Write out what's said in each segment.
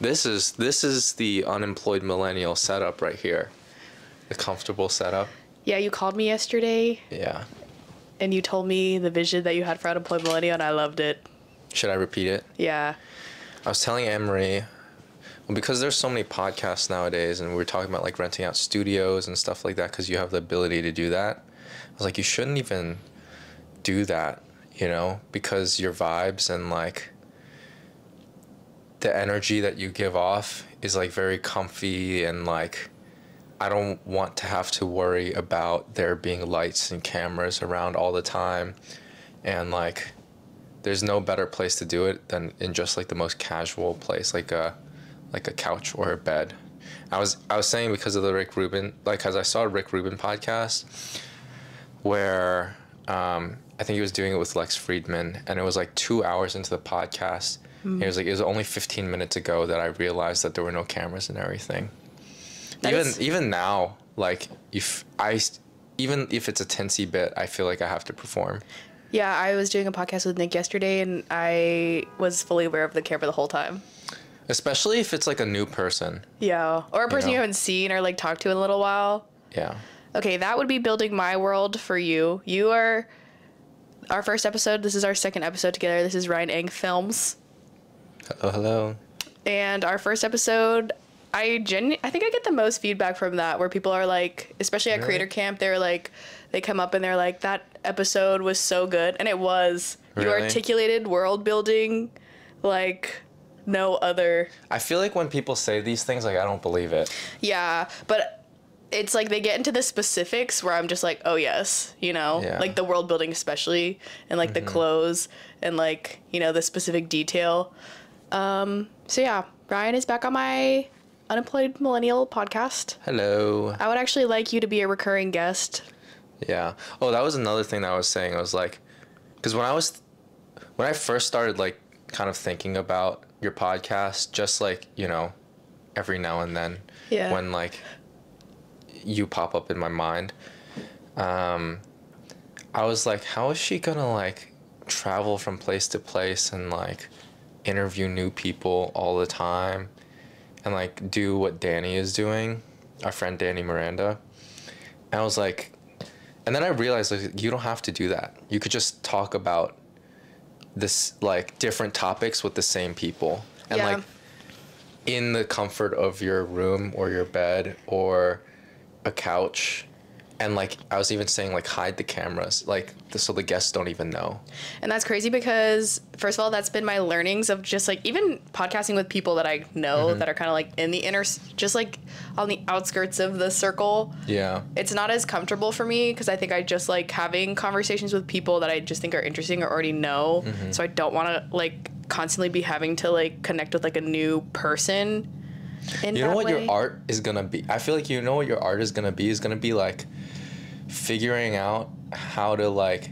This is this is the unemployed millennial setup right here. The comfortable setup. Yeah, you called me yesterday Yeah. and you told me the vision that you had for Unemployed Millennial, and I loved it. Should I repeat it? Yeah. I was telling Emery, well, because there's so many podcasts nowadays, and we were talking about like renting out studios and stuff like that, because you have the ability to do that. I was like, you shouldn't even do that, you know, because your vibes and like the energy that you give off is like very comfy and like I don't want to have to worry about there being lights and cameras around all the time. And like there's no better place to do it than in just like the most casual place like a like a couch or a bed. I was i was saying because of the rick rubin like as i saw a rick rubin podcast where um, i think he was doing it with lex fridman and it was like two hours into the podcast mm. he was like it was only 15 minutes ago that i realized that there were no cameras and everything that even is... even now like if i even if it's a tensy bit i feel like i have to perform yeah, I was doing a podcast with Nick yesterday and I was fully aware of the camera the whole time. Especially if it's like a new person. Yeah. Or a person you, know? you haven't seen or like talked to in a little while. Yeah. Okay, that would be building my world for you. You are our first episode. This is our second episode together. This is Ryan Ng Films. Hello, hello. And our first episode, I gen I think I get the most feedback from that where people are like, especially at really? Creator Camp, they're like they come up and they're like, that episode was so good. And it was. Really? You articulated world building like no other. I feel like when people say these things, like, I don't believe it. Yeah. But it's like they get into the specifics where I'm just like, oh, yes, you know, yeah. like the world building, especially, and like mm-hmm. the clothes and like, you know, the specific detail. Um, so yeah, Ryan is back on my Unemployed Millennial podcast. Hello. I would actually like you to be a recurring guest yeah. Oh, that was another thing that I was saying. I was like, because when I was, when I first started like kind of thinking about your podcast, just like you know, every now and then, yeah. when like you pop up in my mind, um, I was like, how is she gonna like travel from place to place and like interview new people all the time, and like do what Danny is doing, our friend Danny Miranda. And I was like, and then I realized like you don't have to do that. You could just talk about this like different topics with the same people and yeah. like in the comfort of your room or your bed or a couch and like I was even saying like hide the cameras like so the guests don't even know. And that's crazy because first of all that's been my learnings of just like even podcasting with people that I know mm-hmm. that are kind of like in the inner just like on the outskirts of the circle. Yeah. It's not as comfortable for me because I think I just like having conversations with people that I just think are interesting or already know. Mm-hmm. So I don't want to like constantly be having to like connect with like a new person. You know what way. your art is gonna be. I feel like you know what your art is gonna be is gonna be like figuring out how to like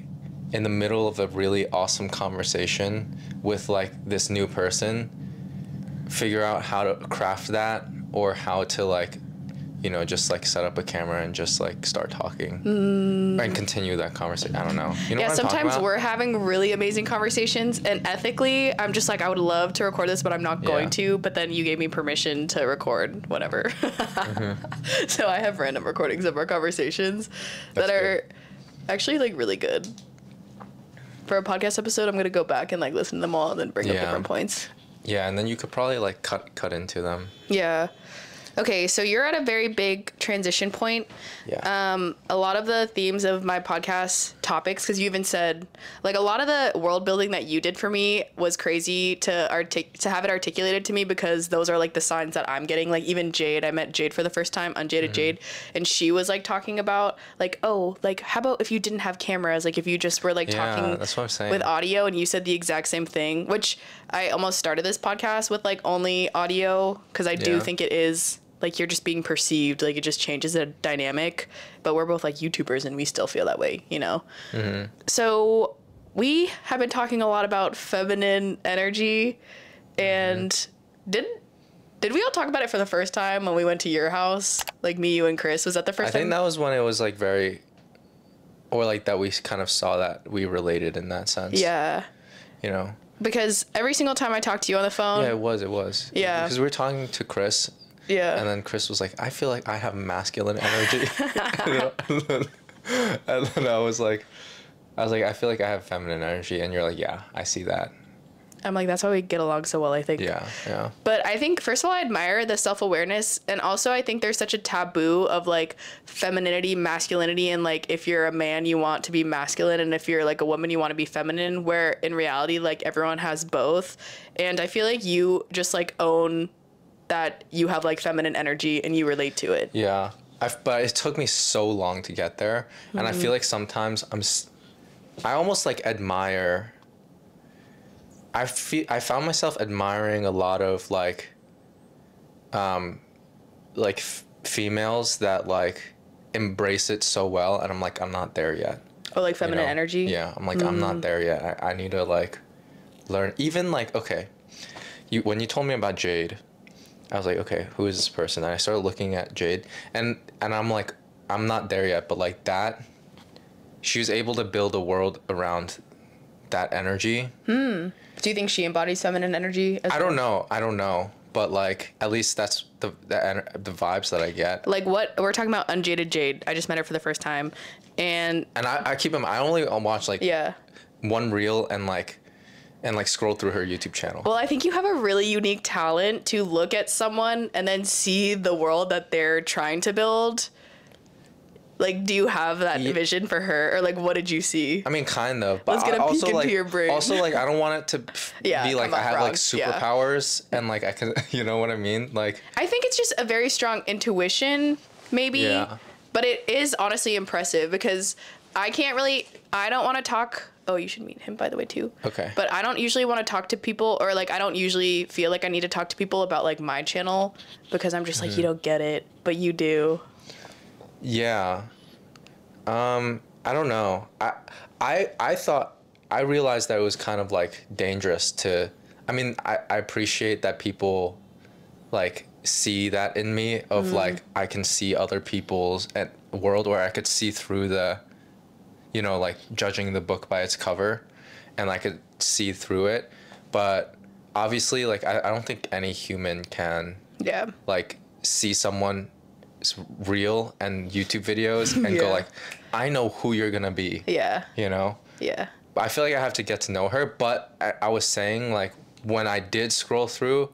in the middle of a really awesome conversation with like this new person figure out how to craft that or how to like you know just like set up a camera and just like start talking mm. and continue that conversation i don't know you know yeah sometimes we're having really amazing conversations and ethically i'm just like i would love to record this but i'm not going yeah. to but then you gave me permission to record whatever mm-hmm. so i have random recordings of our conversations That's that are good. actually like really good for a podcast episode i'm gonna go back and like listen to them all and then bring yeah. up different points yeah and then you could probably like cut cut into them yeah Okay, so you're at a very big transition point. Yeah. Um, a lot of the themes of my podcast topics, because you even said, like, a lot of the world building that you did for me was crazy to artic- to have it articulated to me because those are like the signs that I'm getting. Like, even Jade, I met Jade for the first time, Unjaded mm-hmm. Jade, and she was like talking about, like, oh, like, how about if you didn't have cameras? Like, if you just were like yeah, talking that's what I'm saying. with audio, and you said the exact same thing, which I almost started this podcast with like only audio because I yeah. do think it is like you're just being perceived like it just changes the dynamic but we're both like youtubers and we still feel that way you know mm-hmm. so we have been talking a lot about feminine energy and mm-hmm. did did we all talk about it for the first time when we went to your house like me you and chris was that the first I time i think that was when it was like very or like that we kind of saw that we related in that sense yeah you know Because every single time I talk to you on the phone, Yeah, it was. It was. Yeah. Because we were talking to Chris, yeah, and then Chris was like, "I feel like I have masculine energy," and, then, and then I was like, "I was like, I feel like I have feminine energy," and you're like, "Yeah, I see that." I'm like, that's why we get along so well. I think. Yeah, yeah. But I think first of all, I admire the self awareness, and also I think there's such a taboo of like femininity, masculinity, and like if you're a man, you want to be masculine, and if you're like a woman, you want to be feminine. Where in reality, like everyone has both, and I feel like you just like own that you have like feminine energy and you relate to it. Yeah, I've, but it took me so long to get there, and I feel like sometimes I'm, I almost like admire. I feel I found myself admiring a lot of like. Um, like f- females that like embrace it so well, and I'm like I'm not there yet. Or like you feminine know? energy. Yeah, I'm like I'm not there yet. I, I need to like learn. Even like okay, you when you told me about Jade, I was like, okay, who is this person? And I started looking at Jade, and and I'm like, I'm not there yet, but like that, she was able to build a world around that energy. Hmm. Do you think she embodies feminine energy? As I well? don't know. I don't know, but like at least that's the the, the vibes that I get. Like what we're talking about, unjaded Jade. I just met her for the first time, and And I, I keep them. I only watch like yeah. one reel and like and like scroll through her YouTube channel. Well, I think you have a really unique talent to look at someone and then see the world that they're trying to build. Like, do you have that Ye- vision for her, or like, what did you see? I mean, kind of. But Let's get a peek also into like your brain. also like I don't want it to Yeah, be like I have wrong. like Yeah. superpowers and like I can you know what I mean like I think it's just a very strong intuition, maybe. Yeah. But it is honestly impressive because I can't really. I don't want to talk. Oh, you should meet him, by the way, too. Okay. But I don't usually want to talk to people, or like I don't usually feel like I need to talk to people about like my channel because I'm just like, Mm-hmm. you don't get it, but you do. yeah. Um, I don't know. I I I thought I realized that it was kind of like dangerous to. I mean, I I appreciate that people like see that in me of like I can see other people's world where I could see through the you know like judging the book by its cover and I could see through it but obviously like I, I don't think any human can Yeah. like see someone real and YouTube videos and go like I know who you're gonna be Yeah. you know Yeah. I feel like I have to get to know her, but I, I was saying like when I did scroll through,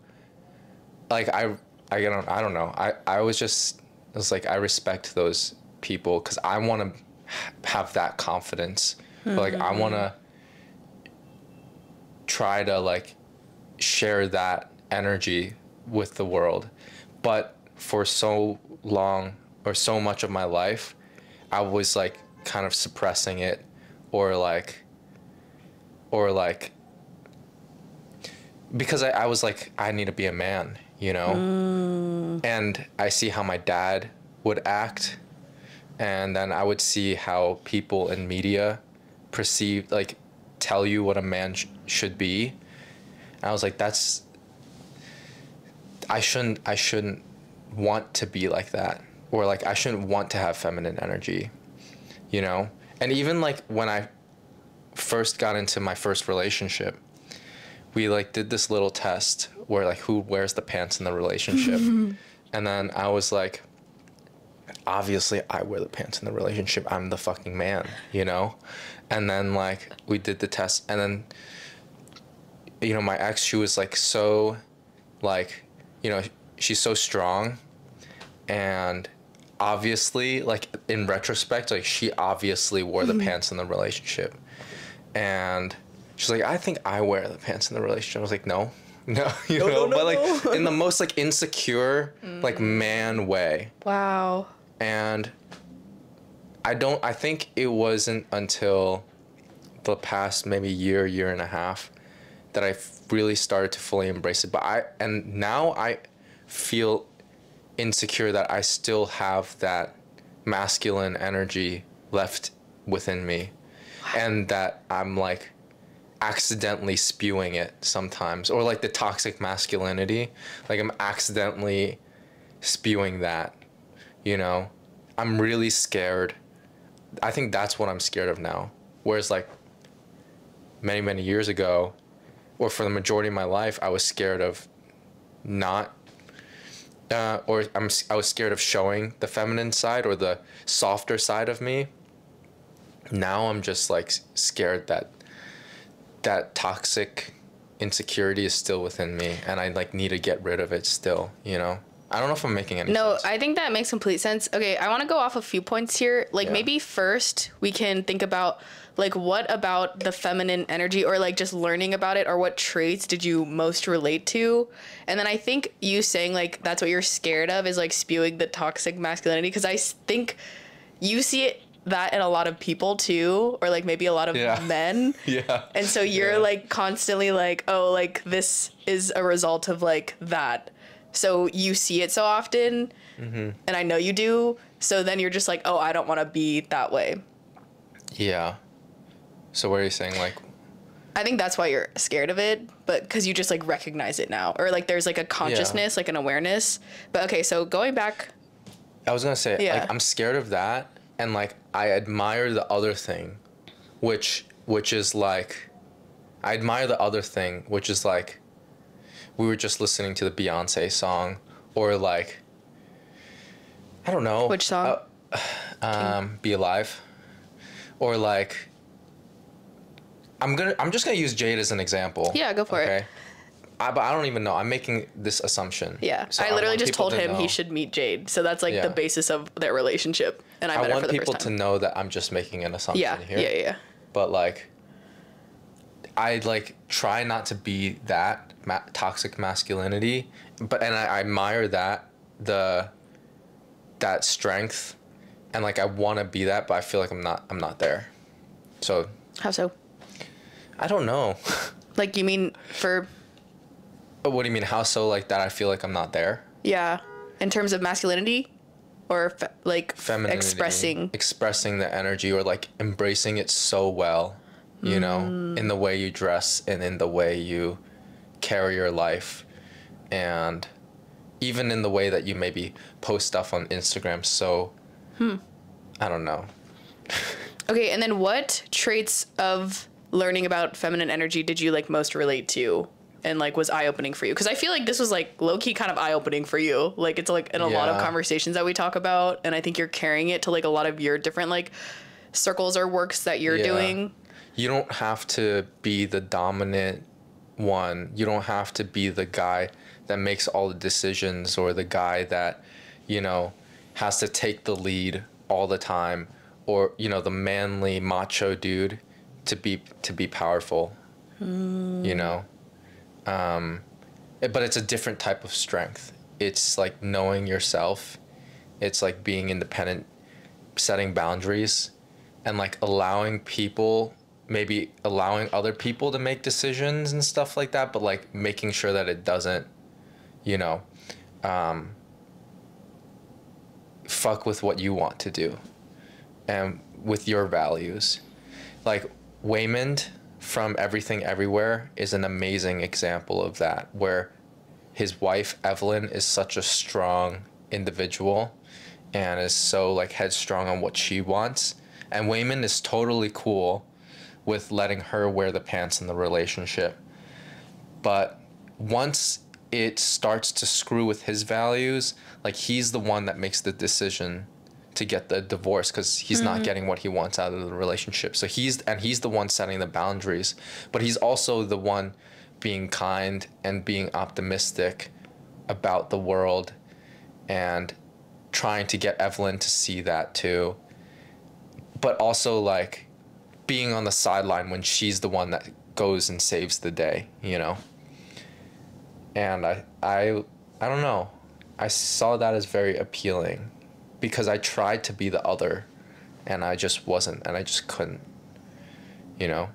like I I don't I don't know I I was just it was like I respect those people because I want to have that confidence, but, like I mm-hmm. want to try to like share that energy with the world, but for so long or so much of my life, I was like kind of suppressing it or like or like because I, I was like i need to be a man you know? Mm. And i see how my dad would act and then i would see how people in media perceive like tell you what a man sh- should be. And i was like that's i shouldn't i shouldn't want to be like that or like i shouldn't want to have feminine energy you know? And even like when i first got into my first relationship we like did this little test where like who wears the pants in the relationship. And then i was like obviously i wear the pants in the relationship. I'm the fucking man you know? And then like we did the test and then you know my ex she was like so like you know she's so strong and obviously like in retrospect like she obviously wore the mm-hmm. pants in the relationship. And she's like i think i wear the pants in the relationship. I was like no no you No, know? no, no, but like in the most like insecure like mm. man way. Wow. And i don't i think it wasn't until the past maybe year year and a half that I really started to fully embrace it. But i and now i feel insecure that i still have that masculine energy left within me. And that i'm like accidentally spewing it sometimes or like the toxic masculinity. Like i'm accidentally spewing that you know i'm really scared i think that's what i'm scared of now whereas like many many years ago or for the majority of my life, I was scared of not uh, or I'm I was scared of showing the feminine side or the softer side of me. Now I'm just like scared that that toxic insecurity is still within me and I like need to get rid of it still, you know. I don't know if I'm making any no, sense. I think that makes complete sense. Okay, I want to go off a few points here. Like Yeah. maybe first we can think about like what about the feminine energy or like just learning about it or what traits did you most relate to? And then I think you saying like that's what you're scared of is like spewing the toxic masculinity because I think you see it that in a lot of people too or like maybe a lot of Yeah. men. yeah. And so you're Yeah. like constantly like, oh, like this is a result of like that. So you see it so often, Mm-hmm. and I know you do. So then you're just like, oh, I don't want to be that way. Yeah. So what are you saying like I think that's why you're scared of it, but because you just like recognize it now, or like there's like a consciousness, like an awareness. But okay, so going back, I was gonna say, Yeah. like, I'm scared of that, and like I admire the other thing, which which is like, I admire the other thing, which is like, we were just listening to the Beyonce song, or like, I don't know Which song? uh, um, "Be Alive," or like, I'm gonna I'm just gonna use Jade as an example. Yeah, go for it. I, but I don't even know. I'm making this assumption. yeah, So I literally want just told to him he should meet Jade. So that's like Yeah. the basis of their relationship, and I, I met her want for the people first to know that I'm just making an assumption yeah, here. yeah, yeah. But like, I like try not to be that ma- toxic masculinity, but and I, I admire that the that strength, and like I want to be that, but I feel like I'm not. I'm not there. So How so? I don't know. Like you mean for but what do you mean? How so? Like that? I feel like I'm not there. yeah, in terms of masculinity, or fe- like expressing. expressing the energy, or like embracing it so well. You know, mm. in the way you dress and in the way you carry your life, and even in the way that you maybe post stuff on Instagram. So, hmm. I don't know. Okay, and then what traits of learning about feminine energy did you like most relate to and like was eye opening for you? Because I feel like this was like low key kind of eye opening for you. Like it's like in a lot of conversations that we talk about, and I think you're carrying it to like a lot of your different like circles or works that you're Yeah. doing. You don't have to be the dominant one. You don't have to be the guy that makes all the decisions or the guy that, you know, has to take the lead all the time or, you know, the manly macho dude to be to be powerful. You know. Um it- but it's a different type of strength. It's like knowing yourself. It's like being independent, setting boundaries and like allowing people maybe allowing other people to make decisions and stuff like that but like making sure that it doesn't you know um, fuck with what you want to do and with your values. Like waymond from everything everywhere is an amazing example of that where his wife evelyn is such a strong individual and is so like headstrong on what she wants. And Waymond is totally cool with letting her wear the pants in the relationship. But once it starts to screw with his values like he's the one that makes the decision to get the divorce because he's not mm-hmm. getting what he wants out of the relationship. So he's and he's the one setting the boundaries but he's also the one being kind and being optimistic about the world and trying to get Evelyn to see that too. But also like being on the sideline when she's the one that goes and saves the day, you know. And I I I don't know. I saw that as very appealing because I tried to be the other and I just wasn't and I just couldn't. You know.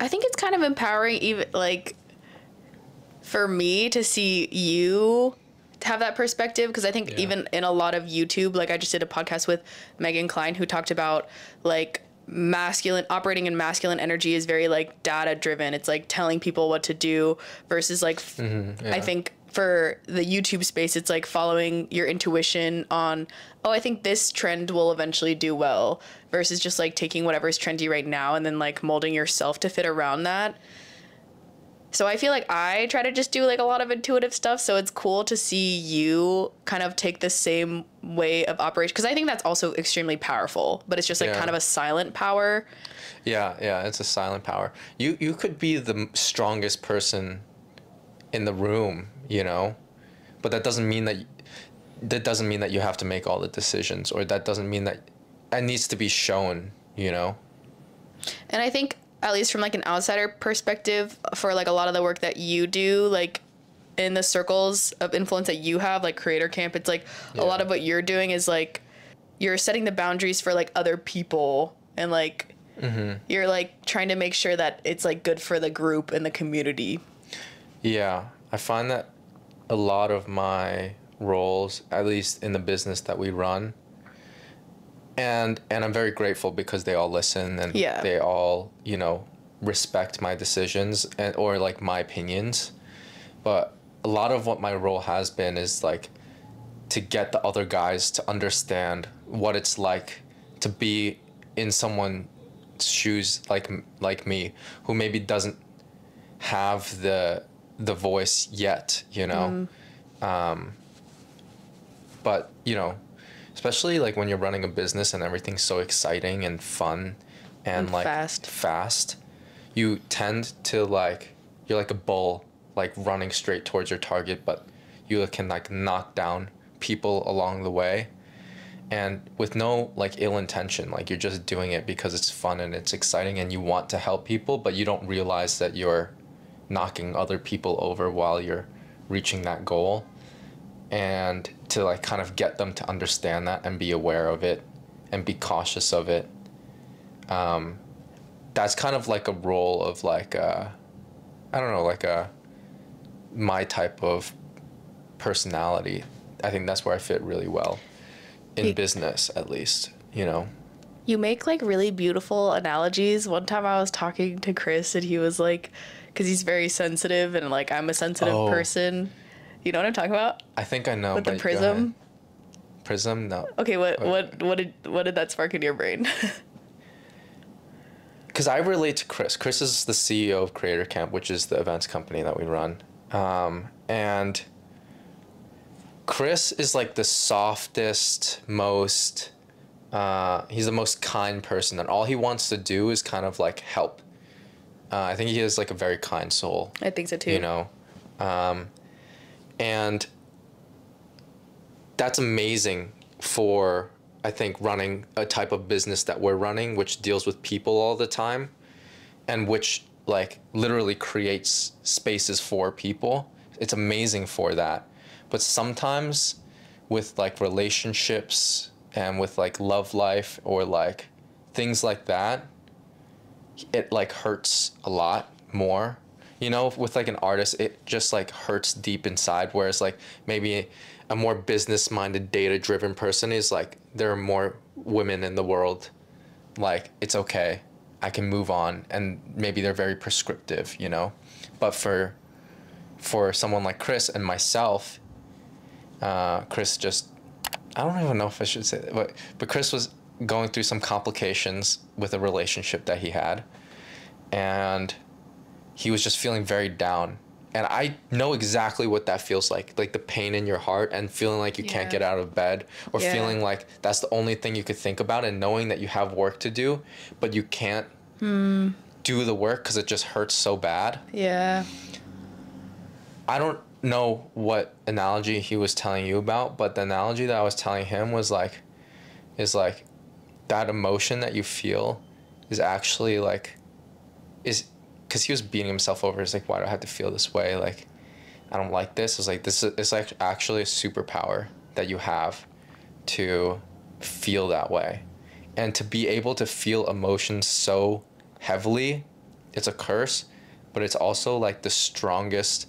I think it's kind of empowering, even like for me to see you to have that perspective because I think Yeah. even in a lot of YouTube, like I just did a podcast with Megan Klein who talked about like masculine operating in masculine energy is very like data driven. It's like telling people what to do versus like f- mm-hmm. yeah. I think for the YouTube space, it's like following your intuition on, oh, I think this trend will eventually do well, versus just like taking whatever's trendy right now and then like molding yourself to fit around that. So I feel like I try to just do like a lot of intuitive stuff. So it's cool to see you kind of take the same way of operation because I think that's also extremely powerful. But it's just like Yeah. kind of a silent power. Yeah, yeah, it's a silent power. You you could be the strongest person in the room, you know, but that doesn't mean that that doesn't mean that you have to make all the decisions, or that doesn't mean that it needs to be shown, you know. And I think at least from like an outsider perspective for like a lot of the work that you do like in the circles of influence that you have like creator camp it's like a lot of what you're doing is like you're setting the boundaries for like other people and like mm-hmm. you're like trying to make sure that it's like good for the group and the community. Yeah, I find that a lot of my roles, at least in the business that we run, and and I'm very grateful because they all listen and Yeah. they all you know respect my decisions and or like my opinions, but a lot of what my role has been is like to get the other guys to understand what it's like to be in someone's shoes like like me who maybe doesn't have the the voice yet you know? Um, but you know especially like when you're running a business and everything's so exciting and fun and, And like fast. fast you tend to like you're like a bull like running straight towards your target but you can like knock down people along the way and with no like ill intention like you're just doing it because it's fun and it's exciting and you want to help people but you don't realize that you're knocking other people over while you're reaching that goal and to like kind of get them to understand that and be aware of it and be cautious of it um, that's kind of like a role of like uh, i don't know like a my type of personality i think that's where i fit really well in Be- business at least you know You make like really beautiful analogies. One time I was talking to Chris and he was like, because he's very sensitive and like I'm a sensitive Oh. person. You know what I'm talking about? i think i know With the prism? prism no Okay, what What? what what did what did that spark in your brain? because I relate to Chris. Chris is the CEO of Creator Camp, which is the events company that we run. Um, and Chris is like the softest, most, uh, he's the most kind person, and all he wants to do is kind of like help. Uh, I think he is like a very kind soul I think so too. you know um, and that's amazing for i think running a type of business that we're running which deals with people all the time and which like literally creates spaces for people. It's amazing for that. But sometimes with like relationships and with like love life or like things like that it like hurts a lot more you know with like an artist it just like hurts deep inside whereas like maybe a more business minded data driven person is like there are more women in the world. Like it's okay. I can move on. And maybe they're very prescriptive you know? But for for someone like chris and myself uh, chris just i don't even know if i should say that but, but chris was going through some complications with a relationship that he had. And he was just feeling very down and i know exactly what that feels like like the pain in your heart and feeling like you can't get out of bed or Yeah. feeling like that's the only thing you could think about and knowing that you have work to do but you can't Hmm. do the work because it just hurts so bad yeah. I don't know what analogy he was telling you about, but the analogy that I was telling him was like, is like, that emotion that you feel is actually like, is, because he was beating himself over. He's like, why do I have to feel this way? Like, I don't like this. It's like this is it's like actually a superpower that you have to feel that way, and to be able to feel emotions so heavily, it's a curse, but it's also like the strongest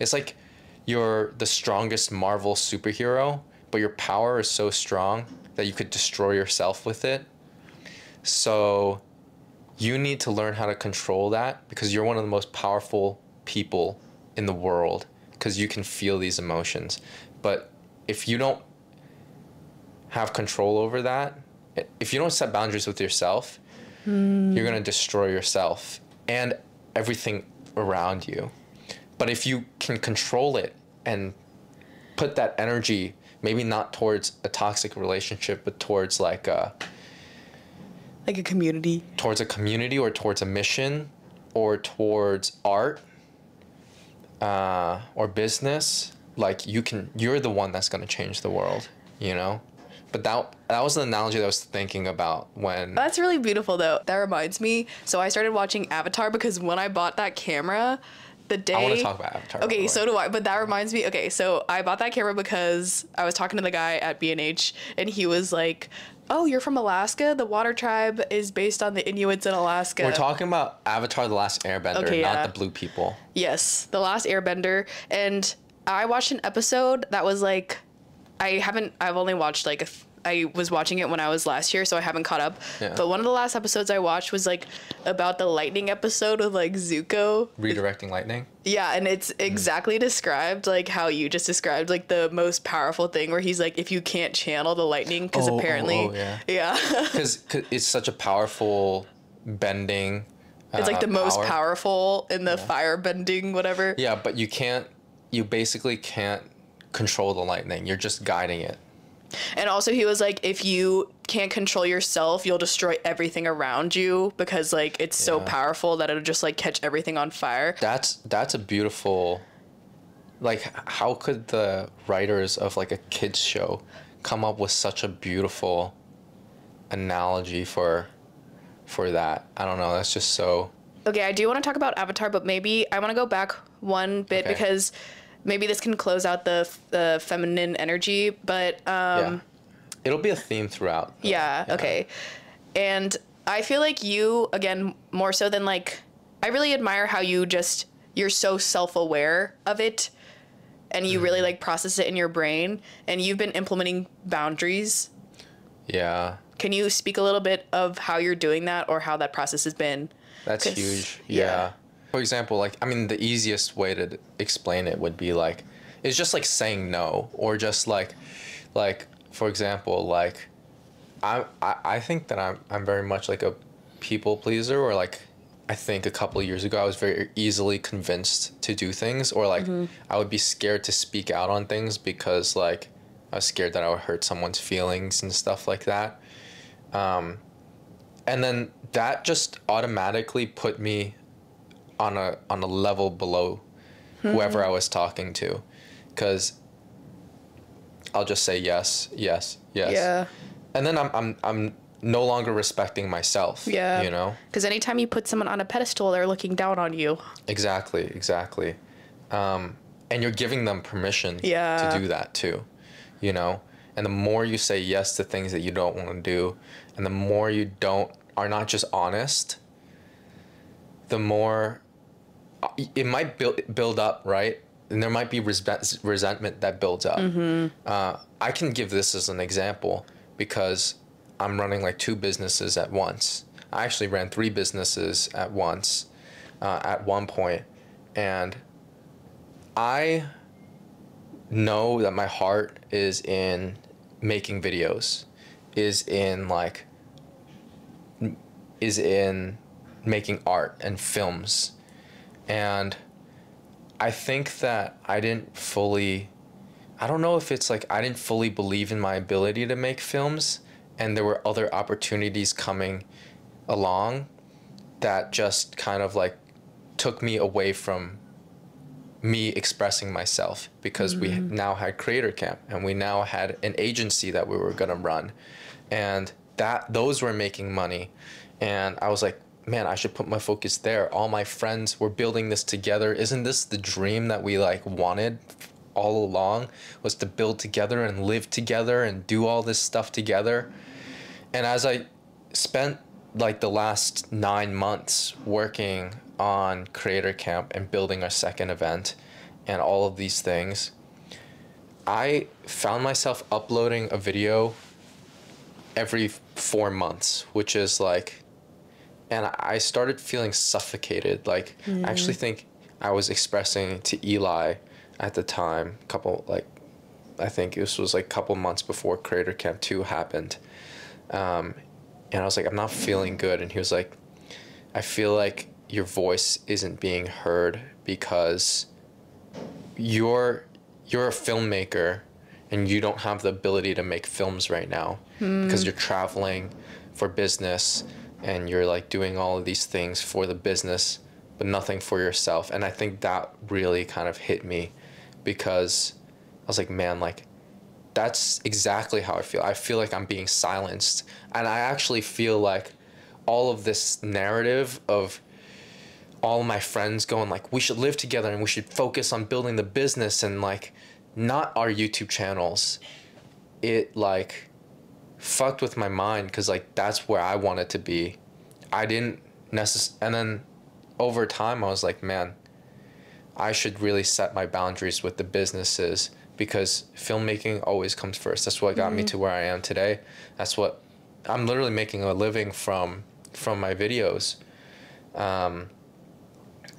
it's like you're the strongest Marvel superhero, but your power is so strong that you could destroy yourself with it. So you need to learn how to control that because you're one of the most powerful people in the world because you can feel these emotions. But if you don't have control over that, if you don't set boundaries with yourself, hmm. you're going to destroy yourself and everything around you But if you can control it and put that energy, maybe not towards a toxic relationship, but towards like a like a community, towards a community or towards a mission or towards art uh, or business, like you can, you're the one that's going to change the world, you know? But that that was the analogy that I was thinking about when. That's really beautiful though. That reminds me. So I started watching Avatar because when I bought that camera, the day. I want to talk about Avatar. Okay, so do I. But that reminds me. Okay, so I bought that camera because I was talking to the guy at B and H, and he was like, "Oh, you're from Alaska. The Water Tribe is based on the Inuits in Alaska." We're talking about Avatar: The Last Airbender, okay, not yeah. the Blue People. Yes, the Last Airbender, and I watched an episode that was like, I haven't. I've only watched like a I was watching it when I was last year, so I haven't caught up. Yeah. But one of the last episodes I watched was like about the lightning episode with like Zuko redirecting lightning. Yeah, and it's exactly mm. described like how you just described, like the most powerful thing where he's like, if you can't channel the lightning, because oh, apparently, oh, oh, yeah, yeah, because it's such a powerful bending. It's like the uh, power. most powerful in the yeah. fire bending, whatever. Yeah, but you can't. You basically can't control the lightning. You're just guiding it. And also he was like if you can't control yourself, you'll destroy everything around you because like it's so powerful that it'll just like catch everything on fire. That's that's a beautiful like how could the writers of like a kids show come up with such a beautiful analogy for for that? I don't know, that's just so Okay, I do want to talk about Avatar, but maybe I want to go back one bit okay. because maybe this can close out the the feminine energy, but um, yeah. it'll be a theme throughout. Yeah, yeah. Okay. And I feel like you again more so than like I really admire how you just you're so self aware of it, and you mm. really mm-hmm. like process it in your brain, and you've been implementing boundaries. Yeah. Can you speak a little bit of how you're doing that or how that process has been? That's huge. yeah. yeah for example, like I mean, the easiest way to explain it would be like, it's just like saying no, or just like, like for example, like, I I, I think that I'm I'm very much like a people pleaser, or like I think a couple of years ago I was very easily convinced to do things, or like mm-hmm. I would be scared to speak out on things because like I was scared that I would hurt someone's feelings and stuff like that. Um, and then that just automatically put me on a on a level below mm-hmm. whoever I was talking to, because I'll just say yes, yes, yes. Yeah. And then I'm I'm I'm no longer respecting myself. Yeah. You know. Because anytime you put someone on a pedestal, they're looking down on you. Exactly. Exactly. Um, and you're giving them permission. Yeah. To do that too, you know. And the more you say yes to things that you don't want to do, and the more you don't are not just honest, the more it might build build up, right? And there might be res- resentment that builds up. Mm-hmm. Uh, I can give this as an example because I'm running like two businesses at once. I actually ran three businesses at once uh, at one point, and I know that my heart is in making videos, is in like, is in making art and films and I think that I didn't fully I don't know if it's like I didn't fully believe in my ability to make films and there were other opportunities coming along that just kind of like took me away from me expressing myself because mm-hmm. we now had creator camp and we now had an agency that we were going to run and that those were making money and I was like man, I should put my focus there. All my friends were building this together. Isn't this the dream that we like wanted all along? Was to build together and live together and do all this stuff together. And as I spent like the last nine months working on Creator Camp and building our second event and all of these things, I found myself uploading a video every four months, which is like and I started feeling suffocated. Like mm. I actually think I was expressing to Eli at the time, couple like I think this was like a couple months before Creator Camp 2 happened. Um, and I was like, I'm not feeling good. And he was like, I feel like your voice isn't being heard because you're you're a filmmaker and you don't have the ability to make films right now mm. because you're traveling for business and you're like doing all of these things for the business but nothing for yourself. And i think that really kind of hit me because i was like man like that's exactly how i feel. I feel like i'm being silenced. And i actually feel like all of this narrative of all my friends going like we should live together and we should focus on building the business and like not our YouTube channels it like fucked with my mind because like that's where I wanted to be I didn't necess and then over time I was like man I should really set my boundaries with the businesses because filmmaking always comes first that's what got mm-hmm. me to where I am today that's what I'm literally making a living from from my videos um,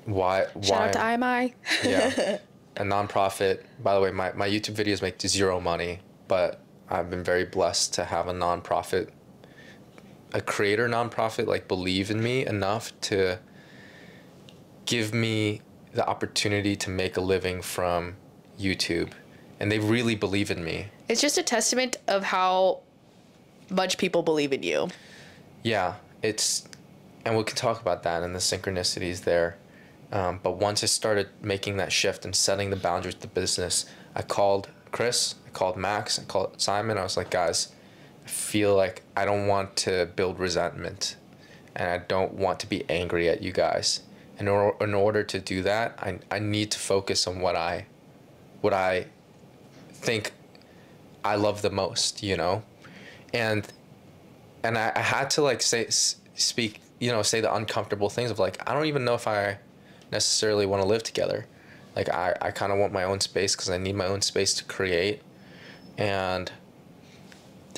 why Shout why out to IMI. yeah. A nonprofit. By the way, my, my YouTube videos make zero money, but I've been very blessed to have a nonprofit a creator nonprofit like believe in me enough to give me the opportunity to make a living from YouTube. And they really believe in me. It's just a testament of how much people believe in you. Yeah, it's and we can talk about that and the synchronicities there. Um, but once I started making that shift and setting the boundaries of the business, I called Chris, I called Max, I called Simon. I was like, guys, I feel like I don't want to build resentment and I don't want to be angry at you guys. In, or- in order to do that, I, I need to focus on what I, what I think I love the most, you know? And, and I, I had to like say, speak, you know, say the uncomfortable things of like, I don't even know if I, necessarily want to live together. Like I, I kind of want my own space because I need my own space to create. And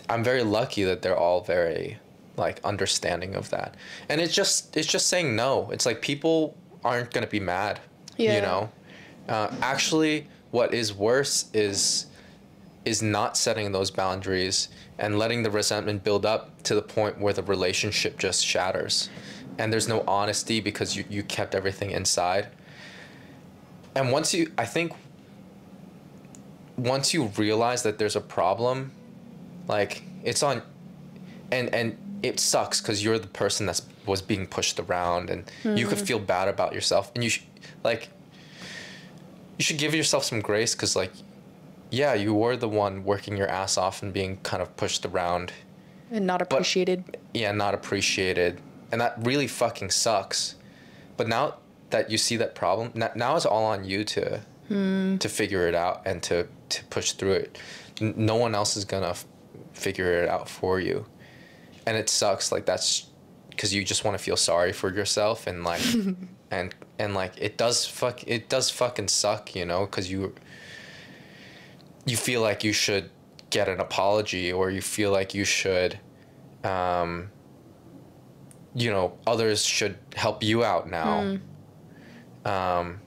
I'm very lucky that they're all very like understanding of that. And it's just it's just saying no. It's like people aren't gonna be mad. Yeah. You know? Uh, actually what is worse is is not setting those boundaries and letting the resentment build up to the point where the relationship just shatters and there's no honesty because you, you kept everything inside. And once you, I think, once you realize that there's a problem, like it's on, and and it sucks because you're the person that was being pushed around, and mm-hmm. you could mm-hmm. feel bad about yourself, and you sh- like, you should give yourself some grace because like, yeah, you were the one working your ass off and being kind of pushed around, and not appreciated. But, yeah, not appreciated and that really fucking sucks. But now that you see that problem, now it's all on you to hmm. to figure it out and to to push through it. no one else is gonna figure it out for you, and it sucks. Like that's because you just want to feel sorry for yourself and like and and like it does fuck it does fucking suck, you know, because you you feel like you should get an apology or you feel like you should um, you know others should help you out now. Mm. Um,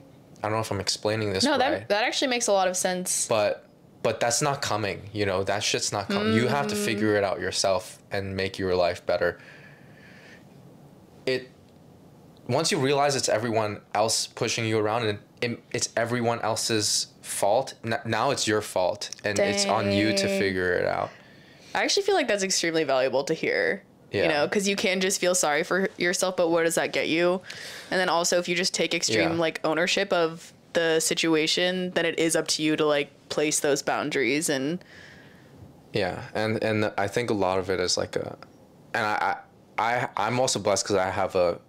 I don't know if I'm explaining this. No, right, that that actually makes a lot of sense. But but that's not coming. You know that shit's not coming. Mm-hmm. You have to mm-hmm. figure it out yourself and make your life better. It once you realize it's everyone else pushing you around and it, it's everyone else's fault. Now it's your fault and Dang. it's on you to figure it out. I actually feel like that's extremely valuable to hear. Yeah. You know, because you can just feel sorry for yourself, but where does that get you? And then also, if you just take extreme yeah. like ownership of the situation, then it is up to you to like place those boundaries and. Yeah, and and I think a lot of it is like a, and I I, I I'm also blessed because I have a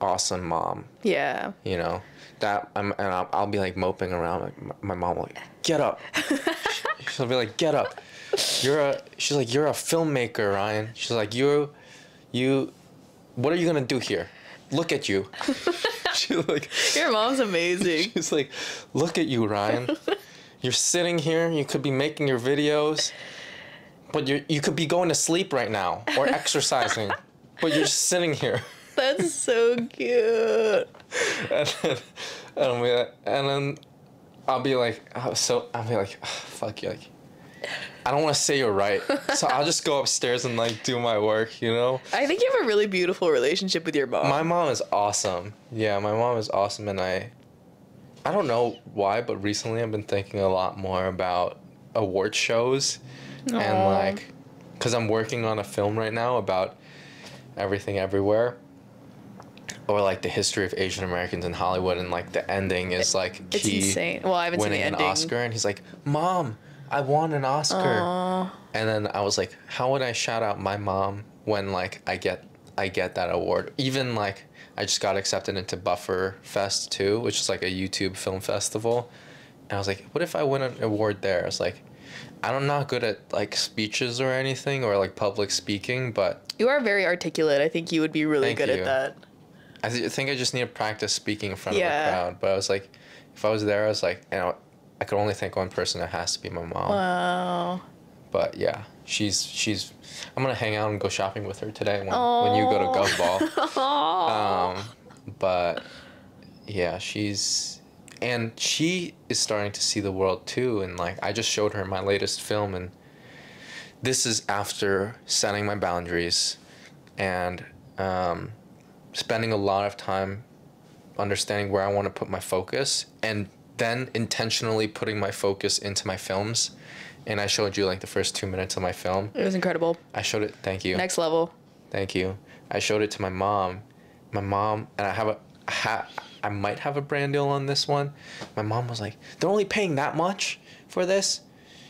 awesome mom. Yeah. You know that I'm and I'll, I'll be like moping around. Like my, my mom will like get up. She'll be like get up. You're a. She's like you're a filmmaker, Ryan. She's like you you, what are you gonna do here? Look at you. She's like, your mom's amazing. She's like, look at you, Ryan. You're sitting here. You could be making your videos, but you you could be going to sleep right now or exercising, but you're just sitting here. That's so cute. and then, and, we, and then I'll be like, oh, so I'll be like, oh, fuck you, like I don't want to say you're right. So I'll just go upstairs and like do my work, you know? I think you have a really beautiful relationship with your mom. My mom is awesome. Yeah, my mom is awesome and I I don't know why, but recently I've been thinking a lot more about award shows and like, because I'm working on a film right now about everything everywhere. Or like the history of Asian Americans in Hollywood, and like the ending is like It's key insane. Well, I haven't seen winning the an. Oscar, and he's like, "Mom, I won an Oscar." Aw. And then I was like, "How would I shout out my mom when like I get I get that award?" Even like I just got accepted into Buffer Fest too, which is like a YouTube film festival. And I was like, "What if I win an award there?" I was like, "I'm not good at like speeches or anything or like public speaking, but You are very articulate. I think you would be really good you. at that. I th- think I just need to practice speaking in front of Yeah. a crowd." But I was like, if I was there, I was like, you know, I could only think one person. It has to be my mom. Wow. But yeah, she's she's. I'm gonna hang out and go shopping with her today when, when you go to Aw. Ball. Um, but yeah, she's and she is starting to see the world too. And like I just showed her my latest film, and this is after setting my boundaries and um, spending a lot of time understanding where I want to put my focus and then intentionally putting my focus into my films. And I showed you like the first two minutes of my film. It was incredible. I showed it. Thank you. Next level. Thank you. I showed it to my mom. My mom and I have a ha, I might have a brand deal on this one. My mom was like, "They're only paying that much for this."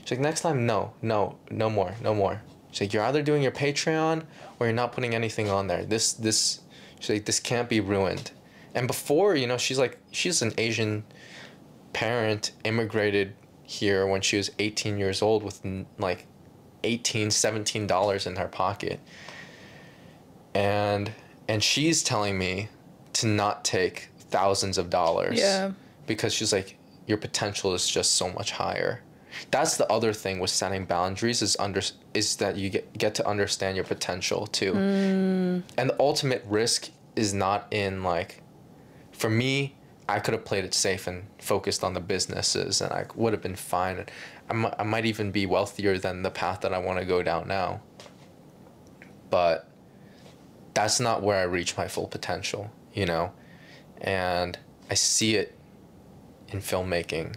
She's like, "Next time, no, no, no more, no more." She's like, "You're either doing your Patreon or you're not putting anything on there. This, this." She's like, "This can't be ruined." And before, you know, she's like, she's an Asian parent, immigrated here when she was 18 years old with like 18 17 dollars in her pocket. And and she's telling me to not take thousands of dollars Yeah. because she's like your potential is just so much higher. That's the other thing with setting boundaries is under is that you get, get to understand your potential too. Mm. And the ultimate risk is not in like for me i could have played it safe and focused on the businesses and i would have been fine I I might even be wealthier than the path that i want to go down now but that's not where I reach my full potential, you know? And I see it in filmmaking.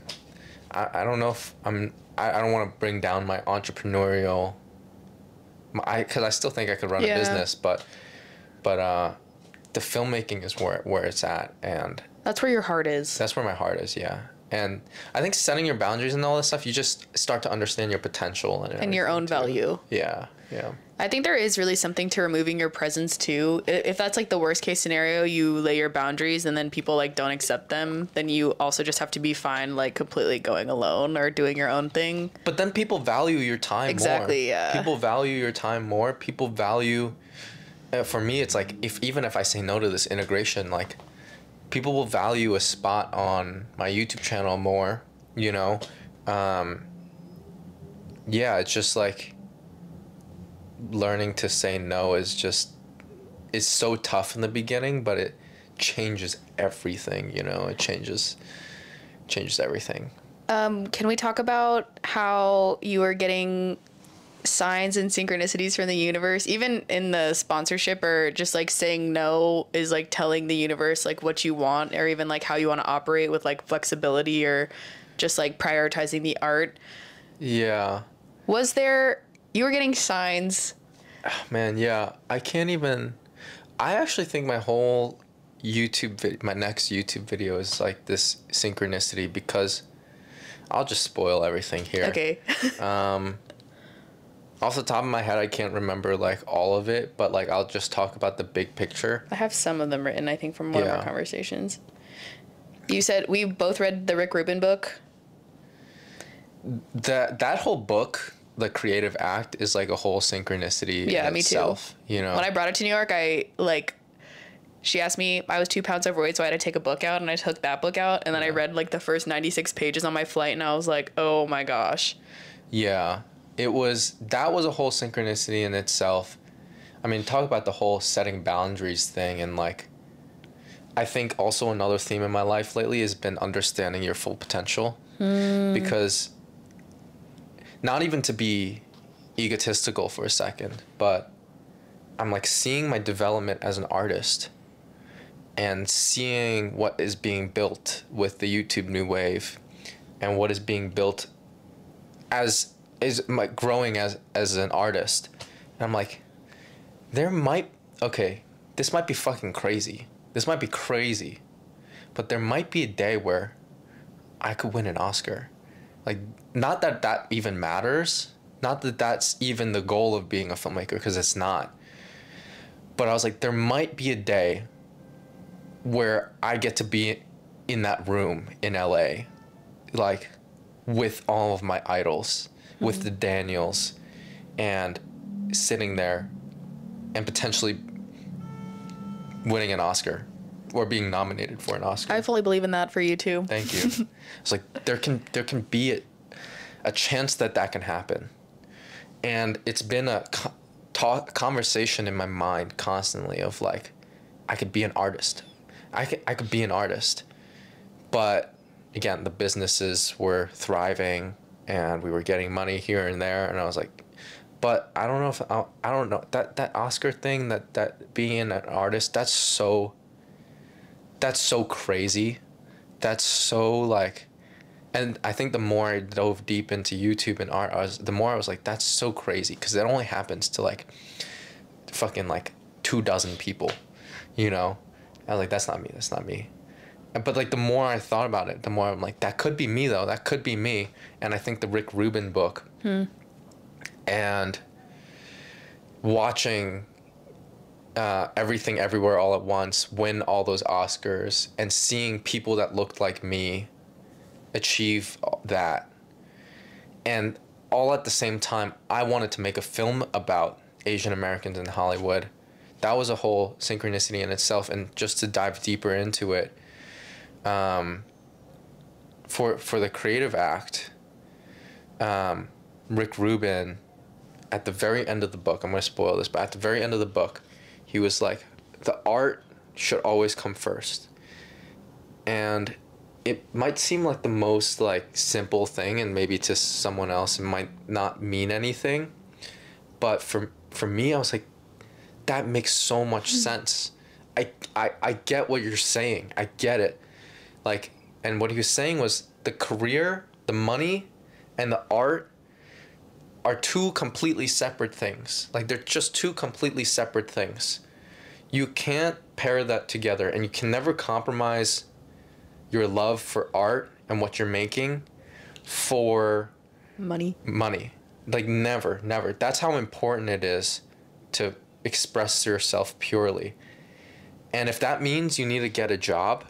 I, I don't know if I'm, I, I don't want to bring down my entrepreneurial, my, I, cause I still think I could run Yeah. a business, but, but, uh, the filmmaking is where, where it's at. And That's where your heart is. that's where my heart is, yeah. And I think setting your boundaries and all this stuff, you just start to understand your potential and, and your own too. value. Yeah, yeah. I think there is really something to removing your presence too. If that's like the worst case scenario, you lay your boundaries and then people like don't accept them, then you also just have to be fine like completely going alone or doing your own thing. But then people value your time more. Exactly, yeah. People value your time more. People value. Uh, for me, it's like if even if I say no to this integration, like people will value a spot on my YouTube channel more. You know, um, yeah, it's just like learning to say no is just it's so tough in the beginning, but it changes everything. You know, it changes changes everything. Um, can we talk about how you are getting signs and synchronicities from the universe, even in the sponsorship, or just like saying no is like telling the universe like what you want, or even like how you want to operate with like flexibility or just like prioritizing the art. Yeah. Was there you were getting signs? oh, Man, yeah, I can't even. I actually think my whole YouTube vid, my next YouTube video is like this synchronicity because I'll just spoil everything here. Okay. Um, off the top of my head, I can't remember like all of it, but like I'll just talk about the big picture. I have some of them written, I think, from one of our conversations. You said we both read the Rick Rubin book. That that whole book, the creative act, is like a whole synchronicity. Yeah, me too. You know. When I brought it to New York, I like she asked me I was two pounds overweight, so I had to take a book out and I took that book out and then I read like the first ninety six pages on my flight and I was like, Oh my gosh. Yeah, it was that was a whole synchronicity in itself. I mean, talk about the whole setting boundaries thing and like I think also another theme in my life lately has been understanding your full potential. Hmm. Because not even to be egotistical for a second, but I'm like seeing my development as an artist and seeing what is being built with the YouTube new wave and what is being built as is like growing as as an artist. And I'm like there might okay, this might be fucking crazy. This might be crazy. But there might be a day where I could win an Oscar. Like not that that even matters, not that that's even the goal of being a filmmaker because it's not. But I was like there might be a day where I get to be in that room in LA, like with all of my idols. With the Daniels, and sitting there and potentially winning an Oscar or being nominated for an Oscar. I fully believe in that for you too. Thank you. it's like there can there can be a, a chance that that can happen, and it's been a co- talk, conversation in my mind constantly of like, I could be an artist. I could I could be an artist, but again, the businesses were thriving and we were getting money here and there, and I was like, but I don't know if I, I don't know that that Oscar thing that that being an artist that's so that's so crazy, that's so like. And I think the more I dove deep into YouTube and art, I was, the more I was like, that's so crazy because it only happens to like fucking like two dozen people, you know? I was like, that's not me. That's not me. But like the more I thought about it, the more I'm like, that could be me though. That could be me. And I think the Rick Rubin book hmm. and watching uh, everything everywhere all at once win all those Oscars and seeing people that looked like me achieve that. And all at the same time, I wanted to make a film about Asian Americans in Hollywood that was a whole synchronicity in itself. And just to dive deeper into it, um, for for the creative act, um, Rick Rubin, at the very end of the book, I'm gonna spoil this, but at the very end of the book, he was like, the art should always come first, and it might seem like the most like simple thing and maybe to someone else it might not mean anything but for for me i was like that makes so much mm. sense. I, I I get what you're saying. I get it. Like and what he was saying was the career, the money, and the art are two completely separate things. Like they're just two completely separate things. You can't pair that together and you can never compromise your love for art and what you're making for money. Money. Like never, never. That's how important it is to express yourself purely. And if that means you need to get a job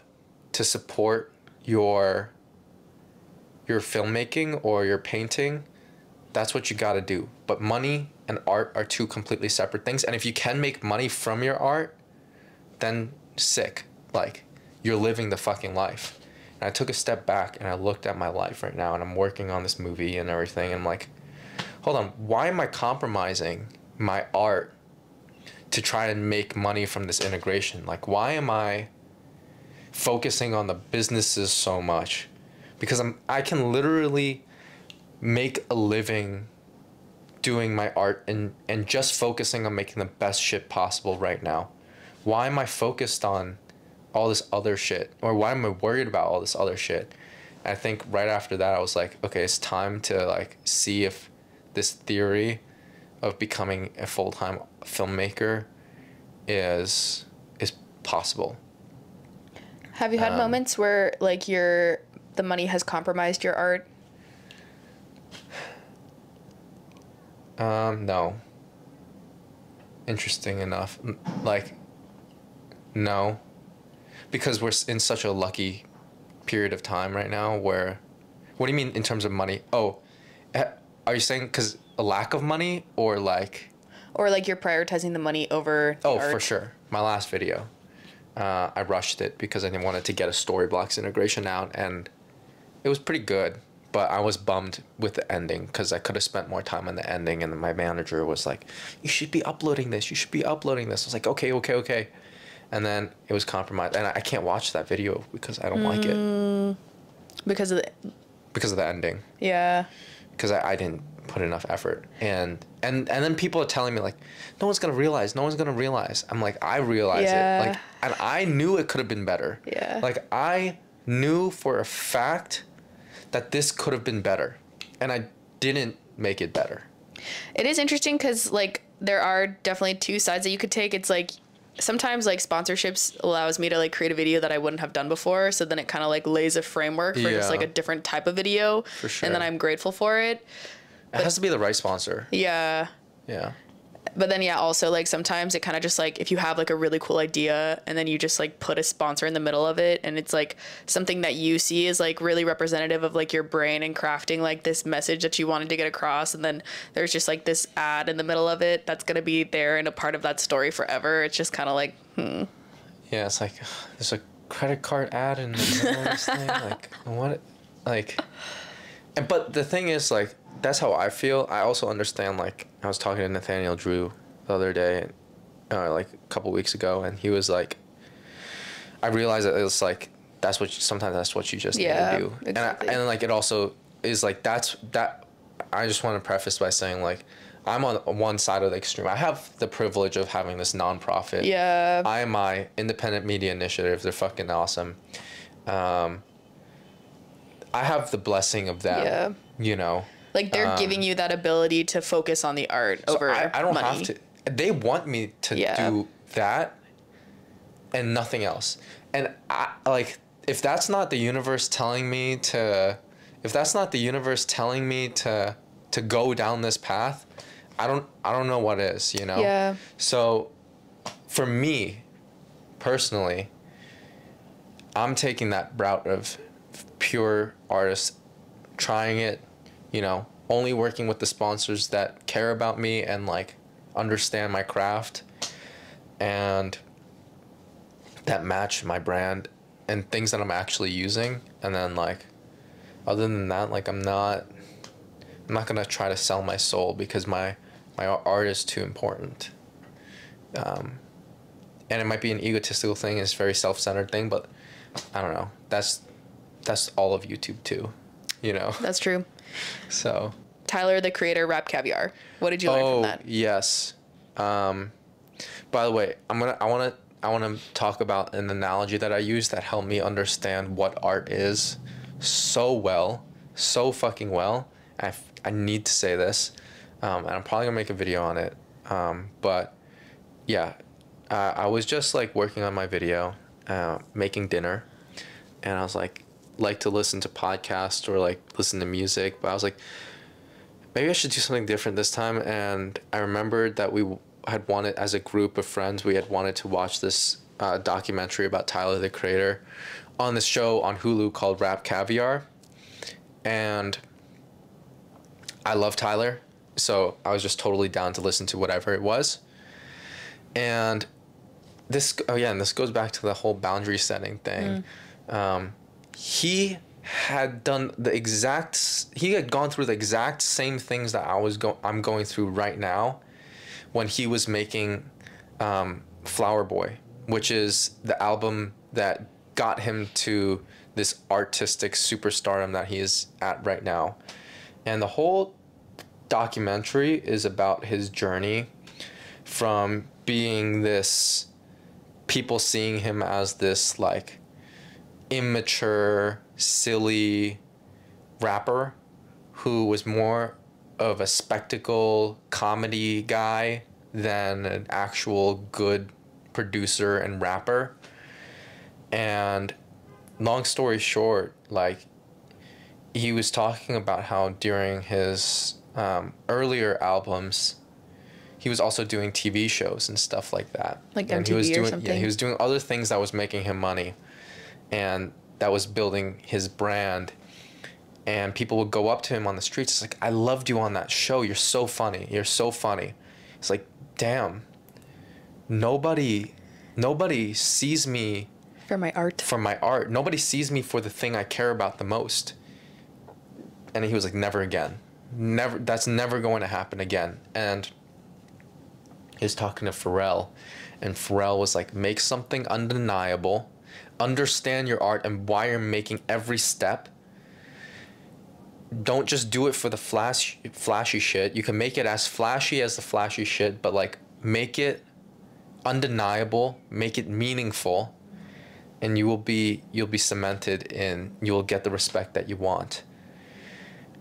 to support your your filmmaking or your painting, that's what you got to do. But money and art are two completely separate things. And if you can make money from your art, then sick. Like you're living the fucking life. And I took a step back and I looked at my life right now and I'm working on this movie and everything and I'm like, hold on, why am I compromising my art to try and make money from this integration. Like, why am I focusing on the businesses so much? Because I'm I can literally make a living doing my art and and just focusing on making the best shit possible right now. Why am I focused on all this other shit? Or why am I worried about all this other shit? I think right after that I was like, okay, it's time to like see if this theory of becoming a full time filmmaker is is possible. Have you had um, moments where like your the money has compromised your art? Um, no. Interesting enough, like no. Because we're in such a lucky period of time right now where what do you mean in terms of money? Oh, are you saying cuz a lack of money or like or like you're prioritizing the money over the oh art? for sure my last video uh, i rushed it because i didn't wanted to get a storyblocks integration out and it was pretty good but i was bummed with the ending because i could have spent more time on the ending and my manager was like you should be uploading this you should be uploading this. I was like okay okay okay. And then it was compromised and i can't watch that video because i don't mm, like it. Mm, because of the because of the ending. Yeah. Because I, I didn't put enough effort and and and then people are telling me like no one's gonna realize no one's gonna realize i'm like i realize Yeah. it like and i knew it could have been better Yeah. like i knew for a fact that this could have been better and i didn't make it better It is interesting because like there are definitely two sides that you could take. It's like sometimes like sponsorships allows me to like create a video that I wouldn't have done before. So then it kind of like lays a framework for just like a different type of video. For And then. I'm grateful for it. It has to be the right sponsor Yeah. yeah But then yeah, also like sometimes it kind of just like if you have like a really cool idea and then you just like put a sponsor in the middle of it and it's like something that you see is like really representative of like your brain and crafting like this message that you wanted to get across and then there's just like this ad in the middle of it that's going to be there and a part of that story forever. It's just kind of like hmm. yeah it's like there's a credit card ad in the middle of this thing like what like and but the thing is like that's how i feel i also understand like i was talking to nathaniel drew the other day uh, like a couple weeks ago and he was like i realized that it's like that's what you, sometimes that's what you just Yeah, need to do exactly. and I, and like it also is like that's that i just want to preface by saying like i'm on one side of the extreme i have the privilege of having this nonprofit yeah. IMI, Independent Media Initiative, they're fucking awesome. Um, I have the blessing of them. Yeah. You know, Like they're um, giving you that ability to focus on the art so over I, I don't money. have to. They want me to Yeah. do that and nothing else. And I like if that's not the universe telling me to, if that's not the universe telling me to to go down this path, I don't I don't know what is. You know. Yeah. So, for me, personally, I'm taking that route of pure artist, trying it, you know, only working with the sponsors that care about me and like understand my craft and that match my brand and things that I'm actually using. And then like, other than that, like I'm not, I'm not gonna try to sell my soul because my my art is too important. Um, and it might be an egotistical thing, it's very self-centered thing, but I don't know. That's that's all of YouTube too, you know. That's true. So Tyler, the creator, Rap Caviar. What did you learn oh from that? yes. Um, by the way, I'm gonna I wanna I wanna talk about an analogy that I use that helped me understand what art is so well, so fucking well. I, f- I need to say this, um, and I'm probably gonna make a video on it. Um, but yeah, uh, I was just like working on my video, uh, making dinner, and I was like, like to listen to podcasts or like listen to music, but I was like, maybe I should do something different this time. And I remembered that we had wanted, as a group of friends, we had wanted to watch this uh, documentary about Tyler the Creator on this show on Hulu called Rap Caviar. And I love Tyler, so I was just totally down to listen to whatever it was. And this, again, this goes back to the whole boundary setting thing. Um, he had done the exact he had gone through the exact same things that I was go I'm going through right now when he was making um, Flower Boy, which is the album that got him to this artistic superstardom that he is at right now. And the whole documentary is about his journey from being this people seeing him as this like immature, silly rapper who was more of a spectacle comedy guy than an actual good producer and rapper. And long story short, like he was talking about how during his um, earlier albums, he was also doing TV shows and stuff like that. Like and he was MTV or doing, Yeah, he was doing other things that was making him money, and that was building his brand. And people would go up to him on the streets. It's like, I loved you on that show. You're so funny. You're so funny. It's like, damn. Nobody, nobody sees me For my art. for my art. Nobody sees me for the thing I care about the most. And he was like, never again. Never. That's never going to happen again. And he was talking to Pharrell, and Pharrell was like, make something undeniable, understand your art and why you're making every step, don't just do it for the flash flashy shit. You can make it as flashy as the flashy shit, but like make it undeniable, make it meaningful, and you will be you'll be cemented in you will get the respect that you want.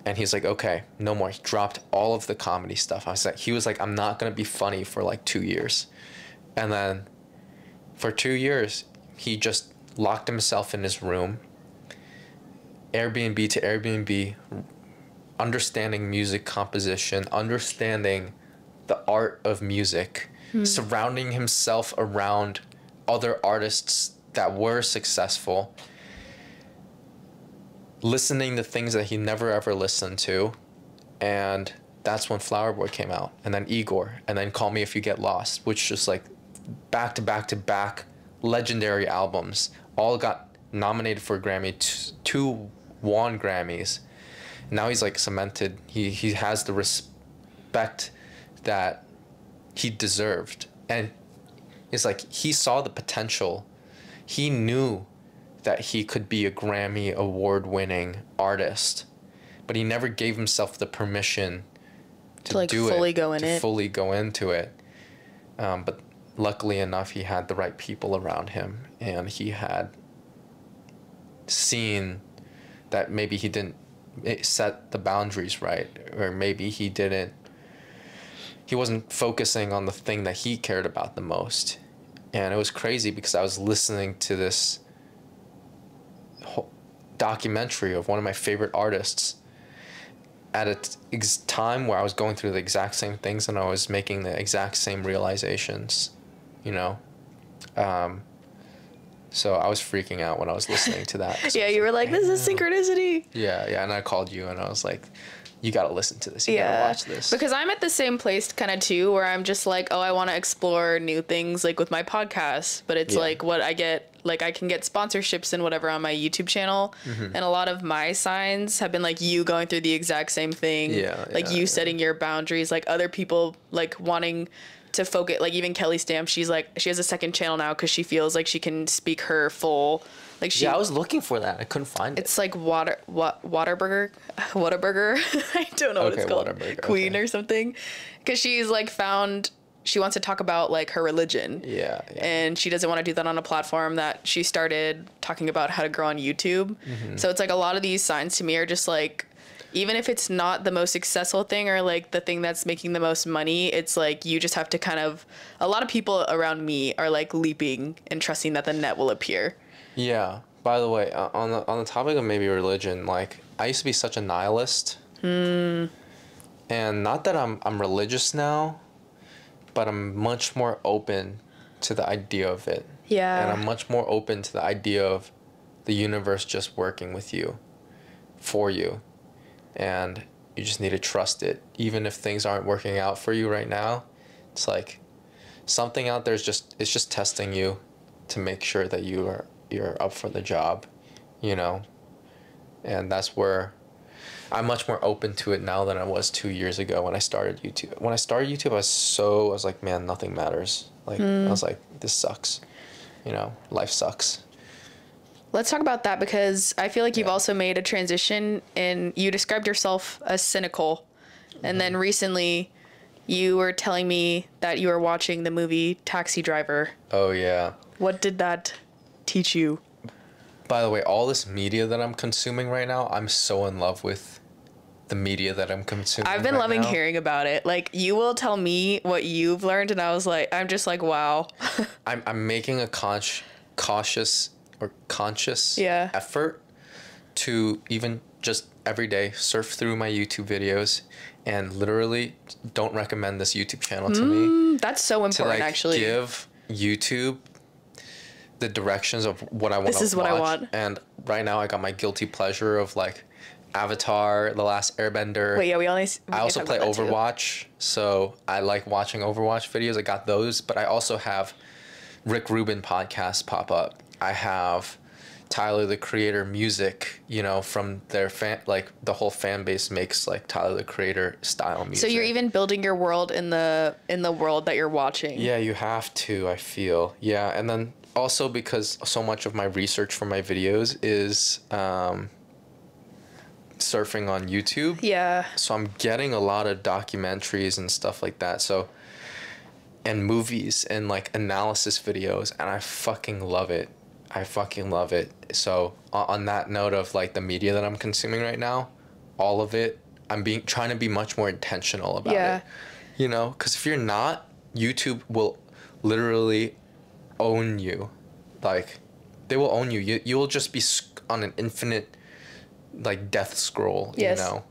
And he's like, okay, no more. He dropped all of the comedy stuff. I was like, he was like, I'm not gonna be funny for like two years, and then for two years, he just locked himself in his room. Airbnb to Airbnb, understanding music composition, understanding the art of music, mm. surrounding himself around other artists that were successful, listening to things that he never ever listened to, and that's when Flower Boy came out, and then Igor, and then Call Me If You Get Lost, which just like back to back to back legendary albums, all got nominated for a Grammy, t- two won Grammys. Now he's like cemented. He he has the respect that he deserved, and it's like he saw the potential. He knew that he could be a Grammy award winning artist, but he never gave himself the permission to, to like do fully it, go in to it. fully go into it. Um, but luckily enough, he had the right people around him, and he had seen that maybe he didn't eh, set the boundaries right, or maybe he didn't. He wasn't focusing on the thing that he cared about the most, and it was crazy because I was listening to this documentary of one of my favorite artists at a t- time where I was going through the exact same things and I was making the exact same realizations you know. Um, so I was freaking out when I was listening to that. yeah, you were like, "This is synchronicity." Yeah, yeah, and I called you and I was like, "You got to listen to this. You yeah. got to watch this." Because I'm at the same place, kind of too, where I'm just like, "Oh, I want to explore new things, like with my podcast." But it's yeah. like what I get, like I can get sponsorships and whatever on my YouTube channel, mm-hmm. and a lot of my signs have been like you going through the exact same thing. Yeah, like yeah, you setting your boundaries, like other people like wanting to focus like even kelly stamp she's like she has a second channel now because she feels like she can speak her full like she yeah i was looking for that. I couldn't find it. It's like water what waterburger waterburger i don't know okay, what it's called. Waterburger, queen okay. or something. Because she's like found she wants to talk about like her religion. Yeah, yeah. and she doesn't want to do that on a platform that she started talking about how to grow on youtube. Mm-hmm. so it's like a lot of these signs to me are just like even if it's not the most successful thing or like the thing that's making the most money, it's like you just have to kind of. A lot of people around me are like leaping and trusting that the net will appear. Yeah. By the way, uh, on the on the topic of maybe religion, like I used to be such a nihilist. Hmm. And not that I'm I'm religious now, but I'm much more open to the idea of it. Yeah. And I'm much more open to the idea of the universe just working with you, for you and you just need to trust it even if things aren't working out for you right now it's like something out there is just it's just testing you to make sure that you are you're up for the job you know and that's where I'm much more open to it now than I was two years ago when I started YouTube. When I started YouTube, I was so I was like, man, nothing matters. Like mm. I was like, this sucks. You know, life sucks. Let's talk about that because I feel like you've yeah. also made a transition and you described yourself as cynical. Mm-hmm. And then mm-hmm. recently you were telling me that you were watching the movie Taxi Driver. Oh, yeah. What did that teach you? By the way, all this media that I'm consuming right now, I'm so in love with the media that I'm consuming. I've been right loving now. hearing about it. Like you will tell me what you've learned, and I was like, I'm just like, wow. I'm I'm making a con- cautious or conscious yeah. effort to even just every day surf through my YouTube videos and literally don't recommend this YouTube channel to mm, me. That's so important, to like actually. Give YouTube the directions of what I want. This is watch. what I want. And right now, I got my guilty pleasure of like Avatar, The Last Airbender. Wait, yeah, we only. We I also play Overwatch, so I like watching Overwatch videos. I got those, but I also have Rick Rubin podcasts pop up I have Tyler the Creator music, you know, from their fan like the whole fan base makes like Tyler the Creator style music. So you're even building your world in the in the world that you're watching. Yeah, you have to, I feel. Yeah, and then also because so much of my research for my videos is um, surfing on YouTube. Yeah. So I'm getting a lot of documentaries and stuff like that. So and movies and like analysis videos and I fucking love it. I fucking love it. So on that note of like the media that I'm consuming right now, all of it, I'm being trying to be much more intentional about Yeah. it. You know, cuz if you're not, YouTube will literally own you. Like they will own you. You you'll just be on an infinite like death scroll, Yes. you know.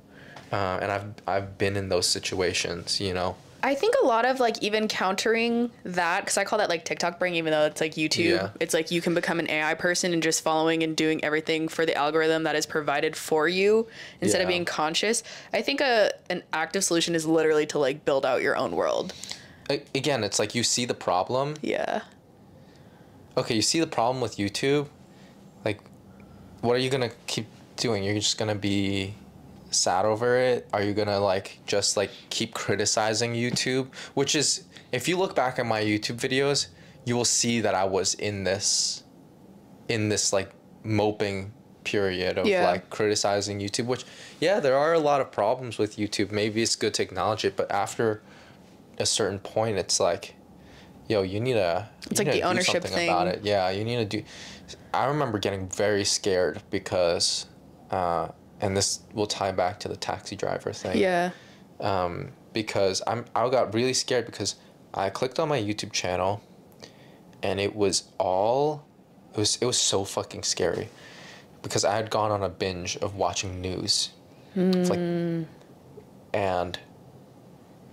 Uh, and I've I've been in those situations, you know. I think a lot of like even countering that because I call that like TikTok brain, even though it's like YouTube. Yeah. It's like you can become an AI person and just following and doing everything for the algorithm that is provided for you instead of being conscious. I think a an active solution is literally to like build out your own world. A- again, it's like you see the problem. Yeah. Okay, you see the problem with YouTube. Like, what are you gonna keep doing? You're just gonna be sad over it? Are you gonna like just like keep criticizing YouTube? Which is, if you look back at my YouTube videos, you will see that I was in this, in this like moping period of Yeah. like criticizing YouTube. Which, yeah, there are a lot of problems with YouTube. Maybe it's good to acknowledge it, but after a certain point, it's like, yo, you need to. It's like the ownership something about thing. it. Yeah, you need to do. I remember getting very scared because, uh, and this will tie back to the taxi driver thing. Yeah. Um, because I'm I got really scared because I clicked on my YouTube channel, and it was all, it was it was so fucking scary, because I had gone on a binge of watching news, It's like, and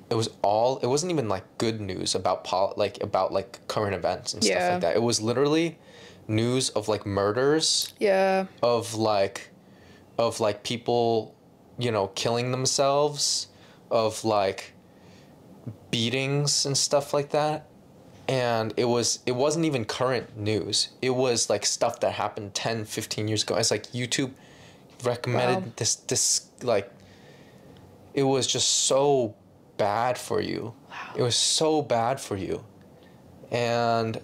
it was all it wasn't even like good news about pol like about like current events and stuff like that. It was literally news of like murders Yeah. of like of like people you know killing themselves of like beatings and stuff like that. And it was it wasn't even current news. It was like stuff that happened 10 15 years ago. It's like youtube recommended Wow. this this like it was just so bad for you. Wow. it was so bad for you. And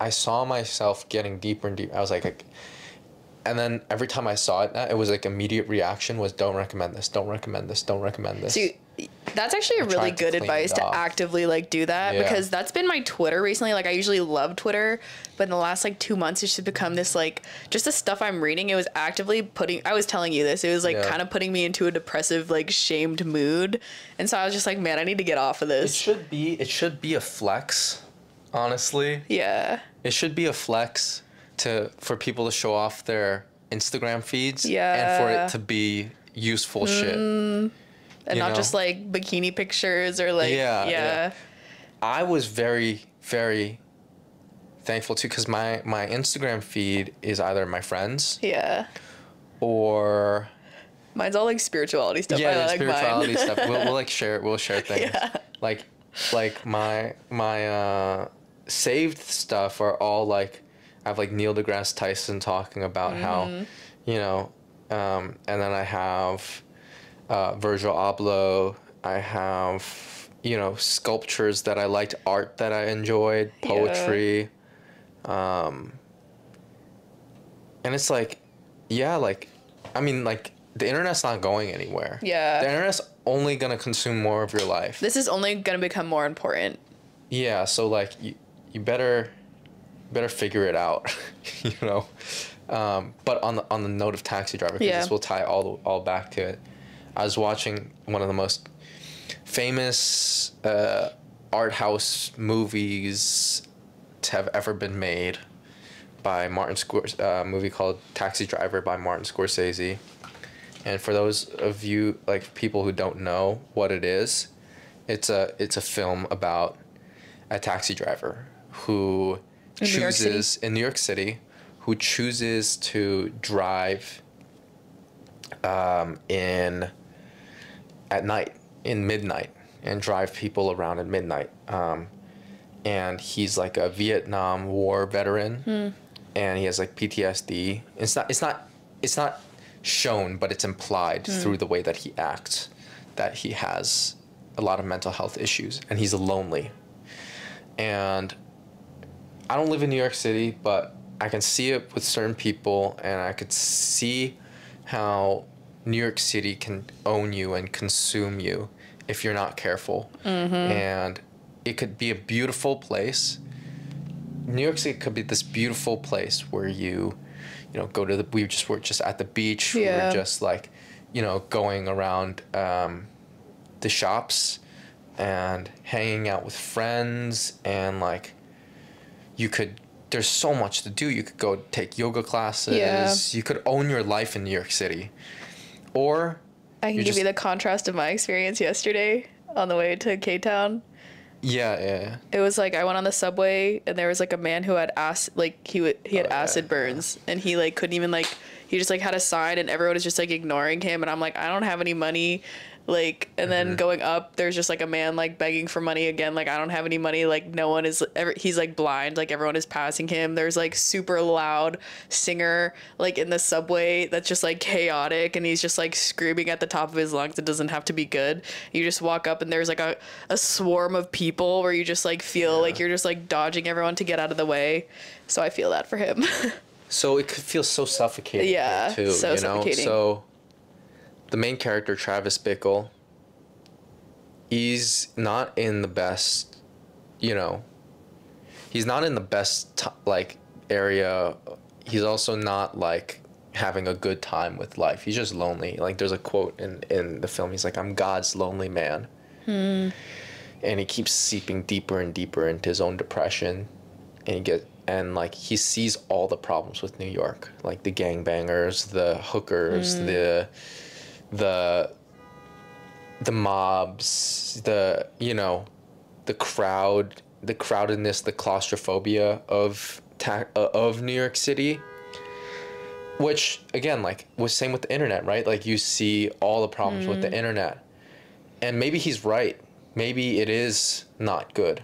i saw myself getting deeper and deeper. I was like, like and then every time I saw it, it was like immediate reaction was don't recommend this, don't recommend this, don't recommend this. See, that's actually a really tried to good advice to actively like do that Yeah. because that's been my Twitter recently. Like I usually love Twitter, but in the last like two months, it's just become this like just the stuff I'm reading. It was actively putting. I was telling you this. It was like Yeah. kind of putting me into a depressive, like shamed mood, and so I was just like, man, I need to get off of this. it should be it should be a flex, honestly. yeah, It should be a flex to for people to show off their Instagram feeds and for it to be useful shit. and You not know? just like bikini pictures or like Yeah, yeah, yeah. I was very very thankful too cuz my my Instagram feed is either my friends yeah. or Mine's all like spirituality stuff. yeah, I like spirituality mine. stuff. We'll, we'll like share. We'll share things. Yeah. Like, like my my uh, saved stuff are all like I have like Neil deGrasse Tyson talking about Mm-hmm. how, you know, um, and then I have uh, Virgil Abloh. I have you know sculptures that I liked, art that I enjoyed, Yeah. poetry. Um, and it's like, yeah, like, I mean, like the internet's not going anywhere. Yeah. The internet's only gonna consume more of your life. This is only gonna become more important. yeah, so like you, you better, better figure it out, you know. Um, but on the on the note of Taxi Driver, 'cause Yeah. this will tie all the, all back to it. I was watching one of the most famous uh, art house movies to have ever been made by Martin Scors uh, a movie called Taxi Driver by Martin Scorsese. And for those of you like people who don't know what it is, it's a it's a film about a taxi driver who In New chooses in New York City who chooses to drive um, in at night in midnight and drive people around at midnight. Um, and he's like a Vietnam War veteran. And he has like PTSD it's not it's not it's not shown but it's implied through the way that he acts that he has a lot of mental health issues and he's lonely. And I don't live in New York City, but I can see it with certain people, and I could see how New York City can own you and consume you if you're not careful. Mm-hmm. And it could be a beautiful place. New York City could be this beautiful place where you, you know, go to the. We just were just at the beach. Yeah. We were just like, you know, going around um, the shops and hanging out with friends and like, you could. There's so much to do. You could go take yoga classes. Yeah. You could own your life in New York City, or I can give just- you the contrast of my experience yesterday on the way to K Town. yeah, yeah. It was like I went on the subway and there was like a man who had acid, like he would he had Oh, yeah. acid burns and he like couldn't even like he just like had a sign and everyone was just like ignoring him and I'm like I don't have any money, like and Mm-hmm. then going up there's just like a man like begging for money again like I don't have any money like no one is ever he's like blind like everyone is passing him there's like super loud singer like in the subway that's just like chaotic and he's just like screaming at the top of his lungs it doesn't have to be good you just walk up and there's like a, a swarm of people where you just like feel like you're just like dodging everyone to get out of the way so i feel that for him So it could feel so suffocating. Yeah, too. so you know? suffocating. So the main character, Travis Bickle, he's not in the best, you know, he's not in the best t- like area. He's also not like having a good time with life. He's just lonely. Like there's a quote in in the film. He's like, "I'm God's lonely man," hmm. and he keeps seeping deeper and deeper into his own depression, and he get and like he sees all the problems with New York, like the gangbangers, the hookers, hmm. the the the mobs, the you know, the crowd, the crowdedness, the claustrophobia of ta- uh, of New York City. Which again, like was same with the internet, right? Like you see all the problems with the internet, and maybe he's right. Maybe it is not good,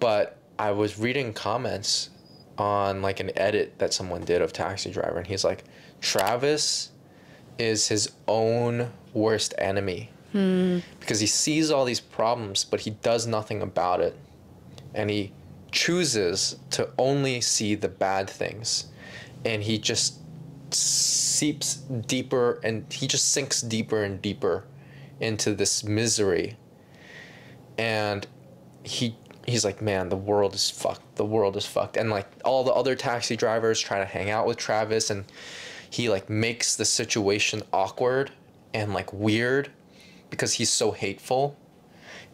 but I was reading comments on like an edit that someone did of Taxi Driver, and he's like, Travis is his own worst enemy. Because he sees all these problems, but he does nothing about it, and he chooses to only see the bad things, and he just seeps deeper and he just sinks deeper and deeper into this misery. And he he's like man the world is fucked. The world is fucked. And like all the other taxi drivers try to hang out with travis and he like makes the situation awkward and like weird because he's so hateful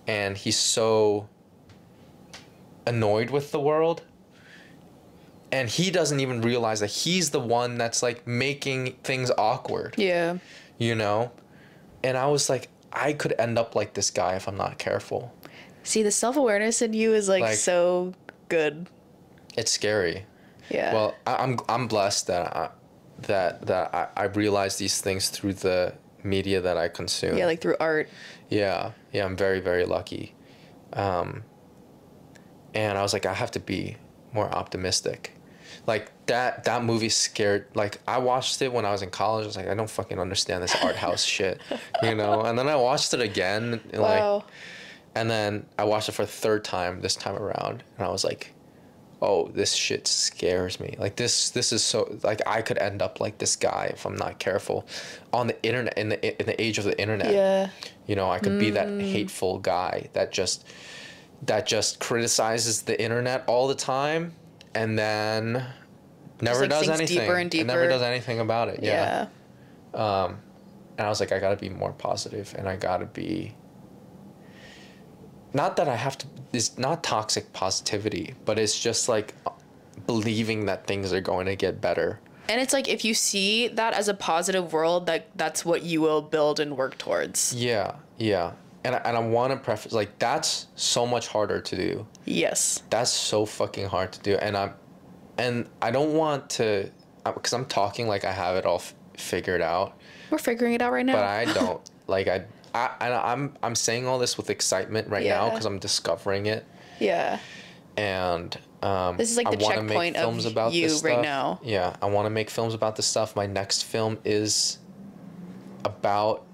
and he's so annoyed with the world. And he doesn't even realize that he's the one that's like making things awkward. Yeah. You know? And i was like i could end up like this guy if i'm not careful. See the self-awareness in you is like, Like- so good. it's scary. Yeah. Well I, i'm i'm blessed that I, that that I, I realize these things through the media that i consume. Yeah like through art. Yeah yeah i'm very very lucky. Um and i was like i have to be more optimistic. Like that that movie scared like i watched it when i was in college. I was like i don't fucking understand this art house shit you know? And then i watched it again and like wow. and then i watched it for the third time this time around. And i was like oh this shit scares me like this this is so like i could end up like this guy if i'm not careful on the internet in the in the age of the internet yeah you know, I could be that mm. hateful guy that just that just criticizes the internet all the time and then never like, does anything. deeper and never does anything about it. Yeah. yeah um, And I was like, I gotta be more positive and I gotta be not that I have to it's not toxic positivity, but it's just like believing that things are going to get better. And it's like if you see that as a positive world, that that's what you will build and work towards. Yeah, yeah. And I, and I want to preface like that's so much harder to do. Yes. that's so fucking hard to do and i'm and i don't want to uh, because i'm talking like i have it all f- figured out We're figuring it out right now. but i don't like i I, I i'm i'm saying all this with excitement right now because i'm discovering it. Yeah. and um This is like I the checkpoint of films about you this right now. yeah i want to make films about this stuff. My next film is about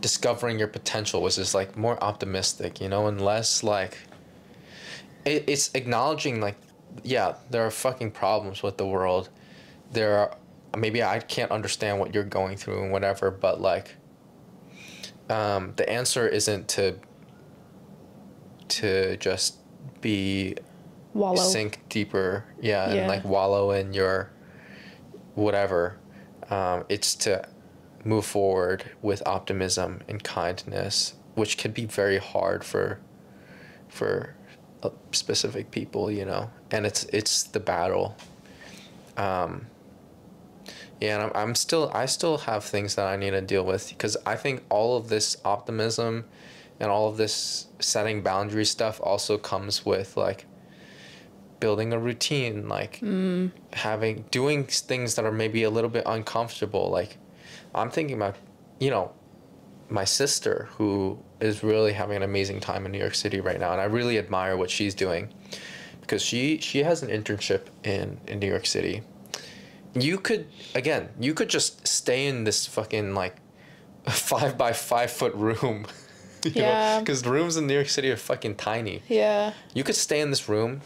discovering your potential which is like more optimistic you know and less like it, it's acknowledging like yeah there are fucking problems with the world. There are maybe I can't understand what you're going through and whatever, but like um, the answer isn't to to just be Wallow. sink deeper, yeah, Yeah. and like wallow in your whatever. Um, it's to move forward with optimism and kindness, which can be very hard for for uh, specific people, you know. And it's it's the battle. Um, yeah, and I'm, I'm still I still have things that I need to deal with because I think all of this optimism and all of this setting boundary stuff also comes with like building a routine, like mm. having doing things that are maybe a little bit uncomfortable. Like I'm thinking about, you know, my sister who is really having an amazing time in New York City right now, and I really admire what she's doing because she she has an internship in in New York City. You could again, you could just stay in this fucking like five by five foot room. you Yeah. Because the rooms in New York City are fucking tiny. Yeah. You could stay in this room,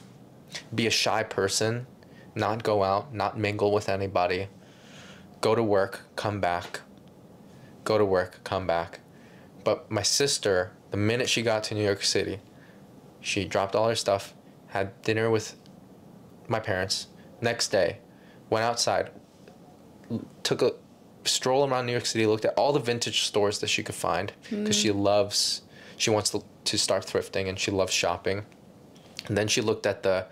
be a shy person, not go out, not mingle with anybody, go to work, come back, go to work, come back. But my sister, the minute she got to New York City, she dropped all her stuff, had dinner with my parents. Next day, went outside, took a stroll around New York City, looked at all the vintage stores that she could find because she mm. loves, she wants to, to start thrifting and she loves shopping. And then she looked at the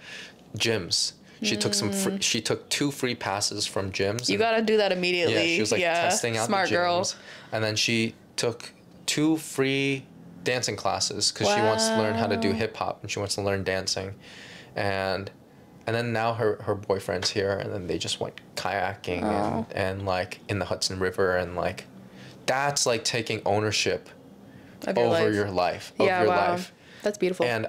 gyms. She took some. Free, mm. she took two free passes from gyms. You gotta do that immediately. yeah, she was like testing out Smart the gyms, girl. and then she took two free dancing classes because she wants to learn how to do hip hop and she wants to learn dancing, and and then now her her boyfriend's here, and then they just went kayaking Oh. and and like in the Hudson River and like, that's like taking ownership your over life. your life of yeah, your wow. life That's beautiful. and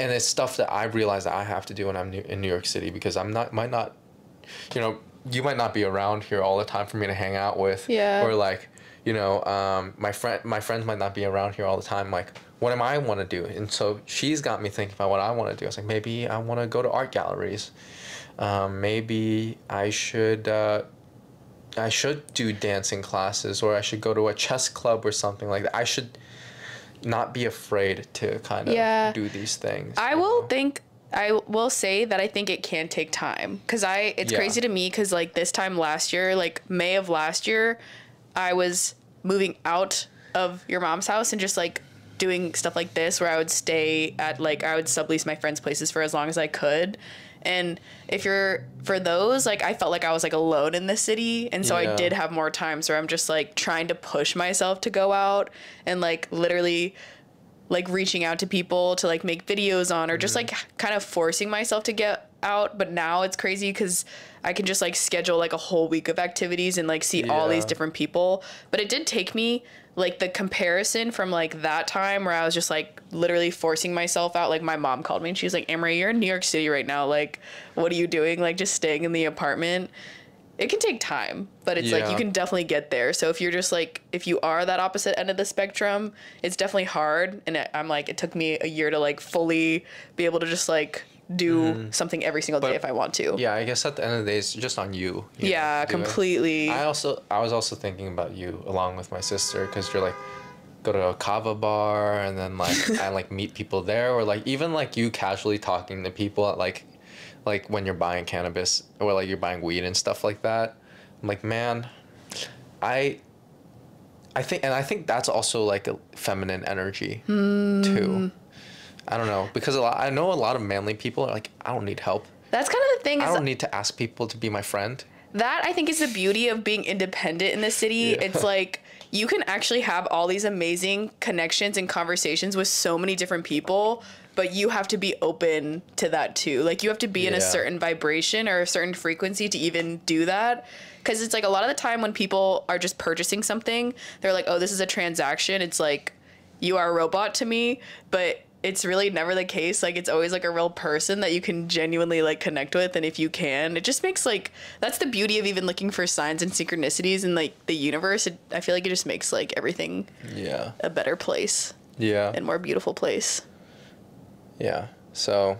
and it's stuff that I realize that I have to do when I'm new, in New York City because I'm not might not, you know, you might not be around here all the time for me to hang out with. Yeah. Or like, you know, um, my friend my friends might not be around here all the time. Like, what am I want to do? And so she's got me thinking about what I want to do. I was like, maybe I want to go to art galleries. Um, maybe I should. Uh, I should do dancing classes, or I should go to a chess club or something like that. I should not be afraid to kind of Yeah. do these things. I will know? think I will say that I think it can take time cuz I it's Yeah. crazy to me cuz like this time last year, like May of last year, I was moving out of your mom's house and just like doing stuff like this where I would stay at like I would sublease my friends' places for as long as I could. And if you're for those, like I felt like I was like alone in the city, and so I did have more times where I'm just like trying to push myself to go out and like literally like reaching out to people to like make videos on or just Mm-hmm. like kind of forcing myself to get out. But now it's crazy because i can just like schedule like a whole week of activities and like see all these different people. But it did take me like the comparison from like that time where i was just like literally forcing myself out like my mom called me and she was like Amory, you're in new york city right now like what are you doing like just staying in the apartment it can take time, but it's like you can definitely get there. So if you're just like if you are that opposite end of the spectrum, it's definitely hard. And it, I'm like it took me a year to like fully be able to just like do something every single day Mm-hmm. If I want to. Yeah, I guess at the end of the day, it's just on you. you Yeah, it. completely. I also I was also thinking about you along with my sister because you're like go to a kava bar and then like I like meet people there or like even like you casually talking to people at like like when you're buying cannabis or like you're buying weed and stuff like that. I'm like, man, I I think and I think that's also like a feminine energy too. I don't know because a lot I know a lot of manly people are like I don't need help. That's kind of the thing I don't need to ask people to be my friend. that I think is the beauty of being independent in the city. Yeah. It's like you can actually have all these amazing connections and conversations with so many different people, but you have to be open to that too. Like you have to be in a certain vibration or a certain frequency to even do that. Cause it's like a lot of the time when people are just purchasing something, they're like, oh, this is a transaction. It's like, you are a robot to me, but it's really never the case. Like it's always like a real person that you can genuinely like connect with, and if you can, it just makes like that's the beauty of even looking for signs and synchronicities in like the universe. It, I feel like it just makes like everything Yeah. a better place Yeah. and more beautiful place. Yeah. So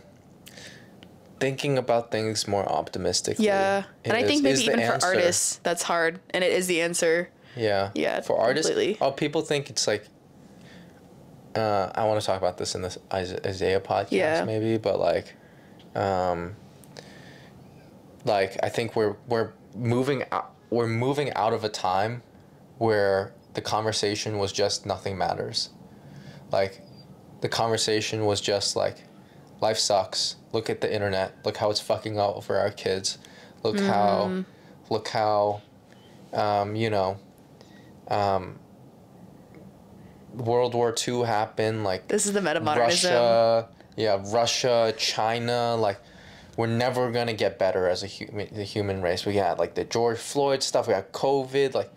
thinking about things more optimistically. Yeah, and I think maybe is even for answer. artists, that's hard, and it is the answer. Yeah. Yeah, For artists, completely. oh, people think it's like. Uh, I want to talk about this in this Isaiah podcast, Yeah. maybe, but like, um, like I think we're we're moving out we're moving out of a time where the conversation was just nothing matters, like, the conversation was just like, life sucks. Look at the internet. Look how it's fucking up for our kids. Look how, look how, um, you know, um, World War II happened. Like This is the metamodernism. Russia, yeah, Russia, China, like we're never gonna get better as a human, the human race. We got like the George Floyd stuff. We got COVID. Like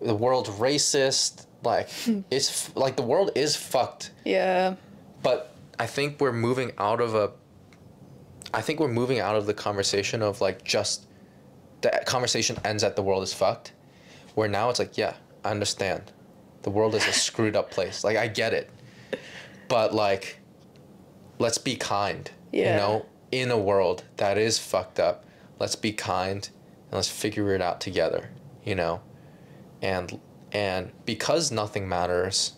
the world's racist. Like it's like the world is fucked. Yeah. But I think we're moving out of a. I think we're moving out of the conversation of like just. The conversation ends at the world is fucked, where now it's like yeah I understand, the world is a screwed up place like I get it, but like. Let's be kind. Yeah. You know, in a world that is fucked up, let's be kind and let's figure it out together. You know, and and because nothing matters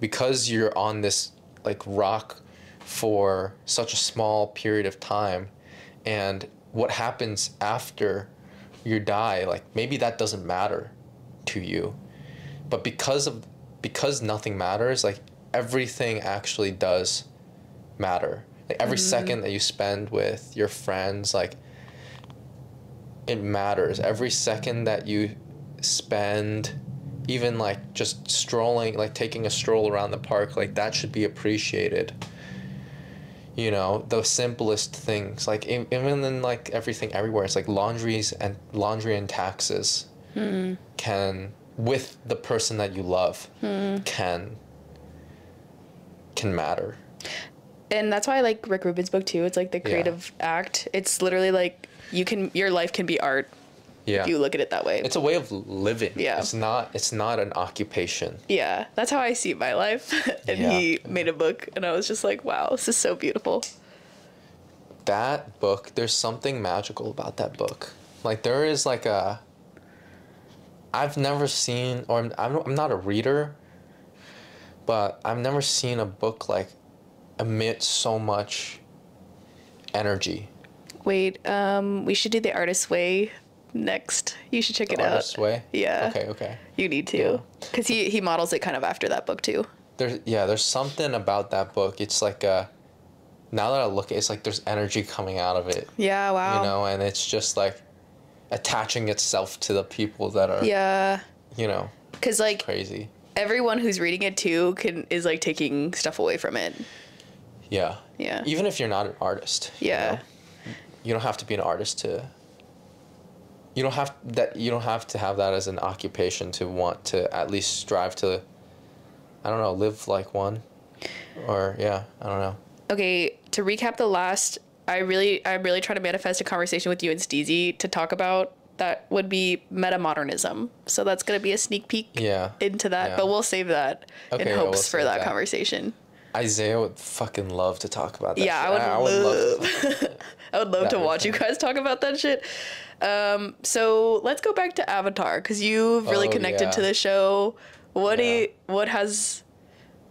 because you're on this like rock for such a small period of time and what happens after you die like maybe that doesn't matter to you but because of because nothing matters like everything actually does matter. Like every mm-hmm. second that you spend with your friends like it matters. Every second that you spend even like just strolling like taking a stroll around the park like that should be appreciated. You know the simplest things like even in like everything everywhere it's like laundries and laundry and taxes hmm. can with the person that you love hmm. can can matter and that's why I like Rick Rubin's book too. It's like the creative act. It's literally like you can your life can be art yeah if you look at it that way. it's a way of living Yeah. it's not it's not an occupation yeah, that's how I see my life. and Yeah. he made a book, and I was just like, wow, this is so beautiful. that book there's something magical about that book like there is like a i've never seen or i'm, I'm, not a reader but i've never seen a book like emit so much energy Wait, um, we should do the artist's way next. You should check it artist's out. way Yeah. okay okay You need to, because he he models it kind of after that book too. there's yeah there's something about that book it's like a now that i look at it, it's like there's energy coming out of it Yeah. Wow. you know and it's just like attaching itself to the people that are Yeah. you know Because like crazy everyone who's reading it too can is like taking stuff away from it. Yeah. Yeah. Even if you're not an artist. you Yeah. know? You, don't have to be an artist to. You don't have that. You don't have to have that as an occupation to want to at least strive to. I don't know. Live like one, or yeah. I don't know. Okay, to recap the last, I really I'm really trying to manifest a conversation with you and Steezy to talk about that would be meta modernism. So that's gonna be a sneak peek Yeah. into that, Yeah. but we'll save that Okay, in yeah, hopes we'll for that, that. conversation. Isaiah would fucking love to talk about that. Yeah, I shit. would love to talk about. I would love That to would watch you guys talk about that shit. Um, so let's go back to Avatar because you've really Oh, connected to the show. What do you, what has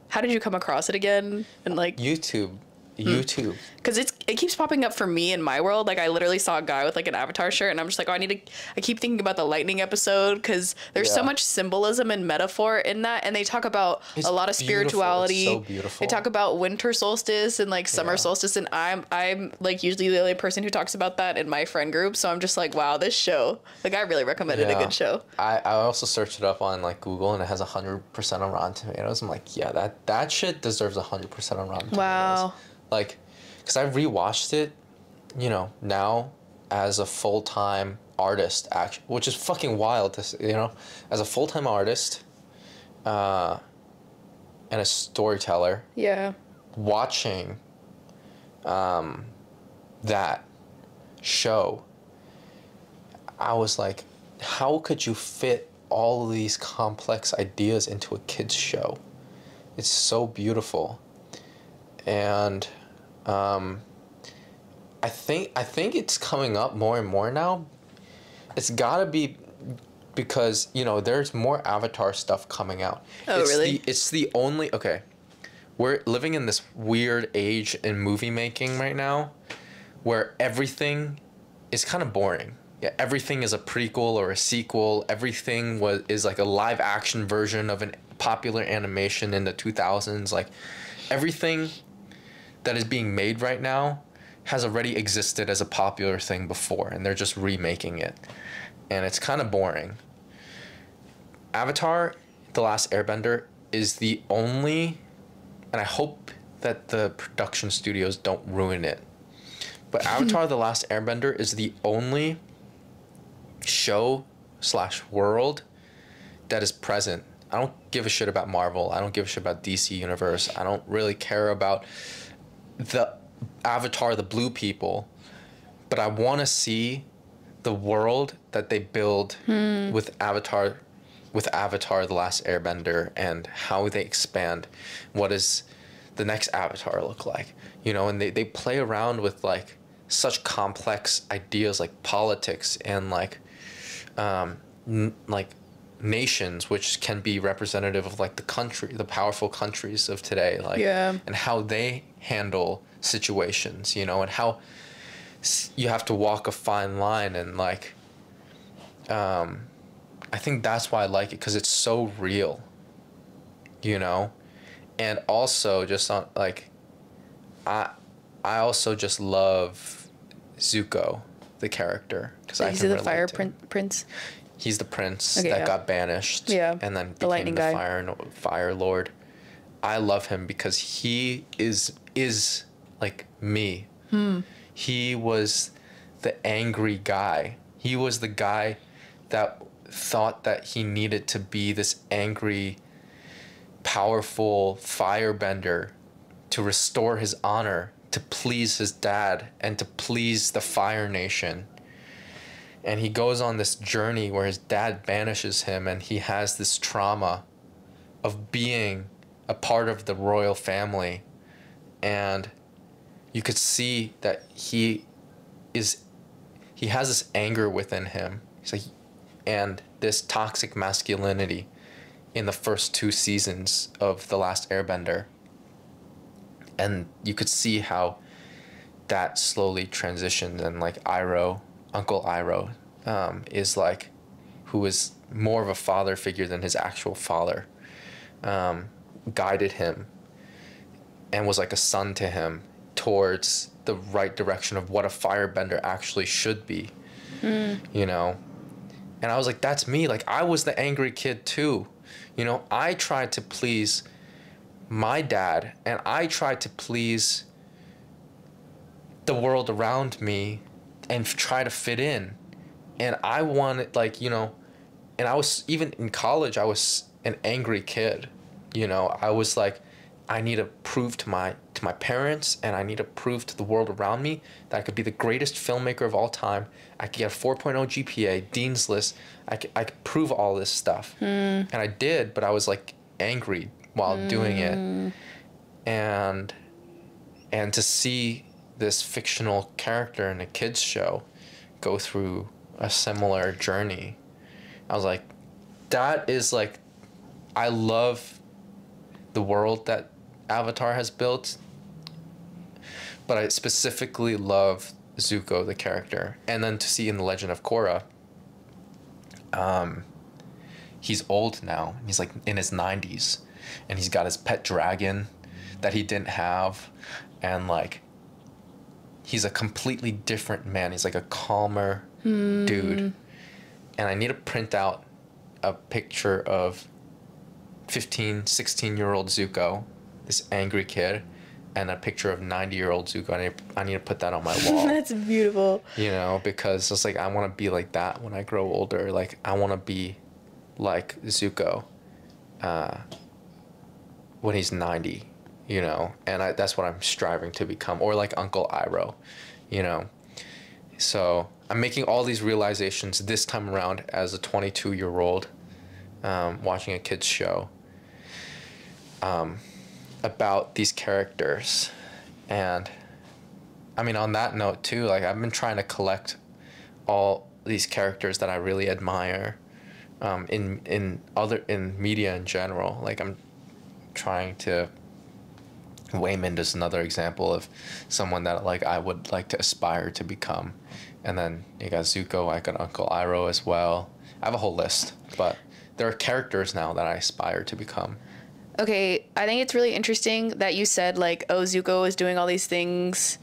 how did you come across it again? And like YouTube. Hmm. YouTube. because it's it keeps popping up for me in my world. Like I literally saw a guy with like an Avatar shirt, and I'm just like, oh, I need to. I keep thinking about the lightning episode because there's so much symbolism and metaphor in that, and they talk about It's a lot of beautiful. It's spirituality. so beautiful. They talk about winter solstice and like summer Yeah. solstice, and I'm I'm like usually the only person who talks about that in my friend group. So I'm just like, wow, this show. Like I really recommend it. A good show. I, I also searched it up on like Google and it has hundred percent on Rotten Tomatoes. I'm like, yeah, that that shit deserves hundred percent on Rotten Tomatoes. Wow. Like, cause I rewatched it, you know, now as a full time artist, actually, which is fucking wild to say, you know, as a full time artist, uh, and a storyteller, Yeah. watching, um, that show, I was like, how could you fit all of these complex ideas into a kid's show? It's so beautiful. And um, I think I think it's coming up more and more now. It's gotta be because you know there's more Avatar stuff coming out. Oh, it's really? The, it's the only okay. We're living in this weird age in movie making right now, where everything is kind of boring. Yeah, everything is a prequel or a sequel. Everything was is like a live action version of an popular animation in the two thousands. Like everything that is being made right now has already existed as a popular thing before, and they're just remaking it, and it's kind of boring. Avatar, The Last Airbender, is the only, and I hope that the production studios don't ruin it. But Avatar: The Last Airbender is the only show slash world that is present. I don't give a shit about Marvel. I don't give a shit about DC Universe. I don't really care about the Avatar, the blue people. But I want to see the world that they build with Avatar, with Avatar: The Last Airbender, and how they expand. What does the next Avatar look like? You know, and they, they play around with like such complex ideas like politics and like um, n- like nations which can be representative of like the country the powerful countries of today like Yeah. and how they handle situations you know and how you have to walk a fine line and like um i think that's why i like it because it's so real you know and also just on like i i also just love zuko the character because i He's can the fire prin- prince. He's the prince Okay, that yeah. got banished. Yeah, And then the became the guy. fire fire lord. I love him because he is is like me. Hmm. He was the angry guy. He was the guy that thought that he needed to be this angry, powerful firebender to restore his honor, to please his dad, and to please the Fire Nation and he goes on this journey where his dad banishes him and he has this trauma of being a part of the royal family. And you could see that he is he has this anger within him. He's like and this toxic masculinity in the first two seasons of the last airbender. And you could see how that slowly transitioned and like Iroh, Uncle Iroh, um, is like who is more of a father figure than his actual father, um, guided him and was like a son to him towards the right direction of what a firebender actually should be. You know? And I was like, that's me. Like I was the angry kid too. You know, I tried to please my dad and I tried to please the world around me and f- try to fit in. And I wanted like, you know, and I was even in college I was an angry kid. You know, I was like I need to prove to my to my parents and I need to prove to the world around me that I could be the greatest filmmaker of all time. I could get a 4.0 GPA, Dean's List. I could, I could prove all this stuff. Hmm. And I did, but I was like angry while doing it. Hmm. And and to see this fictional character in a kids show go through a similar journey. I was like that is like i love the world that avatar has built but i specifically love zuko the character. And then to see in the legend of korra um he's old now. He's like in his 90s and he's got his pet dragon that he didn't have. And like he's a completely different man. He's like a calmer dude. And i need to print out a picture of 15 16 year old zuko this angry kid and a picture of 90 year old zuko. I need, I need to put that on my wall. That's beautiful. you know because it's like i want to be like that when i grow older. Like i want to be like zuko uh, when he's 90 you know and I, that's what i'm striving to become or like uncle iroh you know so i'm making all these realizations this time around as a 22 year old um, watching a kids show um, about these characters and I mean, on that note too, like I've been trying to collect all these characters that I really admire, um, in in other in media in general. Like I'm trying to. Waymond is another example of someone that like I would like to aspire to become, and then you got Zuko, I got Uncle Iroh as well. I have a whole list, but there are characters now that I aspire to become. Okay, I think it's really interesting that you said like, oh, Zuko is doing all these things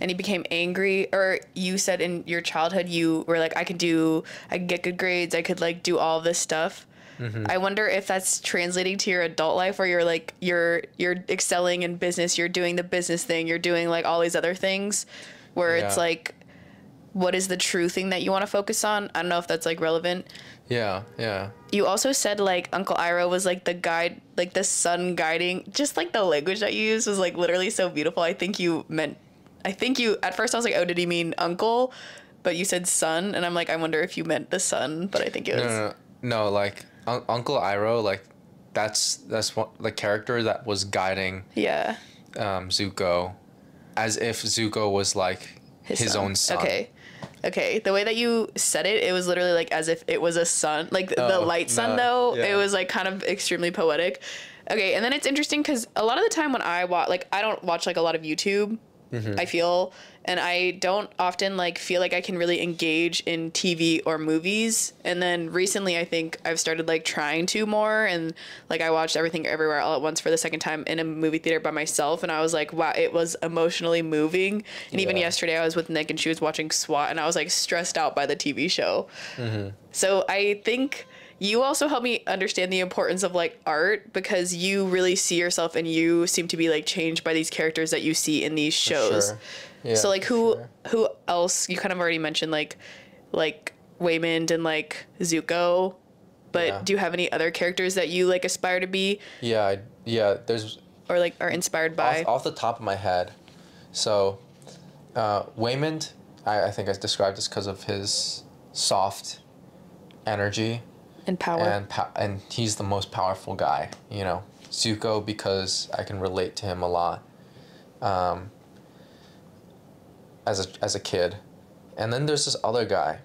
and he became angry or you said in your childhood you were like I could do I could get good grades, I could like do all this stuff. Mm-hmm. I wonder if that's translating to your adult life where you're like you're you're excelling in business, you're doing the business thing, you're doing like all these other things where yeah. it's like what is the true thing that you want to focus on? I don't know if that's like relevant. Yeah, yeah. You also said like Uncle Iroh was like the guide, like the sun guiding. Just like the language that you used was like literally so beautiful. I think you meant, I think you at first I was like, oh, did he mean uncle? But you said sun, and I'm like, I wonder if you meant the sun. But I think it was no, no, no. no like un- Uncle Iroh, like that's that's what the character that was guiding. Yeah. Um, Zuko, as if Zuko was like his, his own son. Okay. Okay, the way that you said it, it was literally like as if it was a sun, like oh, the light sun. No. Though yeah. it was like kind of extremely poetic. Okay, and then it's interesting because a lot of the time when I watch, like I don't watch like a lot of YouTube. Mm-hmm. I feel and I don't often like feel like I can really engage in TV or movies. And then recently, I think I've started like trying to more, and like I watched Everything Everywhere All at Once for the second time in a movie theater by myself, and I was like, wow, it was emotionally moving. And yeah. even yesterday, I was with Nick, and she was watching SWAT, and I was like stressed out by the TV show. Mm-hmm. So I think you also help me understand the importance of like art because you really see yourself and you seem to be like changed by these characters that you see in these shows. Sure. Yeah, so like who sure. who else you kind of already mentioned like like Waymond and like Zuko, but yeah. do you have any other characters that you like aspire to be? Yeah, I, yeah. There's or like are inspired by off, off the top of my head. So, uh, Waymond, I, I think I described this because of his soft energy and power, and po- and he's the most powerful guy. You know, Zuko because I can relate to him a lot. Um, as a as a kid, and then there's this other guy.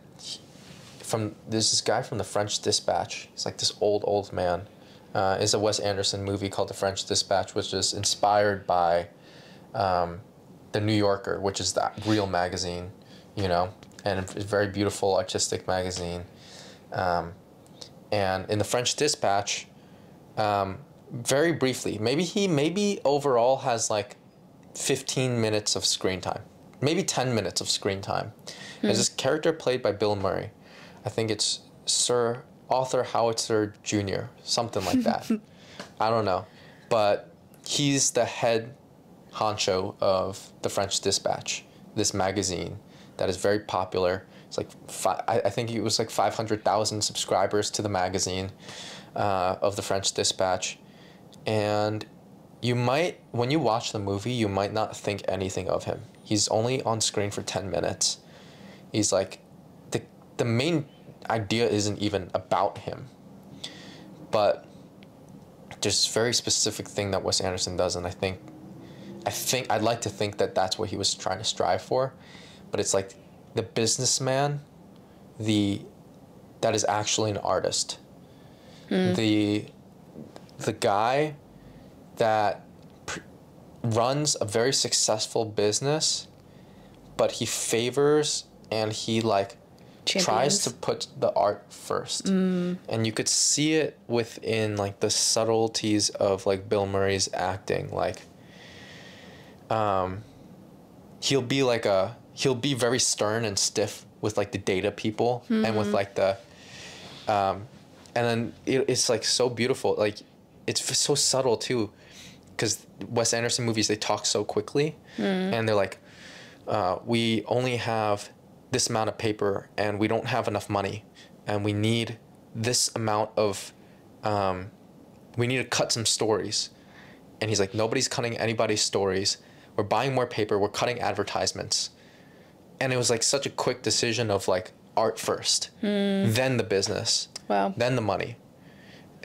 From there's this guy from the French Dispatch. He's like this old old man. Uh, it's a Wes Anderson movie called The French Dispatch, which is inspired by um, the New Yorker, which is that real magazine, you know, and a very beautiful artistic magazine. Um, and in the French Dispatch, um, very briefly, maybe he maybe overall has like 15 minutes of screen time maybe 10 minutes of screen time. Hmm. There's this character played by Bill Murray. I think it's Sir Arthur Howitzer Jr., something like that. I don't know. But he's the head honcho of the French Dispatch, this magazine that is very popular. It's like fi- I, I think it was like 500,000 subscribers to the magazine uh, of the French Dispatch. And you might, when you watch the movie, you might not think anything of him. He's only on screen for 10 minutes. He's like, the, the main idea isn't even about him. But there's this very specific thing that Wes Anderson does, and I think, I think, I'd like to think that that's what he was trying to strive for. But it's like the businessman, the, that is actually an artist. Mm. The, the guy that runs a very successful business, but he favors and he like Champions. tries to put the art first. Mm. And you could see it within like the subtleties of like Bill Murray's acting. Like um he'll be like a he'll be very stern and stiff with like the data people mm-hmm. and with mm-hmm. like the um and then it, it's like so beautiful like it's so subtle too because Wes Anderson movies they talk so quickly, mm. and they're like, uh, we only have this amount of paper and we don't have enough money, and we need this amount of, um, we need to cut some stories, and he's like, nobody's cutting anybody's stories. We're buying more paper. We're cutting advertisements, and it was like such a quick decision of like art first, mm. then the business, wow, then the money,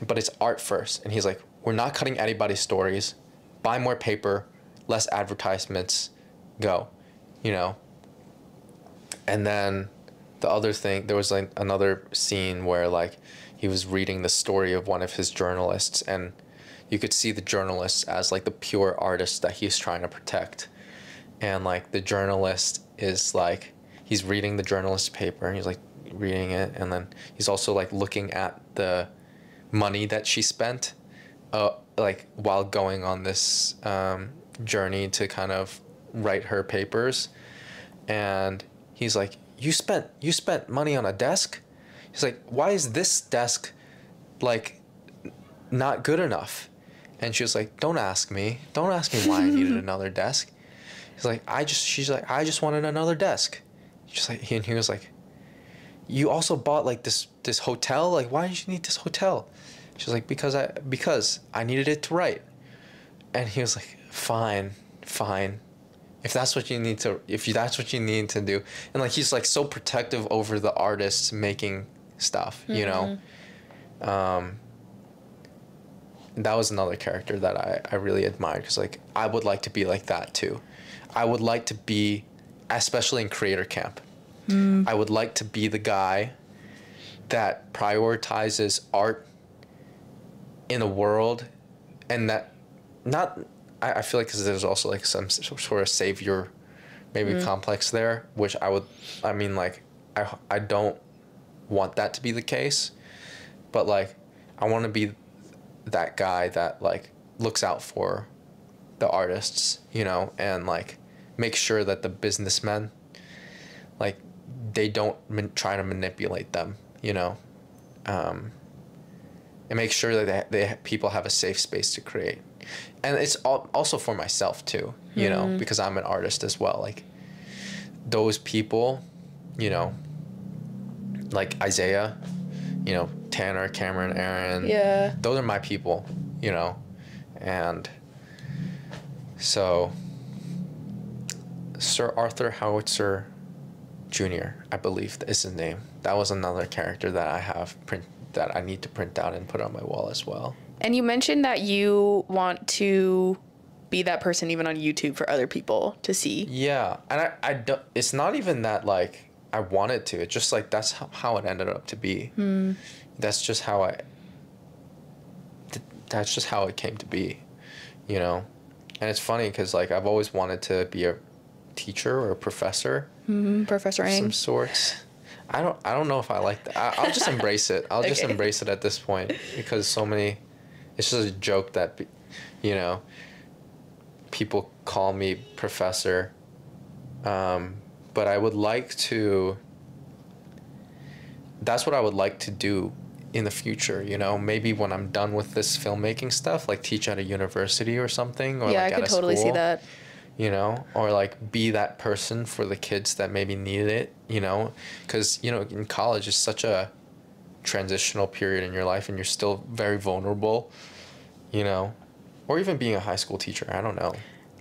but it's art first, and he's like, we're not cutting anybody's stories buy more paper, less advertisements, go. you know. And then the other thing, there was like another scene where like he was reading the story of one of his journalists and you could see the journalist as like the pure artist that he's trying to protect. And like the journalist is like he's reading the journalist paper and he's like reading it and then he's also like looking at the money that she spent uh like while going on this um, journey to kind of write her papers and he's like you spent you spent money on a desk? He's like why is this desk like not good enough? And she was like don't ask me. Don't ask me why i needed another desk. He's like i just she's like i just wanted another desk. She's like and he was like you also bought like this this hotel? Like why did you need this hotel she's like because i because i needed it to write. And he was like fine fine. If that's what you need to if you, that's what you need to do and like he's like so protective over the artists making stuff you know? Um that was another character that i i really admired because like i would like to be like that too. I would like to be especially in creator camp i would like to be the guy that prioritizes art in a world and that not I, I feel like because there's also like some sort of savior maybe complex there which i would i mean like i i don't want that to be the case but like i want to be that guy that like looks out for the artists you know and like make sure that the businessmen like they don't man- try to manipulate them you know? Um, and make sure that they, they people have a safe space to create. And it's al- also for myself too you know mm-hmm. because i'm an artist as well like those people you know like isaiah you know tanner cameron aaron Yeah. those are my people you know and so sir arthur howitzer jr i believe is his name. That was another character that i have print that i need to print out and put on my wall as well And you mentioned that you want to be that person even on YouTube for other people to see. Yeah, and I, I don't. It's not even that like I wanted to. It's just like that's how, how it ended up to be. That's just how I. th- That's just how it came to be, you know, and it's funny because like I've always wanted to be a teacher or a professor Mm, Professor of Ang. some sorts. I don't. I don't know if I like that. I, I'll just embrace it. I'll just embrace it at this point because so many. It's just a joke that, you know. People call me professor. Um, but I would like to. That's what I would like to do in the future. You know, maybe when I'm done with this filmmaking stuff, like teach at a university or something, or yeah, like I at could a totally see school that. You know or like be that person for the kids that maybe need it you know because you know in college is such a transitional period in your life and you're still very vulnerable you know or even being a high school teacher i don't know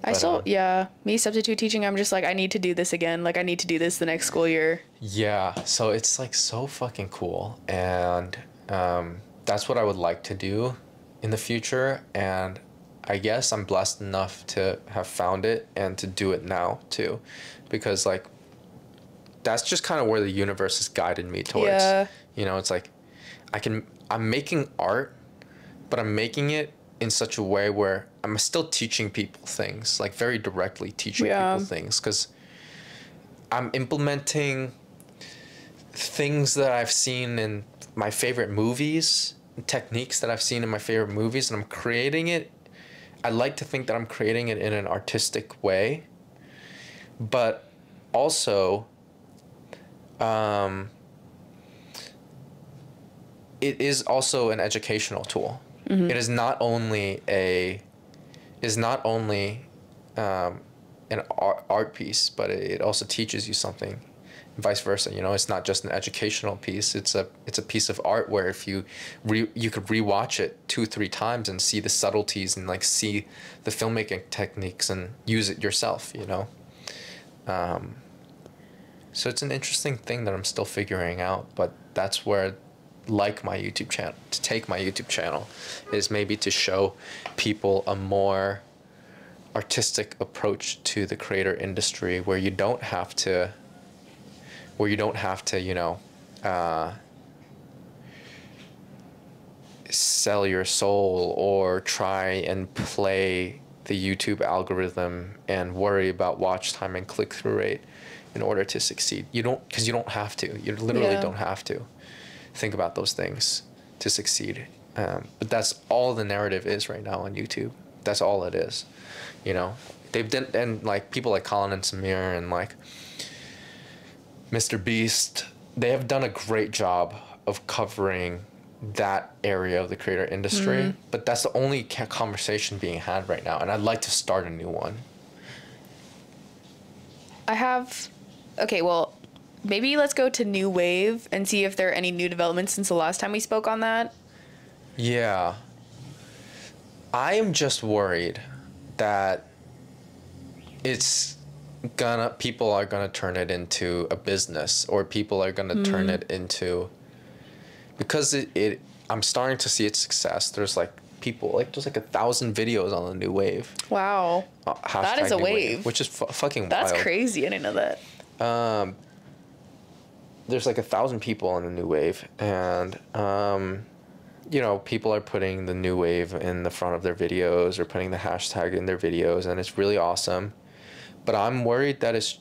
I But, still, um, yeah, me substitute teaching, I'm just like, I need to do this again. Like, I need to do this the next school year. yeah so it's like so fucking cool and um, that's what i would like to do in the future and i guess i'm blessed enough to have found it and to do it now too because like that's just kind of where the universe has guided me towards Yeah. you know it's like i can i'm making art but i'm making it in such a way where i'm still teaching people things like very directly teaching Yeah. people things because i'm implementing things that i've seen in my favorite movies techniques that i've seen in my favorite movies and i'm creating it i like to think that i'm creating it in an artistic way but also um, it is also an educational tool. It is not only a is not only um, an art, art piece, but it also teaches you something. Vice versa, you know, it's not just an educational piece. It's a it's a piece of art where if you re, you could rewatch it two three times and see the subtleties and like see the filmmaking techniques and use it yourself. You know. Um, so it's an interesting thing that I'm still figuring out, but that's where like my YouTube channel to take my YouTube channel is maybe to show people a more artistic approach to the creator industry where you don't have to where you don't have to you know uh, sell your soul or try and play the YouTube algorithm and worry about watch time and click through rate in order to succeed. You don't because you don't have to. You literally yeah. don't have to think about those things to succeed. Um, but that's all the narrative is right now on YouTube. That's all it is. You know, they've done and like people like Colin and Samir and like Mr. Beast. They have done a great job of covering that area of the creator industry. Mm-hmm. But that's the only conversation being had right now, and I'd like to start a new one. I have, okay. Well, maybe let's go to New Wave and see if there are any new developments since the last time we spoke on that. Yeah. I am just worried that it's gonna people are gonna turn it into a business or people are gonna mm. turn it into because it, it I'm starting to see its success. There's like people like there's like a thousand videos on the new wave. Wow, uh, that is a wave. wave. which is f- fucking. That's wild. crazy. I didn't know that. Um, there's like a thousand people on the new wave, and um, you know people are putting the new wave in the front of their videos or putting the hashtag in their videos, and it's really awesome. But I'm worried that it's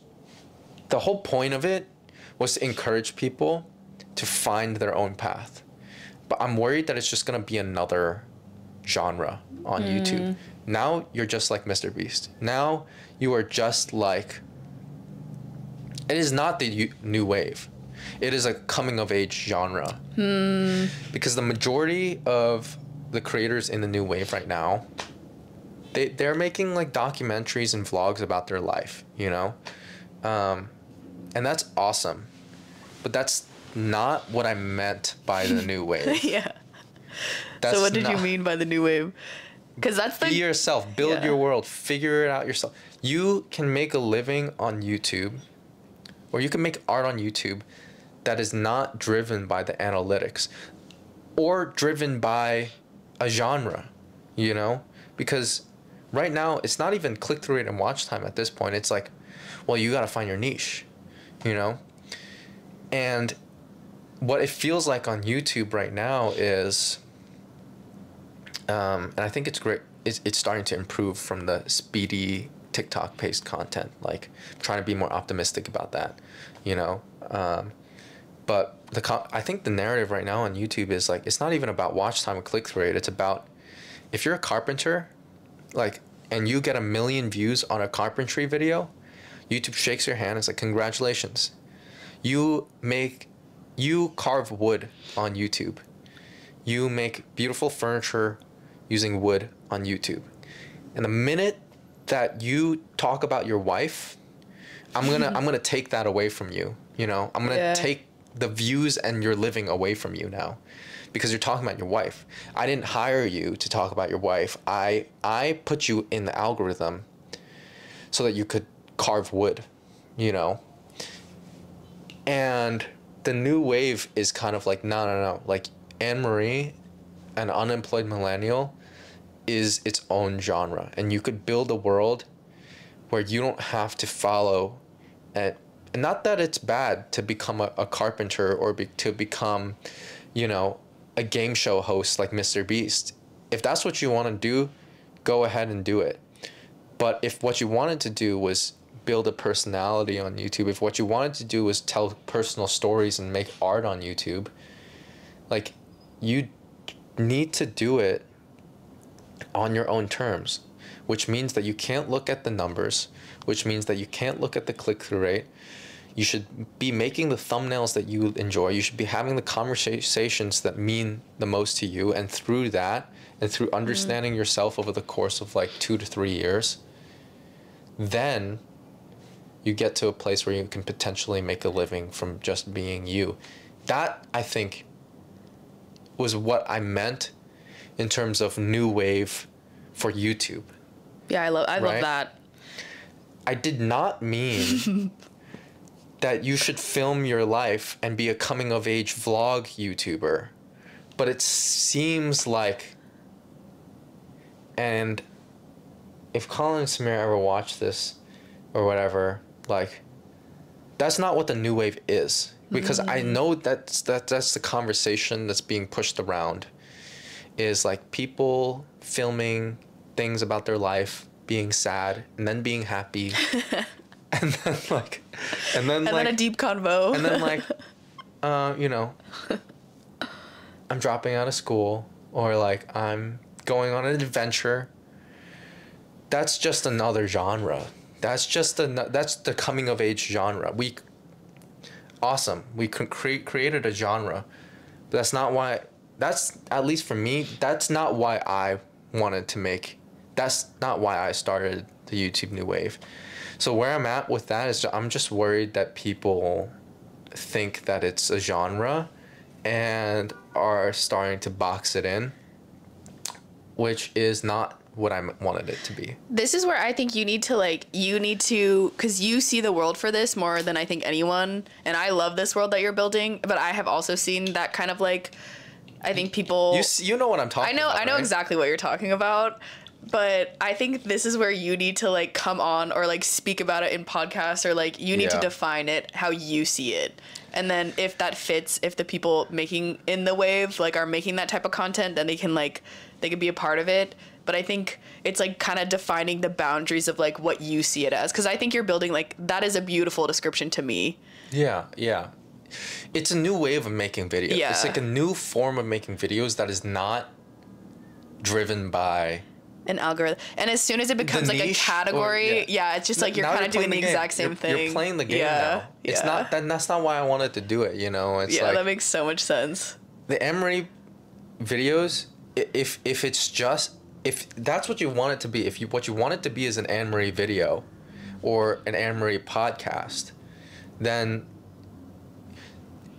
the whole point of it was to encourage people to find their own path. But I'm worried that it's just gonna be another genre on mm. YouTube. Now you're just like Mr. Beast. Now you are just like. It is not the new wave. It is a coming of age genre. Hmm. Because the majority of the creators in the new wave right now, they they're making like documentaries and vlogs about their life. You know, um, and that's awesome. But that's not what I meant by the new wave. yeah. That's so what did not, you mean by the new wave? Because that's the be yourself, build yeah. your world, figure it out yourself. You can make a living on YouTube, or you can make art on YouTube that is not driven by the analytics, or driven by a genre. You know, because right now it's not even click through rate and watch time at this point. It's like, well, you got to find your niche. You know, and what it feels like on YouTube right now is, um, and I think it's great. It's, it's starting to improve from the speedy TikTok paced content. Like trying to be more optimistic about that, you know. Um, but the I think the narrative right now on YouTube is like it's not even about watch time and click through rate. It's about if you're a carpenter, like, and you get a million views on a carpentry video, YouTube shakes your hand. It's like congratulations, you make you carve wood on YouTube. You make beautiful furniture using wood on YouTube. And the minute that you talk about your wife, I'm gonna I'm gonna take that away from you. You know, I'm gonna yeah. take the views and your living away from you now because you're talking about your wife. I didn't hire you to talk about your wife. I I put you in the algorithm so that you could carve wood, you know. And the new wave is kind of like no no no like Anne Marie, an unemployed millennial, is its own genre, and you could build a world where you don't have to follow, and not that it's bad to become a, a carpenter or be, to become, you know, a game show host like Mr. Beast. If that's what you want to do, go ahead and do it. But if what you wanted to do was build a personality on YouTube, if what you wanted to do was tell personal stories and make art on YouTube, like you need to do it on your own terms, which means that you can't look at the numbers, which means that you can't look at the click through rate. You should be making the thumbnails that you enjoy. You should be having the conversations that mean the most to you. And through that, and through mm-hmm. understanding mm-hmm. yourself over the course of like two to three years, then you get to a place where you can potentially make a living from just being you. That I think was what I meant in terms of new wave for YouTube. Yeah, I love I right? love that. I did not mean that you should film your life and be a coming of age vlog YouTuber. But it seems like and if Colin and Samir ever watch this or whatever, like that's not what the new wave is. Because mm-hmm. I know that's that that's the conversation that's being pushed around is like people filming things about their life, being sad, and then being happy. and then like and then and like then a deep convo. and then like uh, you know I'm dropping out of school or like I'm going on an adventure. That's just another genre. That's just a that's the coming of age genre. We awesome. We create created a genre. But that's not why that's at least for me, that's not why I wanted to make that's not why I started the YouTube New Wave. So where I'm at with that is I'm just worried that people think that it's a genre and are starting to box it in, which is not what I wanted it to be. This is where I think you need to like you need to cuz you see the world for this more than I think anyone and I love this world that you're building, but I have also seen that kind of like I think people You you know what I'm talking I know about, I know right? exactly what you're talking about but I think this is where you need to like come on or like speak about it in podcasts or like you need yeah. to define it how you see it. And then if that fits, if the people making in the wave like are making that type of content, then they can like they can be a part of it. But I think it's like kind of defining the boundaries of like what you see it as cuz I think you're building like that is a beautiful description to me. Yeah, yeah. It's a new way of making videos. Yeah. It's like a new form of making videos that is not driven by an algorithm. And as soon as it becomes like a category, or, yeah. yeah. it's just like you're kind of doing the, the exact same you're, thing. You're playing the game yeah. now. It's yeah. not that. That's not why I wanted to do it. You know, it's yeah, like, that makes so much sense. The Emery videos, if if it's just if that's what you want it to be, if you what you want it to be is an Anne Marie video, or an Anne Marie podcast, then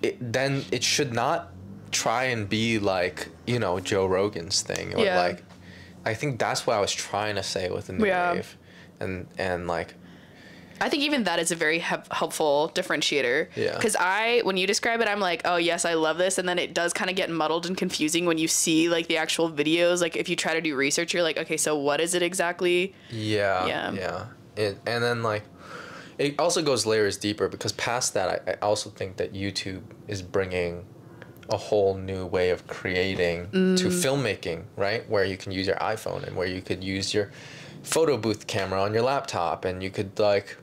it then it should not try and be like you know Joe Rogan's thing or yeah. like I think that's what I was trying to say with the new yeah. wave, and and like. I think even that is a very he- helpful differentiator. Yeah. Because I, when you describe it, I'm like, oh yes, I love this, and then it does kind of get muddled and confusing when you see like the actual videos. Like if you try to do research, you're like, okay, so what is it exactly? Yeah. Yeah. Yeah. It, and then like, it also goes layers deeper because past that, I, I also think that YouTube is bringing a whole new way of creating mm. to filmmaking, right? Where you can use your iPhone and where you could use your photo booth camera on your laptop and you could like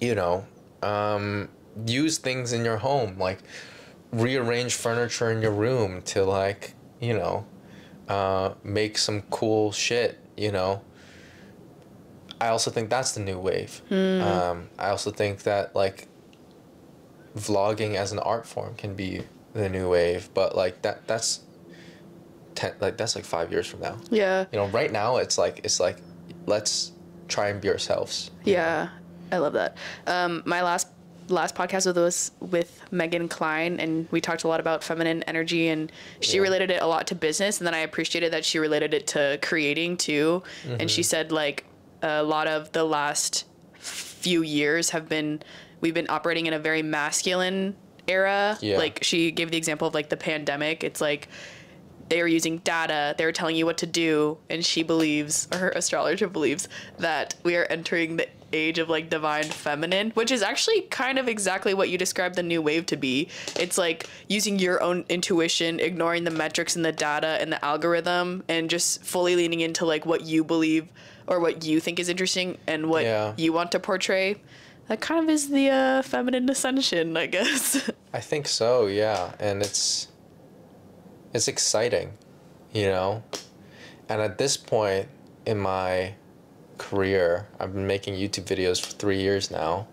you know um, use things in your home like rearrange furniture in your room to like you know uh, make some cool shit you know i also think that's the new wave mm. um, i also think that like vlogging as an art form can be the new wave, but like that that's ten like that's like five years from now. Yeah. You know, right now it's like it's like let's try and be ourselves. Yeah. Know? I love that. Um, my last last podcast with was with Megan Klein, and we talked a lot about feminine energy, and she yeah. related it a lot to business, and then I appreciated that she related it to creating too, mm-hmm. and she mm-hmm. said like a lot of the last few years have been we've been operating in a very masculine era. Yeah. Like she gave the example of like the pandemic. It's like they were using data, they were telling you what to do, and she believes, or her astrologer believes, that we are entering the age of like divine feminine, which is actually kind of exactly what you described the new wave to be. It's like using your own intuition, ignoring the metrics and the data and the algorithm, and just fully leaning into like what you believe or what you think is interesting and what yeah. you want to portray that kind of is the uh, feminine ascension, I guess. I think so, yeah, and it's it's exciting, you know. And at this point in my career, I've been making YouTube videos for three years now.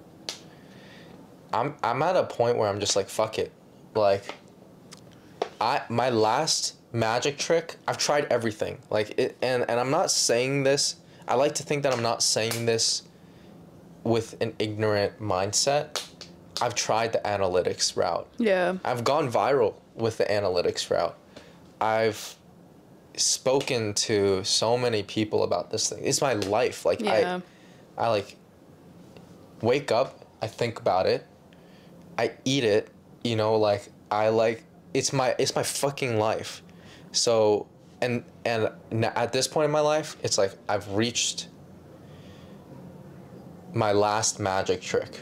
I'm I'm at a point where I'm just like fuck it, like. I my last magic trick, I've tried everything. Like it, and and I'm not saying this. I like to think that I'm not saying this with an ignorant mindset, I've tried the analytics route. Yeah. I've gone viral with the analytics route. I've spoken to so many people about this thing. It's my life. Like yeah. I I like wake up, I think about it. I eat it, you know, like I like it's my it's my fucking life. So and and at this point in my life, it's like I've reached my last magic trick.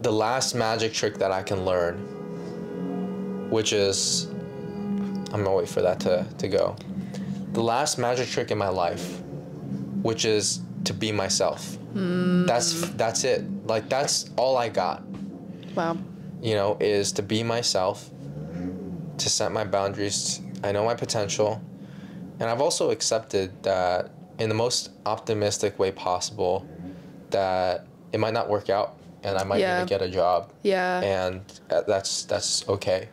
The last magic trick that I can learn, which is, I'm gonna wait for that to, to go. The last magic trick in my life, which is to be myself. That's hmm. that's it. Like that's all I got. Wow. You know, is to be myself, to set my boundaries. I know my potential, and I've also accepted that in the most optimistic way possible, that it might not work out, and I might Yeah. need to get a job, Yeah. and uh, that's that's okay.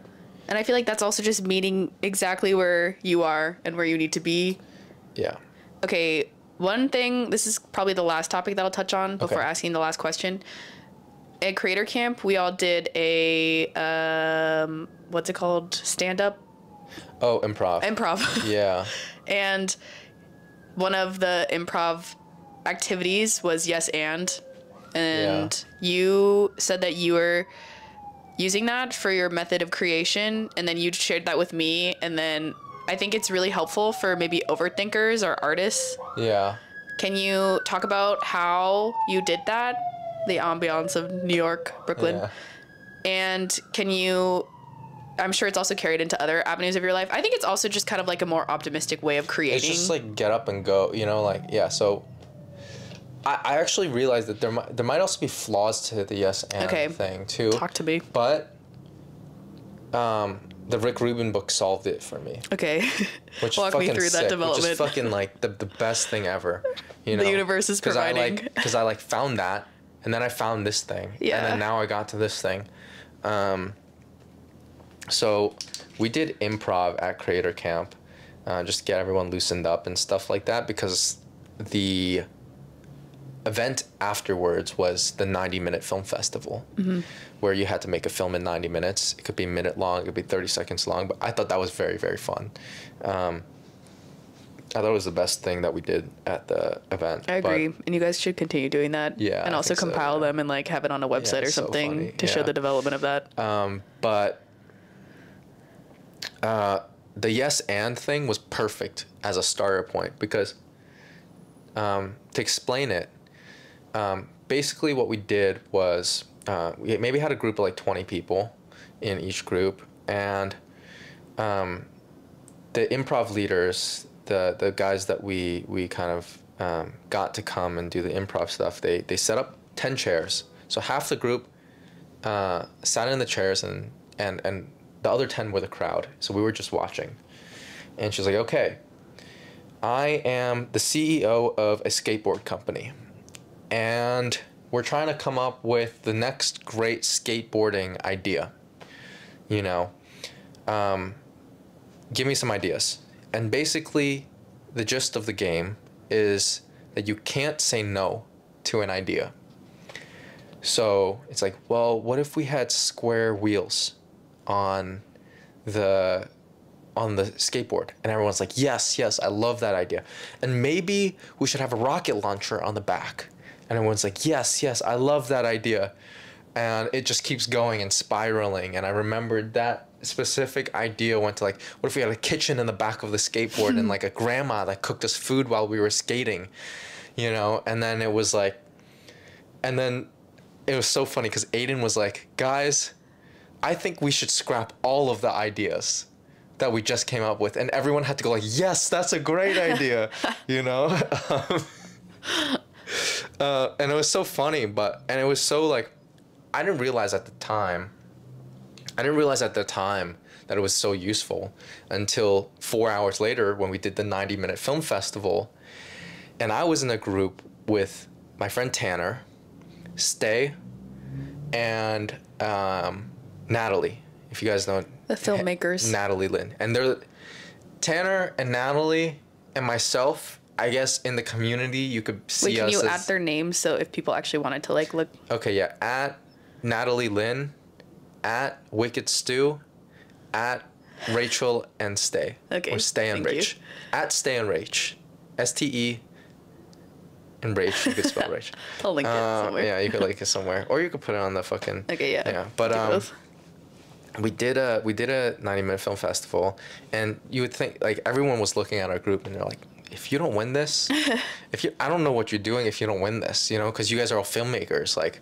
And I feel like that's also just meeting exactly where you are and where you need to be. Yeah. Okay, one thing, this is probably the last topic that I'll touch on before Okay. asking the last question. At Creator Camp, we all did a, um, what's it called? Stand up Oh, improv. improv. yeah. and one of the improv activities was yes and. And you said that you were using that for your method of creation and then you shared that with me and then I think it's really helpful for maybe overthinkers or artists. Yeah. Can you talk about how you did that? The ambiance of New York, Brooklyn. Yeah. And can you I'm sure it's also carried into other avenues of your life. I think it's also just kind of like a more optimistic way of creating. It's just like get up and go, you know, like yeah. So I, I actually realized that there might there might also be flaws to the yes and Okay. thing too. Talk to me. But um, the Rick Rubin book solved it for me, Okay. which Walk me through sick, that development. Which is fucking like the, the best thing ever. You know, The universe is I providing. like because I like found that, and then I found this thing, and then now I got to this thing. Um, so we did improv at Creator Camp, uh, just to get everyone loosened up and stuff like that because the event afterwards was the 90 minute film festival where you had to make a film in 90 minutes it could be a minute long it could be 30 seconds long but i thought that was very very fun um, i thought it was the best thing that we did at the event I but- agree. and you guys should continue doing that. Yeah, And also think so, compile yeah. them and like have it on a website or it's so something funny, to show the development of that. Um, but uh, the yes and thing was perfect as a starter point because um, to explain it, um, basically what we did was uh, we maybe had a group of like 20 people in each group and um, the improv leaders the the guys that we we kind of um, got to come and do the improv stuff they they set up 10 chairs. So half the group uh, sat in the chairs and and and the other 10 were the crowd so we were just watching. And she's like okay i am the ceo of a skateboard company and we're trying to come up with the next great skateboarding idea you know? Um, give me some ideas. And basically the gist of the game is that you can't say no to an idea. So it's like well what if we had square wheels on the on the skateboard. And everyone's like yes yes i love that idea. And maybe we should have a rocket launcher on the back. And everyone's like yes yes i love that idea. And it just keeps going and spiraling. And i remembered that specific idea went to like what if we had a kitchen in the back of the skateboard and like a grandma that cooked us food while we were skating you know? And then it was like and then it was so funny because aiden was like guys i think we should scrap all of the ideas that we just came up with and everyone had to go like yes that's a great idea you know? Um, uh, and it was so funny but and it was so like i didn't realize at the time i didn't realize at the time that it was so useful until four hours later when we did the 90 minute film festival and i was in a group with my friend tanner stay and um, natalie if you guys know The filmmakers. Natalie Lynn. And they're Tanner and Natalie and myself, I guess in the community you could see Wait, can us you as, add their names so if people actually wanted to like look Okay, yeah. At Natalie Lynn, at Wicked Stew, at Rachel and Stay. Okay, Or Stay and you. Rach. At Stay and Rach. S T E and Rach. You could spell Rach. I'll link it Uh, somewhere. yeah, you could link it somewhere. Or you could put it on the fucking Okay, yeah. Yeah. But um both. We did a we did a 90 minute film festival and you would think like everyone was looking at our group and they're like if you don't win this if you i don't know what you're doing if you don't win this you know because you guys are all filmmakers like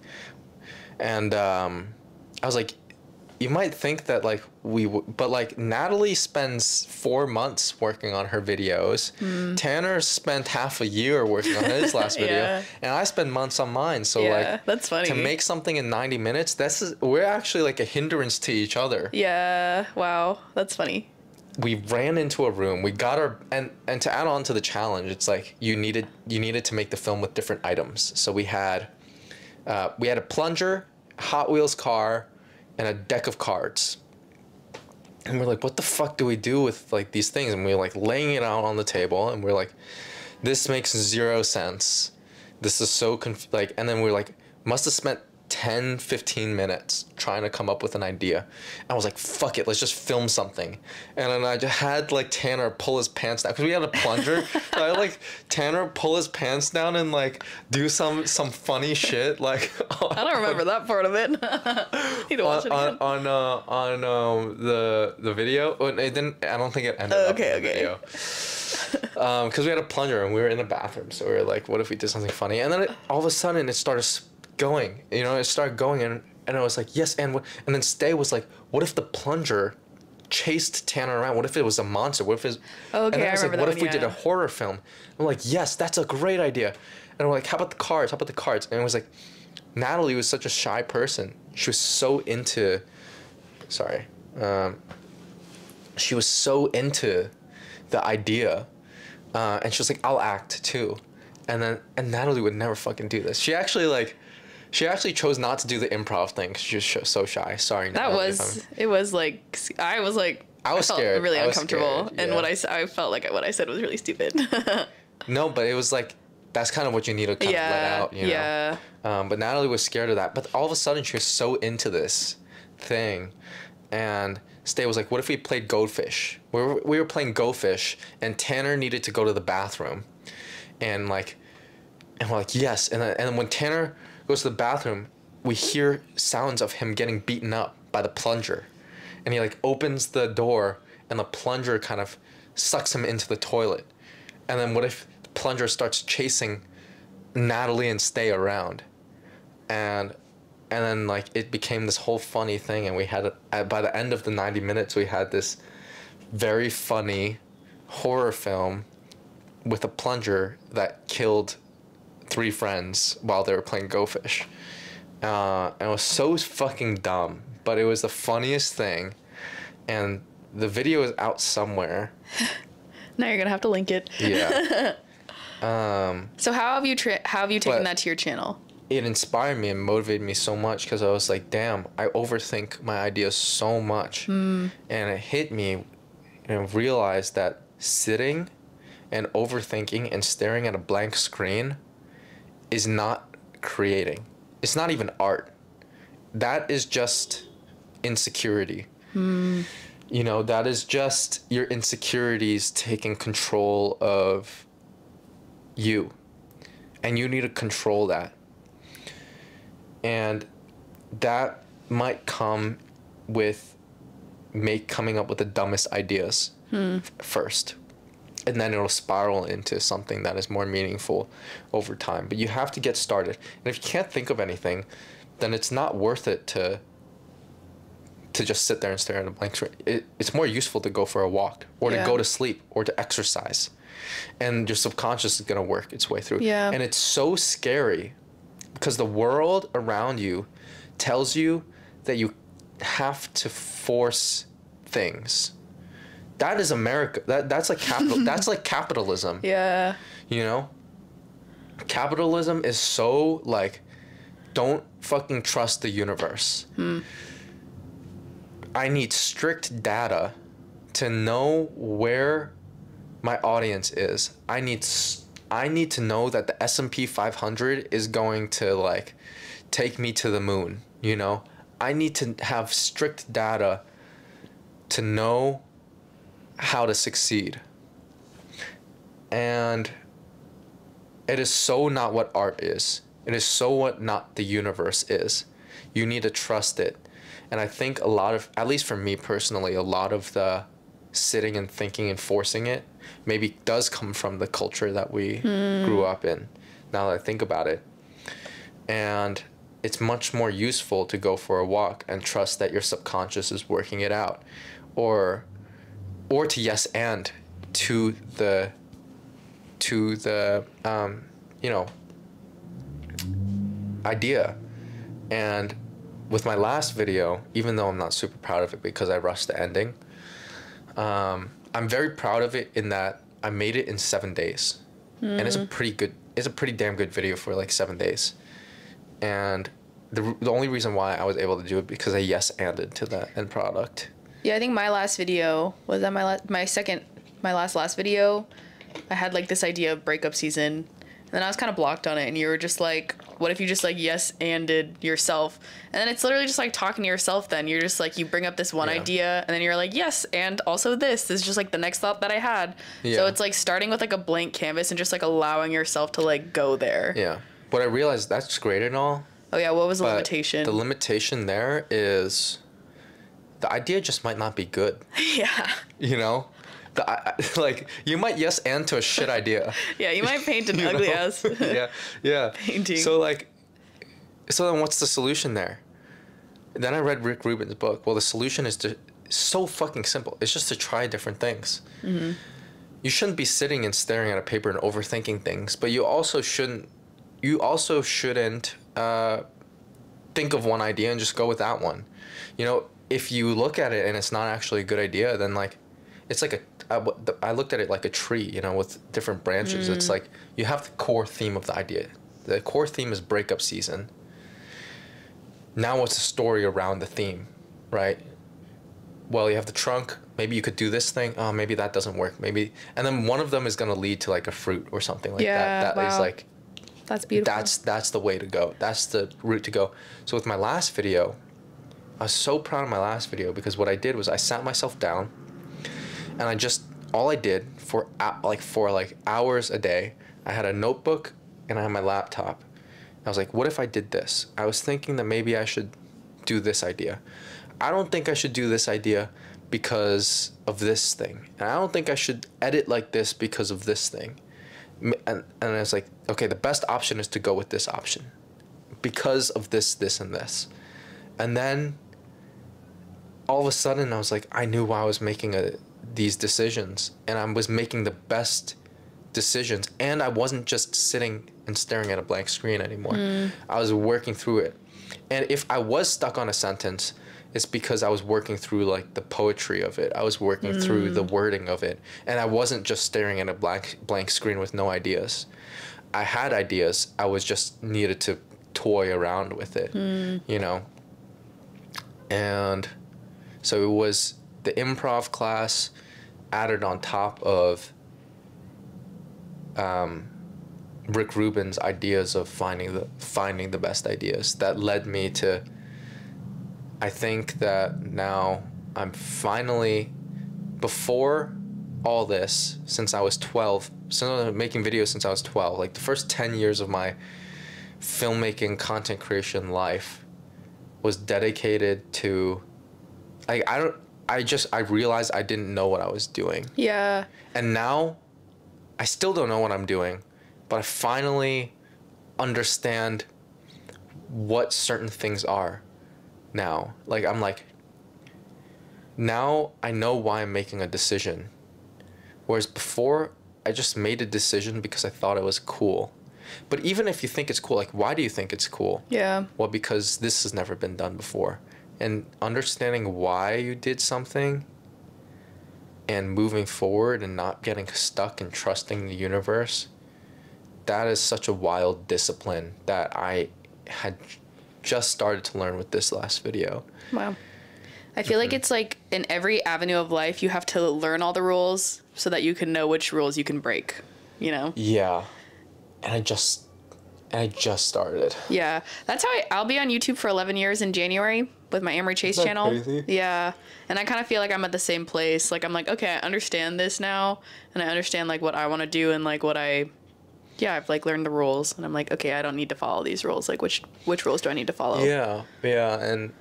and um, i was like you might think that like we w- but like natalie spends four months working on her videos Hmm. tanner spent half a year working on his last video Yeah. and i spend months on mine so Yeah, like that's funny. to make something in 90 minutes this is we're actually like a hindrance to each other Yeah. Wow. That's funny. we ran into a room we got our and and to add on to the challenge it's like you needed you needed to make the film with different items so we had uh, we had a plunger hot wheels car and a deck of cards. And we're like what the fuck do we do with like these things? And we we're like laying it out on the table and we're like this makes zero sense. This is so conf- like and then we're like must have spent 10 15 minutes trying to come up with an idea i was like fuck it let's just film something and then i just had like tanner pull his pants down because we had a plunger so i had like tanner pull his pants down and like do some some funny shit like I don't remember that part of it. Need to watch on it on again. on, uh, on um, the the video. Oh, it didn't. I don't think it ended Oh, up okay, the okay. video. Um, because we had a plunger and we were in the bathroom, so we were like, "What if we did something funny?" And then it, all of a sudden, it started going. You know, it started going, and and I was like, "Yes." And what? And then Stay was like, "What if the plunger?" Chased Tanner around. What if it was a monster? What if it? Oh, okay, and then I I was like, what if we one, did a horror film? I'm like, yes, that's a great idea. And I'm like, how about the cards? How about the cards? And it was like, Natalie was such a shy person. She was so into, sorry, um, she was so into the idea, uh, and she was like, I'll act too, and then and Natalie would never fucking do this. She actually like, she actually chose not to do the improv thing because she was sh- so shy. Sorry, That was it was like I was like I was felt scared. really I was uncomfortable scared, and yeah. what I I felt like what I said was really stupid. no, but it was like. That's kind of what you need to kind of let out, you know. yeah. Um, but Natalie was scared of that. But all of a sudden, she was so into this thing. And Stay was like, what if we played Goldfish?" We were, we were playing Goldfish, and Tanner needed to go to the bathroom. And like, and we're like, yes. And then, and then when Tanner goes to the bathroom, we hear sounds of him getting beaten up by the plunger. And he like opens the door, and the plunger kind of sucks him into the toilet. And then what if the plunger starts chasing Natalie and stay around, and and then like it became this whole funny thing, and we had by the end of the ninety minutes we had this very funny horror film with a plunger that killed three friends while they were playing Go Fish. Uh, and it was so fucking dumb, but it was the funniest thing, and the video is out somewhere. Now you're gonna have to link it. Yeah. um, So how have you tra- how have you taken that to your channel? it inspired me and motivated me so much because I was like, damn, I overthink my ideas so much. And it hit me and realized that sitting and overthinking and staring at a blank screen is not creating. It's not even art. That is just insecurity. Hmm. You know, that is just your insecurities taking control of you. And you need to control that and that might come with make coming up with the dumbest ideas hmm. f- first and then it'll spiral into something that is more meaningful over time but you have to get started and if you can't think of anything then it's not worth it to to just sit there and stare at a blank screen it, it's more useful to go for a walk or Yeah. to go to sleep or to exercise and your subconscious is going to work its way through Yeah. and it's so scary because the world around you tells you that you have to force things. That is America. That that's like capital. that's like capitalism. Yeah. You know. Capitalism is so like, don't fucking trust the universe. Hmm. I need strict data to know where my audience is. I need I need to know that the S&P 500 is going to like take me to the moon, you know? I need to have strict data to know how to succeed. And it is so not what art is. It is so what not the universe is. You need to trust it. And I think a lot of, at least for me personally, a lot of the sitting and thinking and forcing it maybe does come from the culture that we hmm. grew up in. Now that I think about it. And it's much more useful to go for a walk and trust that your subconscious is working it out or or to yes and to the to the um, you know idea. And with my last video even though i'm not super proud of it because i rushed the ending um, i'm very proud of it in that i made it in seven days. And it's a pretty good it's a pretty damn good video for like seven days. And the, the only reason why i was able to do it because i yes anded to that end product Yeah, I think my last video was that my la- my second my last last video. I had like this idea of breakup season, and then I was kind of blocked on it, and you were just like, "What if you just like yes anded yourself?" And then it's literally just like talking to yourself. Then you're just like you bring up this one Yeah. idea, and then you're like, "Yes, and also this is just like the next thought that I had." Yeah. So it's like starting with like a blank canvas and just like allowing yourself to like go there. yeah but i realized that's great and all Oh yeah, what was the limitation? the limitation there is the idea just might not be good yeah, you know the, I, like you might yes and to a shit idea yeah. You might paint an ugly know? ass. yeah yeah Painting. so like so then what's the solution there then i read rick rubin's book well the solution is to so fucking simple it's just to try different things Mm-hmm. you shouldn't be sitting and staring at a paper and overthinking things but you also shouldn't you also shouldn't uh, think of one idea and just go with that one you know if you look at it and it's not actually a good idea then like it's like a I, I looked at it like a tree you know with different branches. It's mm. like you have the core theme of the idea. The core theme is breakup season. Now what's the story around the theme right? Well you have the trunk. Maybe you could do this thing. Oh maybe that doesn't work. Maybe and then one of them is going to lead to like a fruit or something like Yeah, that That is wow. like That's beautiful. that's that's the way to go. That's the route to go. So with my last video, I was so proud of my last video because what I did was I sat myself down and I just all I did for like for like hours a day, I had a notebook and I had my laptop. I was like, what if I did this? I was thinking that maybe I should do this idea. I don't think I should do this idea because of this thing. And I don't think I should edit like this because of this thing. And, and I was like, okay, the best option is to go with this option because of this, this, and this. And then all of a sudden, I was like, I knew why I was making a, these decisions, and I was making the best decisions, and I wasn't just sitting and staring at a blank screen anymore. Mm. I was working through it, and if I was stuck on a sentence, it's because I was working through like the poetry of it. I was working through the mm. wording of it, and I wasn't just staring at a blank blank screen with no ideas. I had ideas. I was just needed to toy around with it, mm. you know. And so it was the improv class added on top of um, Rick Rubin's ideas of finding the finding the best ideas that led me to. I think that now I'm finally, before all this, since I was 12, since I've been making videos since I was 12, like the first 10 years of my filmmaking content creation life was dedicated to like I don't I just I realized I didn't know what I was doing. yeah. And now I still don't know what I'm doing, but I finally understand what certain things are now. Like I'm like now I know why I'm making a decision. Whereas before I just made a decision because I thought it was cool. But even if you think it's cool, like why do you think it's cool? Yeah. Well, because this has never been done before. And understanding why you did something and moving forward and not getting stuck and trusting the universe, that is such a wild discipline that I had just started to learn with this last video. Wow. I feel like mm-hmm. it's like in every avenue of life, you have to learn all the rules so that you can know which rules you can break. You know? Yeah. And I just I just started. Yeah. That's how I, I'll be on YouTube for 11 years in January with my Amory Chase channel. crazy? Yeah. And I kind of feel like I'm at the same place. Like, I'm like, okay, I understand this now. And I understand like what I want to do and like what I. Yeah, I've like learned the rules, and I'm like, okay, I don't need to follow these rules. Like, which which rules do I need to follow? Yeah, yeah, and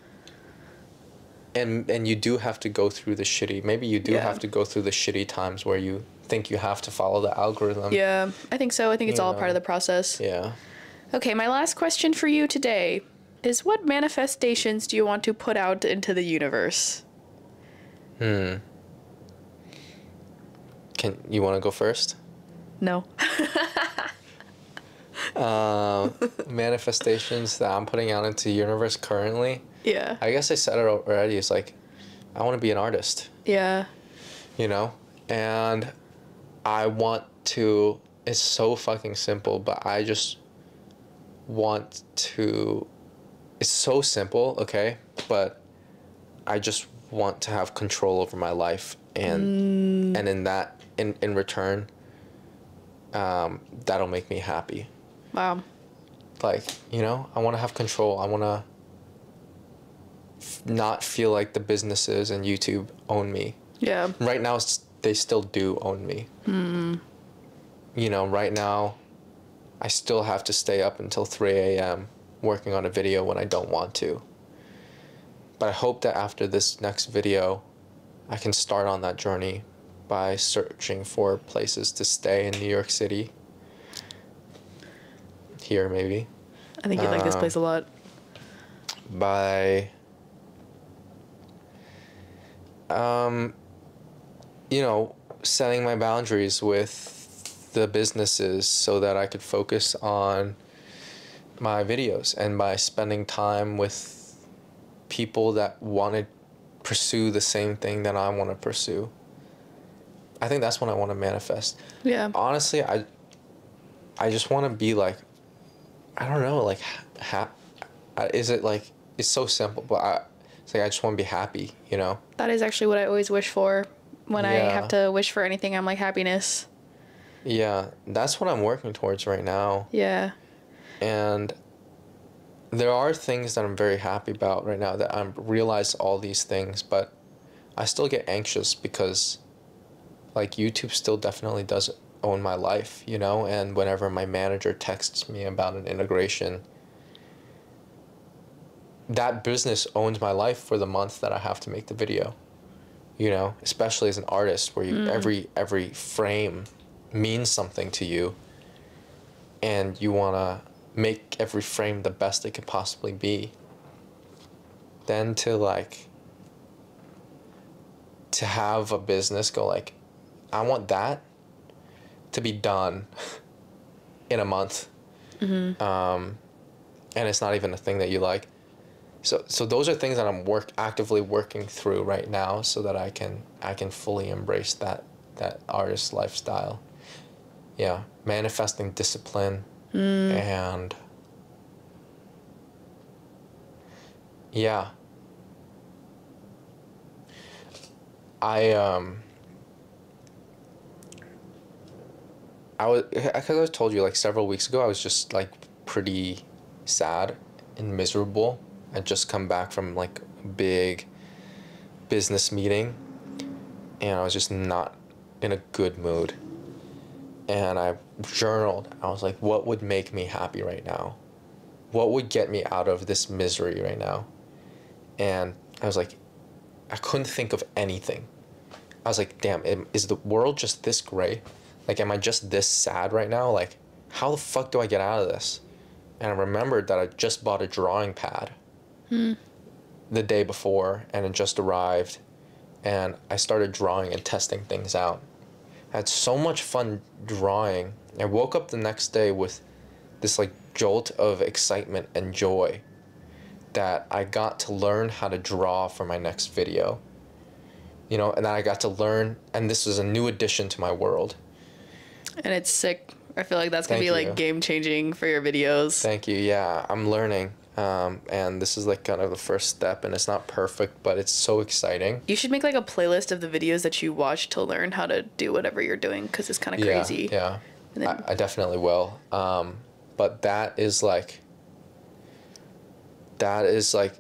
and and you do have to go through the shitty maybe you do Yeah. have to go through the shitty times where you think you have to follow the algorithm Yeah, I think so. I think it's You all part of the process. yeah Okay, my last question for you today is what manifestations do you want to put out into the universe? hmm can you want to go first No. uh, manifestations that i'm putting out into the universe currently yeah. i guess i said it already it's like i want to be an artist Yeah. you know and i want to it's so fucking simple but i just want to it's so simple okay? But i just want to have control over my life and and in that in in return um that'll make me happy. Wow. like you know i want to have control. I want to f- not feel like the businesses and youtube own me. Yeah. right now they still do own me. You know right now i still have to stay up until 3 a.m working on a video when i don't want to. But i hope that after this next video i can start on that journey by searching for places to stay in new york city. Here maybe. I think you like this Um, place a lot. by um you know setting my boundaries with the businesses so that I could focus on my videos and by spending time with people that want to pursue the same thing that I want to pursue. I think that's what I want to manifest Yeah. honestly i i just want to be like i don't know like ha- is it like it's so simple but i it's like i just want to be happy you know That is actually what I always wish for. When I have to wish for anything, I'm like happiness. Yeah that's what i'm working towards right now. Yeah. and there are things that i'm very happy about right now that i'm realize all these things but i still get anxious because like youtube still definitely does own my life you know? And whenever my manager texts me about an integration that business owns my life for the month that i have to make the video you know? Especially as an artist where you mm. every every frame means something to you and you want to make every frame the best it could possibly be then to like to have a business go like i want that to be done in a month. Um, and it's not even a thing that you like. So so those are things that i'm work actively working through right now so that i can i can fully embrace that that artist lifestyle yeah manifesting discipline and yeah. I um i was i think i told you like several weeks ago i was just like pretty sad and miserable. I'd just come back from like a big business meeting and i was just not in a good mood and I journaled. I was like, what would make me happy right now? What would get me out of this misery right now? And I was like, I couldn't think of anything. I was like, damn, is the world just this gray? Like, am I just this sad right now? Like, how the fuck do I get out of this? And I remembered that I just bought a drawing pad hmm. the day before and it just arrived. And I started drawing and testing things out. I had so much fun drawing. I woke up the next day with this like jolt of excitement and joy that I got to learn how to draw for my next video. You know, and then I got to learn, and this was a new addition to my world. And it's sick. I feel like that's gonna Thank be like game changing for your videos. Thank you. Yeah, I'm learning. Um, and this is like kind of the first step, and it's not perfect, but it's so exciting. You should make like a playlist of the videos that you watch to learn how to do whatever you're doing because it's kind of crazy. Yeah, yeah. Then- I, I definitely will. Um, but that is like, that is like,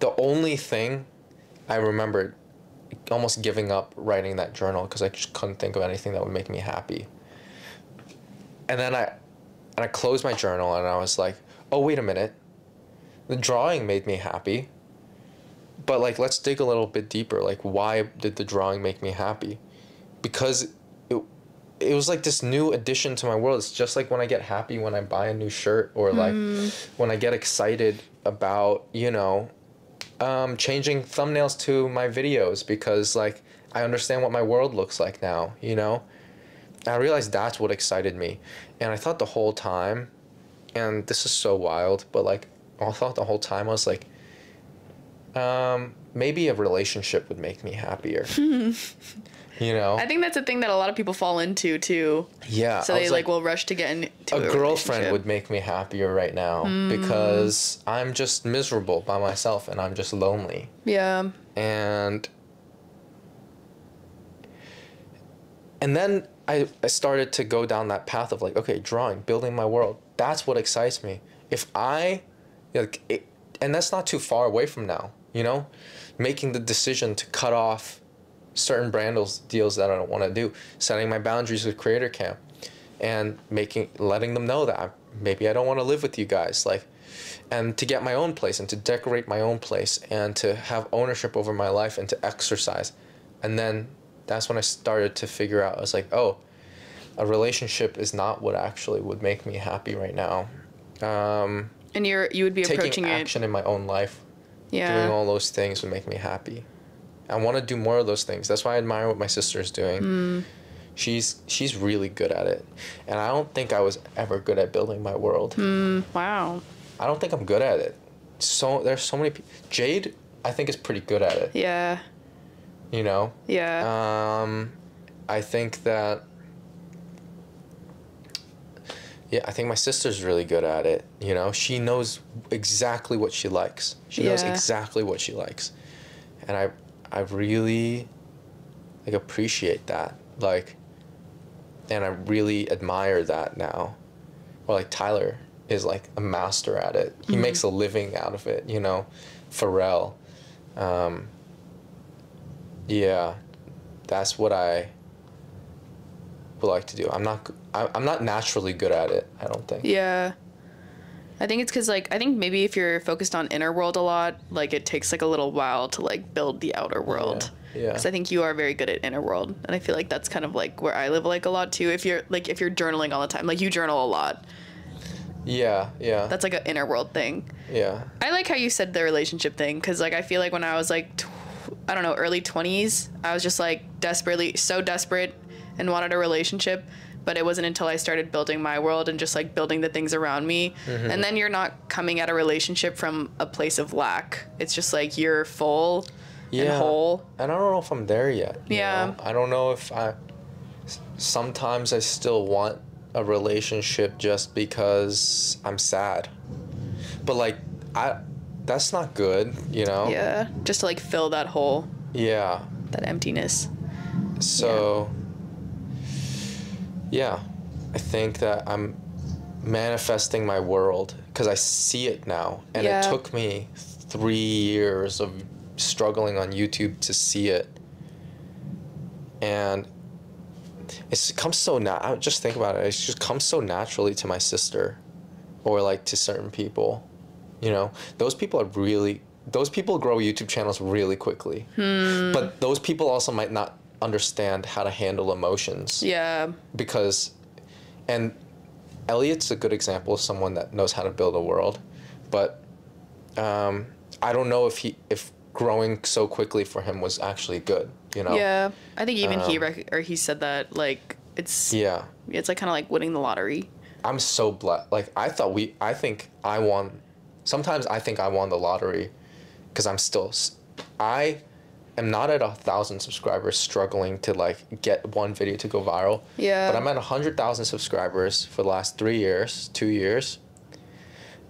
the only thing I remember almost giving up writing that journal because I just couldn't think of anything that would make me happy. And then I, and I closed my journal and I was like, oh wait a minute, the drawing made me happy. but like let's dig a little bit deeper. Like why did the drawing make me happy? Because it, it was like this new addition to my world. It's just like when i get happy when i buy a new shirt or like when i get excited about you know um, changing thumbnails to my videos because like i understand what my world looks like now you know? I realized that's what excited me. And i thought the whole time and this is so wild but like i thought the whole time i was like um, maybe a relationship would make me happier. you know? I think that's a thing that a lot of people fall into too. Yeah. So they was like, will rush to get into a, a, girlfriend would make me happier right now because I'm just miserable by myself and I'm just lonely. Yeah. And and then I, I started to go down that path of like, okay, drawing, building my world. That's what excites me. If I like it, and that's not too far away from now, you know? Making the decision to cut off certain brand deals- that I don't want to do, setting my boundaries with Creator Camp, and making letting them know that maybe I don't want to live with you guys, like, and to get my own place and to decorate my own place and to have ownership over my life and to exercise, and then that's when I started to figure out I was like, oh, a relationship is not what actually would make me happy right now. Um, And you're you would be taking approaching it. action in my own life Yeah. doing all those things would make me happy. I want to do more of those things. That's why I admire what my sister is doing. Hmm. She's she's really good at it, and I don't think I was ever good at building my world. Hmm. Wow. I don't think I'm good at it. So there's so many. Pe- Jade, I think is pretty good at it. Yeah. You know. Yeah. Um, I think that. Yeah, I think my sister's really good at it. You know, she knows exactly what she likes. She knows exactly what she likes, and I, I really, like appreciate that. Like, and I really admire that now. Or like Tyler is like a master at it. He makes a living out of it. You know, Pharrell. Um, yeah, that's what I would like to do. I'm not. I'm not naturally good at it. I don't think. yeah. I think it's because like I think maybe if you're focused on inner world a lot, like it takes like a little while to like build the outer world. Yeah. Because I think you are very good at inner world, and I feel like that's kind of like where I live like a lot too. If you're like if you're journaling all the time, like you journal a lot, Yeah. Yeah. that's like an inner world thing. yeah. I like how you said the relationship thing because like I feel like when I was like tw- I don't know early 20s I was just like desperately so desperate and wanted a relationship but it wasn't until I started building my world and just like building the things around me Mm-hmm. and then you're not coming at a relationship from a place of lack it's just like you're full and whole And I don't know if I'm there yet. you Yeah. know? I don't know if I. Sometimes I still want a relationship just because I'm sad. But like I, that's not good. You know. yeah just to like fill that hole Yeah. that emptiness So, yeah, I think that I'm manifesting my world because I see it now. And Yeah. it took me three years of struggling on YouTube to see it. And it's comes so now. I just think about it. It just comes so naturally to my sister, or like to certain people. You know, those people are really. Those people grow YouTube channels really quickly. Hmm. But those people also might not understand how to handle emotions yeah because, and Elliot's a good example of someone that knows how to build a world, but um, I don't know if he if growing so quickly for him was actually good. You know. yeah I think even he Um, rec- or he said that like it's Yeah. it's like kind of like winning the lottery I'm so blessed. Like I thought we, I think I won. Sometimes I think I won the lottery, because I'm still, I, am not at a thousand subscribers, struggling to like get one video to go viral. Yeah. But I'm at a hundred thousand subscribers for the last three years, two years,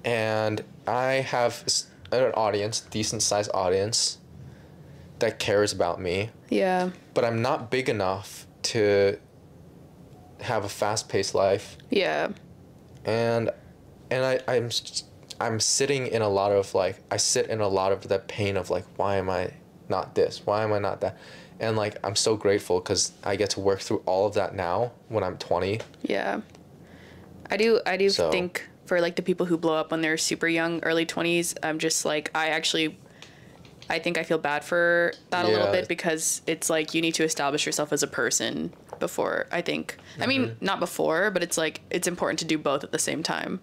and I have an audience, decent sized audience, that cares about me. Yeah. But I'm not big enough to have a fast paced life. Yeah. And and I I'm I'm sitting in a lot of like I sit in a lot of the pain of like why am I not this why am I not that and like I'm so grateful because I get to work through all of that now when I'm 20 Yeah. I do I do So- think for like the people who blow up when they're super young, early 20s, I'm just like I actually I think I feel bad for that a little bit because it's like you need to establish yourself as a person before I think. I mean, Mm-hmm. not before, but it's like it's important to do both at the same time.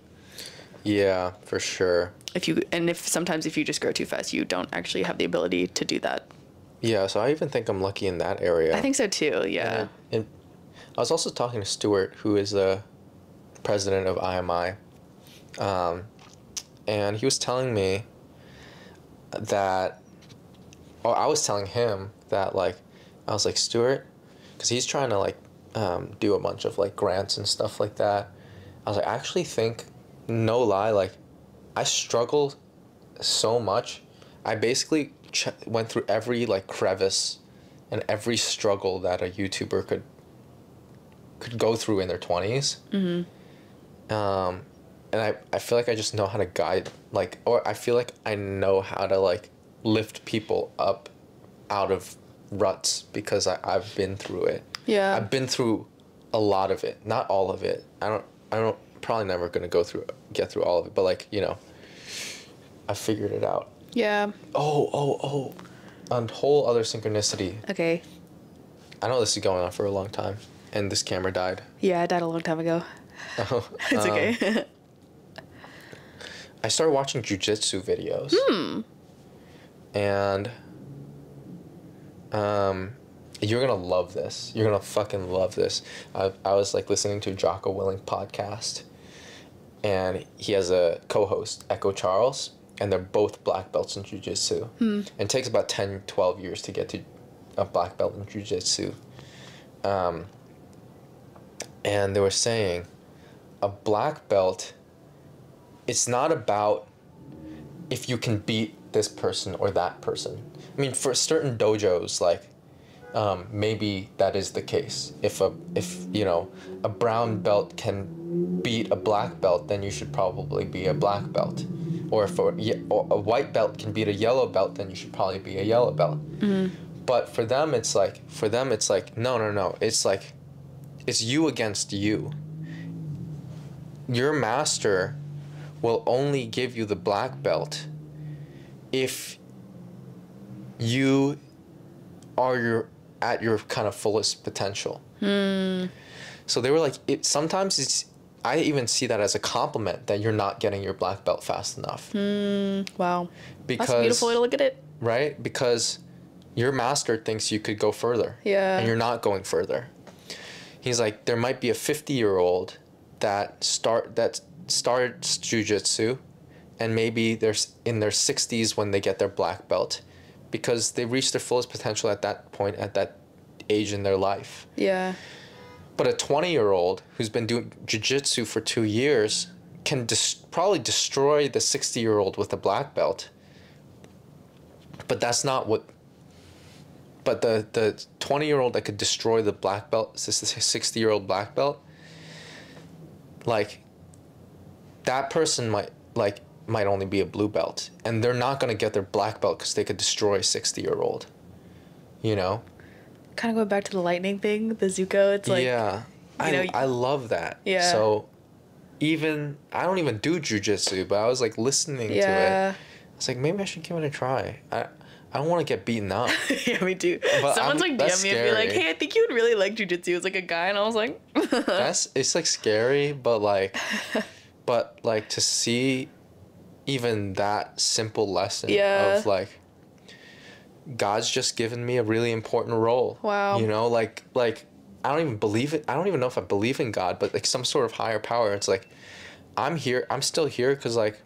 Yeah, for sure. If you and if sometimes if you just grow too fast, you don't actually have the ability to do that. Yeah, so I even think I'm lucky in that area. I think so too. Yeah. And I was also talking to Stuart, who is the president of IMI, um, and he was telling me that, oh, I was telling him that like, I was like Stuart, because he's trying to like um, do a bunch of like grants and stuff like that. I was like, I actually think, no lie, like, I struggled so much. I basically ch- went through every like crevice and every struggle that a YouTuber could could go through in their 20s. Mm-hmm. Um, and I, I feel like I just know how to guide, like, or I feel like I know how to, like, lift people up out of ruts because I, I've been through it. Yeah. I've been through a lot of it, not all of it. I don't, I don't, probably never gonna go through, get through all of it, but, like, you know, I figured it out. Yeah. Oh, oh, oh. A whole other synchronicity. Okay. I know this is going on for a long time, and this camera died. Yeah, I died a long time ago. Oh, It's Um, okay. I started watching jujitsu videos. Hmm. And um, you're gonna love this. You're gonna fucking love this. I, I was like listening to Jocko Willink podcast, and he has a co-host, Echo Charles, and they're both black belts in jujitsu. And it takes about 10, 12 years to get to a black belt in jujitsu. Um, and they were saying a black belt it's not about if you can beat this person or that person. I mean, for certain dojos, like um, maybe that is the case. If a if you know a brown belt can beat a black belt, then you should probably be a black belt. Or if a, or a white belt can beat a yellow belt, then you should probably be a yellow belt. Mm-hmm. But for them, it's like for them, it's like no, no, no. It's like it's you against you. Your master will only give you the black belt if you are your at your kind of fullest potential. Hmm. So they were like, it sometimes it's. I even see that as a compliment that you're not getting your black belt fast enough hmm, wow. because That's a beautiful way to look at it. right because your master thinks you could go further Yeah. and you're not going further he's like there might be a 50 year old that start that starts jujitsu and maybe they're in their 60s when they get their black belt because they reach their fullest potential at that point at that age in their life Yeah. But a 20 year old who's been doing jiu-jitsu for two years can dis- probably destroy the 60 year old with a black belt. But that's not what but the the 20 year old that could destroy the black belt 60 year old black belt like that person might like might only be a blue belt. And they're not going to get their black belt because they could destroy a 60 year old you know Kind of going back to the lightning thing, the Zuko. It's like yeah I, know, I love that Yeah. so even i don't even do jujitsu but i was like listening to it yeah. I was like, maybe I should give it a try. I, I don't want to get beaten up. yeah, me too. But Someone's I'm- like DM me and be like, "Hey, I think you would really like jujitsu." It's like a guy, and I was like, That's it's like scary, but like, but like to see, even that simple lesson Yeah. of like, God's just given me a really important role. Wow. You know, like like I don't even believe it. I don't even know if I believe in God, but like some sort of higher power. It's like, I'm here. I'm still here because like,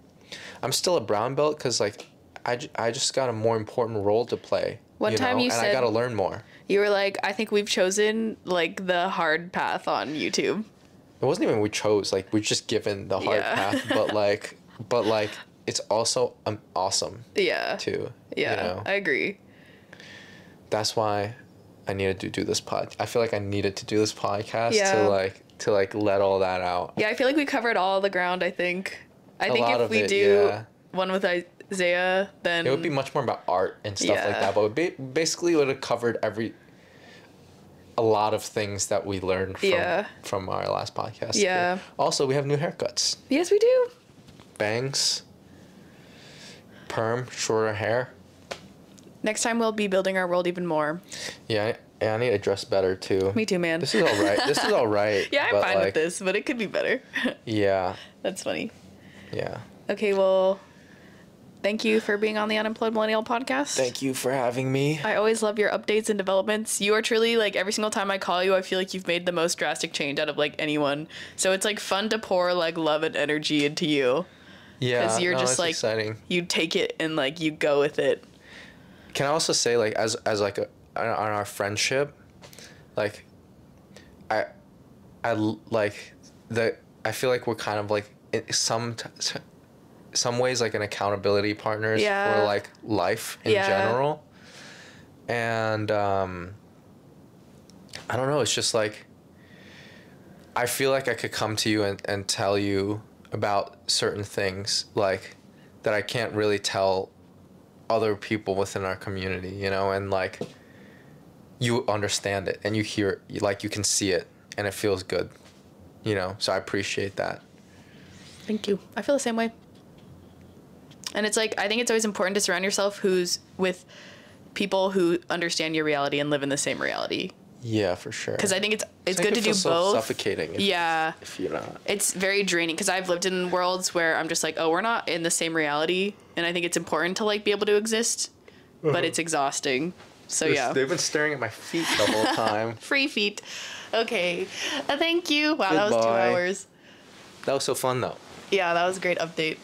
I'm still a brown belt because like, I, I just got a more important role to play. One you time know? you and I gotta learn more. you were like, "I think we've chosen like the hard path on YouTube." it wasn't even we chose like we're just given the hard Yeah. path but like but like it's also um, awesome Yeah. too Yeah, you know I agree. That's why i needed to do this pod i feel like i needed to do this podcast Yeah. to like to like let all that out Yeah, I feel like we covered all the ground. I think. I A think if we it, do yeah. one with Isaiah, then it would be much more about art and stuff like that but ba- basically it would have covered every a lot of things that we learned from Yeah. from our last podcast Yeah. also we have new haircuts yes, we do. bangs perm shorter hair Next time we'll be building our world even more. Yeah, I, I need to dress better too. Me too, man. This is all right. This is all right. yeah, I'm fine like, with this, but it could be better. Yeah, That's funny. yeah. Okay, well, thank you for being on the Unemployed Millennial podcast. Thank you for having me. I always love your updates and developments. You are truly like every single time I call you, I feel like you've made the most drastic change out of like anyone. So it's like fun to pour like love and energy into you. Yeah. Cuz you're no, just, like- exciting. You take it and like you go with it. Can I also say like as as like a, on our friendship, like, I, I like the I feel like we're kind of like in some t- some ways like an accountability partners Yeah. for like life in Yeah. general, and um. I don't know. It's just like I feel like I could come to you and, and tell you about certain things like that I can't really tell other people within our community, you know, and like you understand it and you hear it, like you can see it and it feels good, you know. So I appreciate that. Thank you. I feel the same way. And it's like I think it's always important to surround yourself who's with people who understand your reality and live in the same reality. Yeah, for sure. Because I think it's it's I good think to it do feels so both. Suffocating. If, Yeah. If you're not. It's very draining because I've lived in worlds where I'm just like, oh, we're not in the same reality, and I think it's important to like be able to exist, but it's exhausting. So yeah, They've been staring at my feet the whole time. free feet. Okay, uh, thank you. Wow, that was two hours. that was so fun though. Yeah, that was a great update.